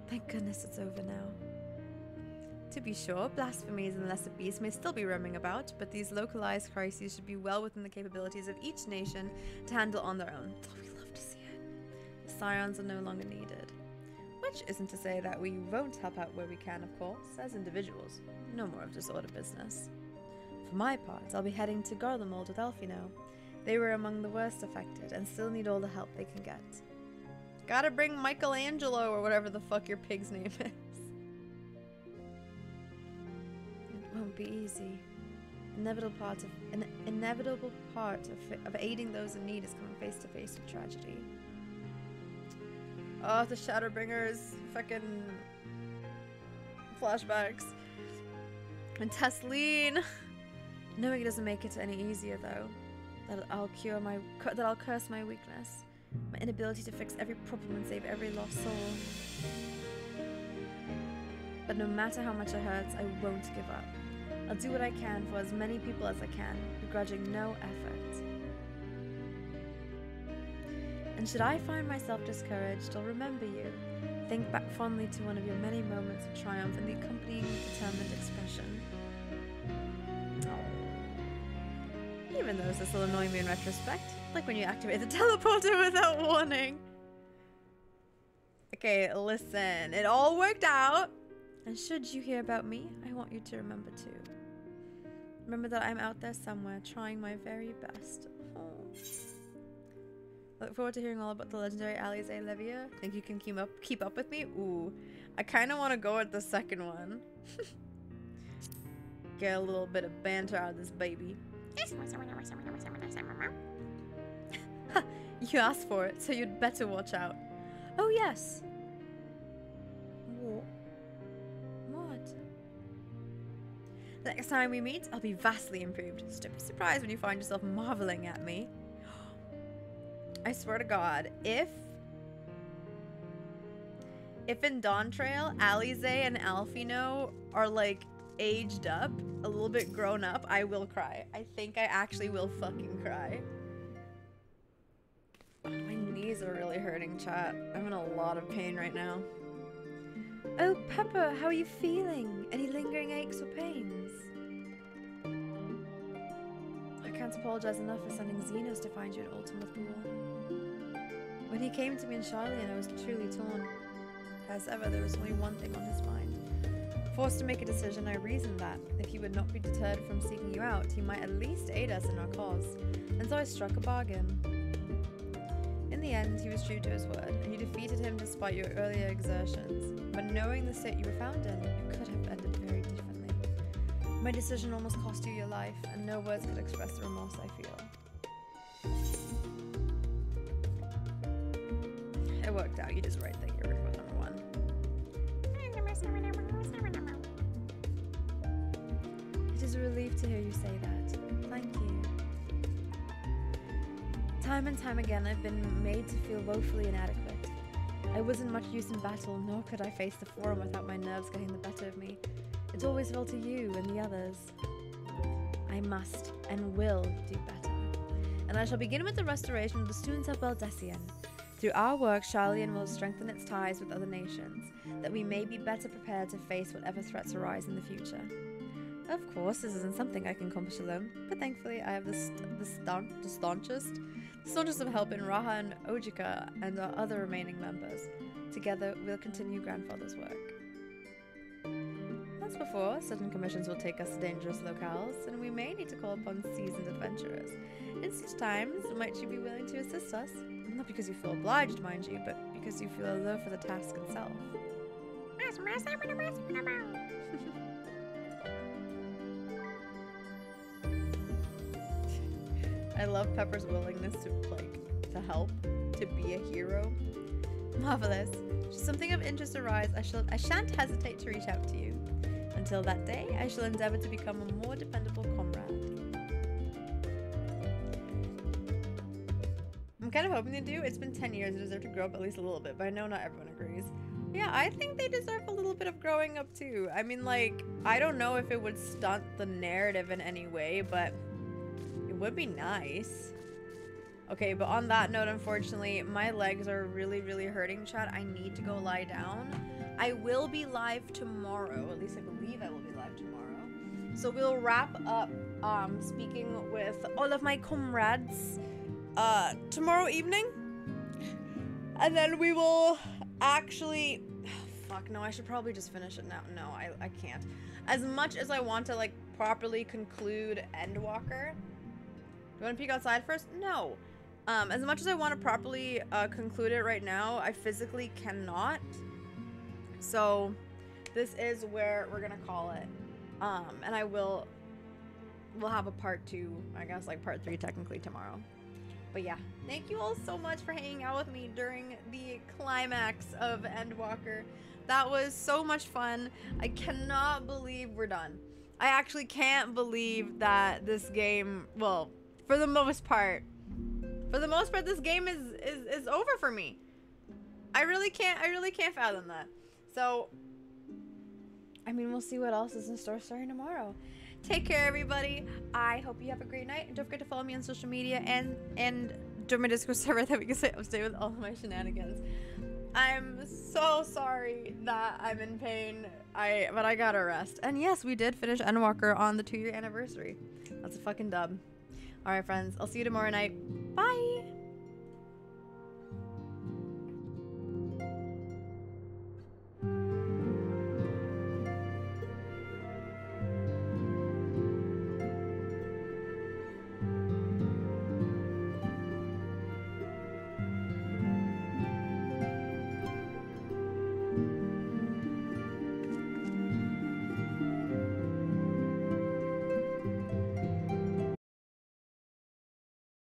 Thank goodness it's over now. To be sure, blasphemies and lesser beasts may still be roaming about, but these localized crises should be well within the capabilities of each nation to handle on their own. Oh, we love to see it. The scions are no longer needed. Which isn't to say that we won't help out where we can, of course, as individuals. No more of disorder business. For my part, I'll be heading to Garlemald with Alphinaud. They were among the worst affected and still need all the help they can get. Gotta bring Michelangelo or whatever the fuck your pig's name is. Won't be easy. Inevitable part of an inevitable part of, of aiding those in need is coming face to face with tragedy. Oh, the Shadowbringers, fucking flashbacks, and Tesleen. Knowing it doesn't make it any easier, though, that I'll cure my that I'll curse my weakness, my inability to fix every problem and save every lost soul. But no matter how much it hurts, I won't give up. I'll do what I can for as many people as I can, begrudging no effort. And should I find myself discouraged, I'll remember you. Think back fondly to one of your many moments of triumph and the accompanying determined expression. Oh. even though this will annoy me in retrospect. Like when you activate the teleporter without warning. Okay, listen. It all worked out. And should you hear about me, I want you to remember too. Remember that I'm out there somewhere trying my very best. Oh. Look forward to hearing all about the legendary Alisaie Levia. Think you can keep up keep up with me? Ooh. I kinda wanna go with the second one. Get a little bit of banter out of this baby. you asked for it, so you'd better watch out. Oh yes. What? The next time we meet, I'll be vastly improved. So don't be surprised when you find yourself marveling at me. I swear to God, if if in Dawn Trail, Alisaie and Alphinaud are like aged up, a little bit grown up, I will cry. I think I actually will fucking cry. My knees are really hurting, chat. I'm in a lot of pain right now. Oh, Pepper, how are you feeling? Any lingering aches or pains? Can't apologize enough for sending Zenos to find you at Ultima Thule. When he came to me in Sharlayan, I was truly torn. As ever, there was only one thing on his mind. Forced to make a decision, I reasoned that, if he would not be deterred from seeking you out, he might at least aid us in our cause. And so I struck a bargain. In the end, he was true to his word, and you defeated him despite your earlier exertions. But knowing the state you were found in, you could My decision almost cost you your life, and no words could express the remorse I feel. It worked out. You did the right thing. You're one. It is a relief to hear you say that. Thank you. Time and time again, I've been made to feel woefully inadequate. I wasn't much use in battle, nor could I face the forum without my nerves getting the better of me. It always fell to you and the others. I must and will do better. And I shall begin with the restoration of the students of Baldesion. Through our work, Sharlayan will strengthen its ties with other nations, that we may be better prepared to face whatever threats arise in the future. Of course, this isn't something I can accomplish alone, but thankfully I have the, st- the, staun- the staunchest, the staunchest of help in Raha and Ojika and our other remaining members. Together, we'll continue Grandfather's work. As before, certain commissions will take us to dangerous locales, and we may need to call upon seasoned adventurers. In such times, might you be willing to assist us? Not because you feel obliged, mind you, but because you feel a love for the task itself. I love Pepper's willingness to like to help, to be a hero. Marvelous. Should something of interest arise, I shall I shan't hesitate to reach out to you. Until that day, I shall endeavor to become a more dependable comrade. I'm kind of hoping they do. It's been 10 years. They deserve to grow up at least a little bit, but I know not everyone agrees. Yeah, I think they deserve a little bit of growing up too. I mean, like, I don't know if it would stunt the narrative in any way, but it would be nice. Okay, but on that note, unfortunately, my legs are really, really hurting, Chad. I need to go lie down. I will be live tomorrow. At least I believe I will be live tomorrow. So we'll wrap up um, speaking with all of my comrades uh, tomorrow evening. And then we will actually... fuck, no, I should probably just finish it now. No, I, I can't. As much as I want to, like, properly conclude Endwalker... Do you want to peek outside first? No. Um, as much as I want to properly uh, conclude it right now, I physically cannot. So, this is where we're gonna call it. Um, and I will, we'll have a part two, I guess, like part three technically tomorrow. But yeah, thank you all so much for hanging out with me during the climax of Endwalker. That was so much fun. I cannot believe we're done. I actually can't believe that this game, well, for the most part, for the most part, this game is, is, is over for me. I really can't, I really can't fathom that. So, I mean, we'll see what else is in store starting tomorrow. Take care, everybody. I hope you have a great night. And don't forget to follow me on social media and and my Discord server that we can stay up to with all of my shenanigans. I'm so sorry that I'm in pain. I but I gotta rest. And yes, we did finish Endwalker on the two year anniversary. That's a fucking dub. All right, friends. I'll see you tomorrow night. Bye.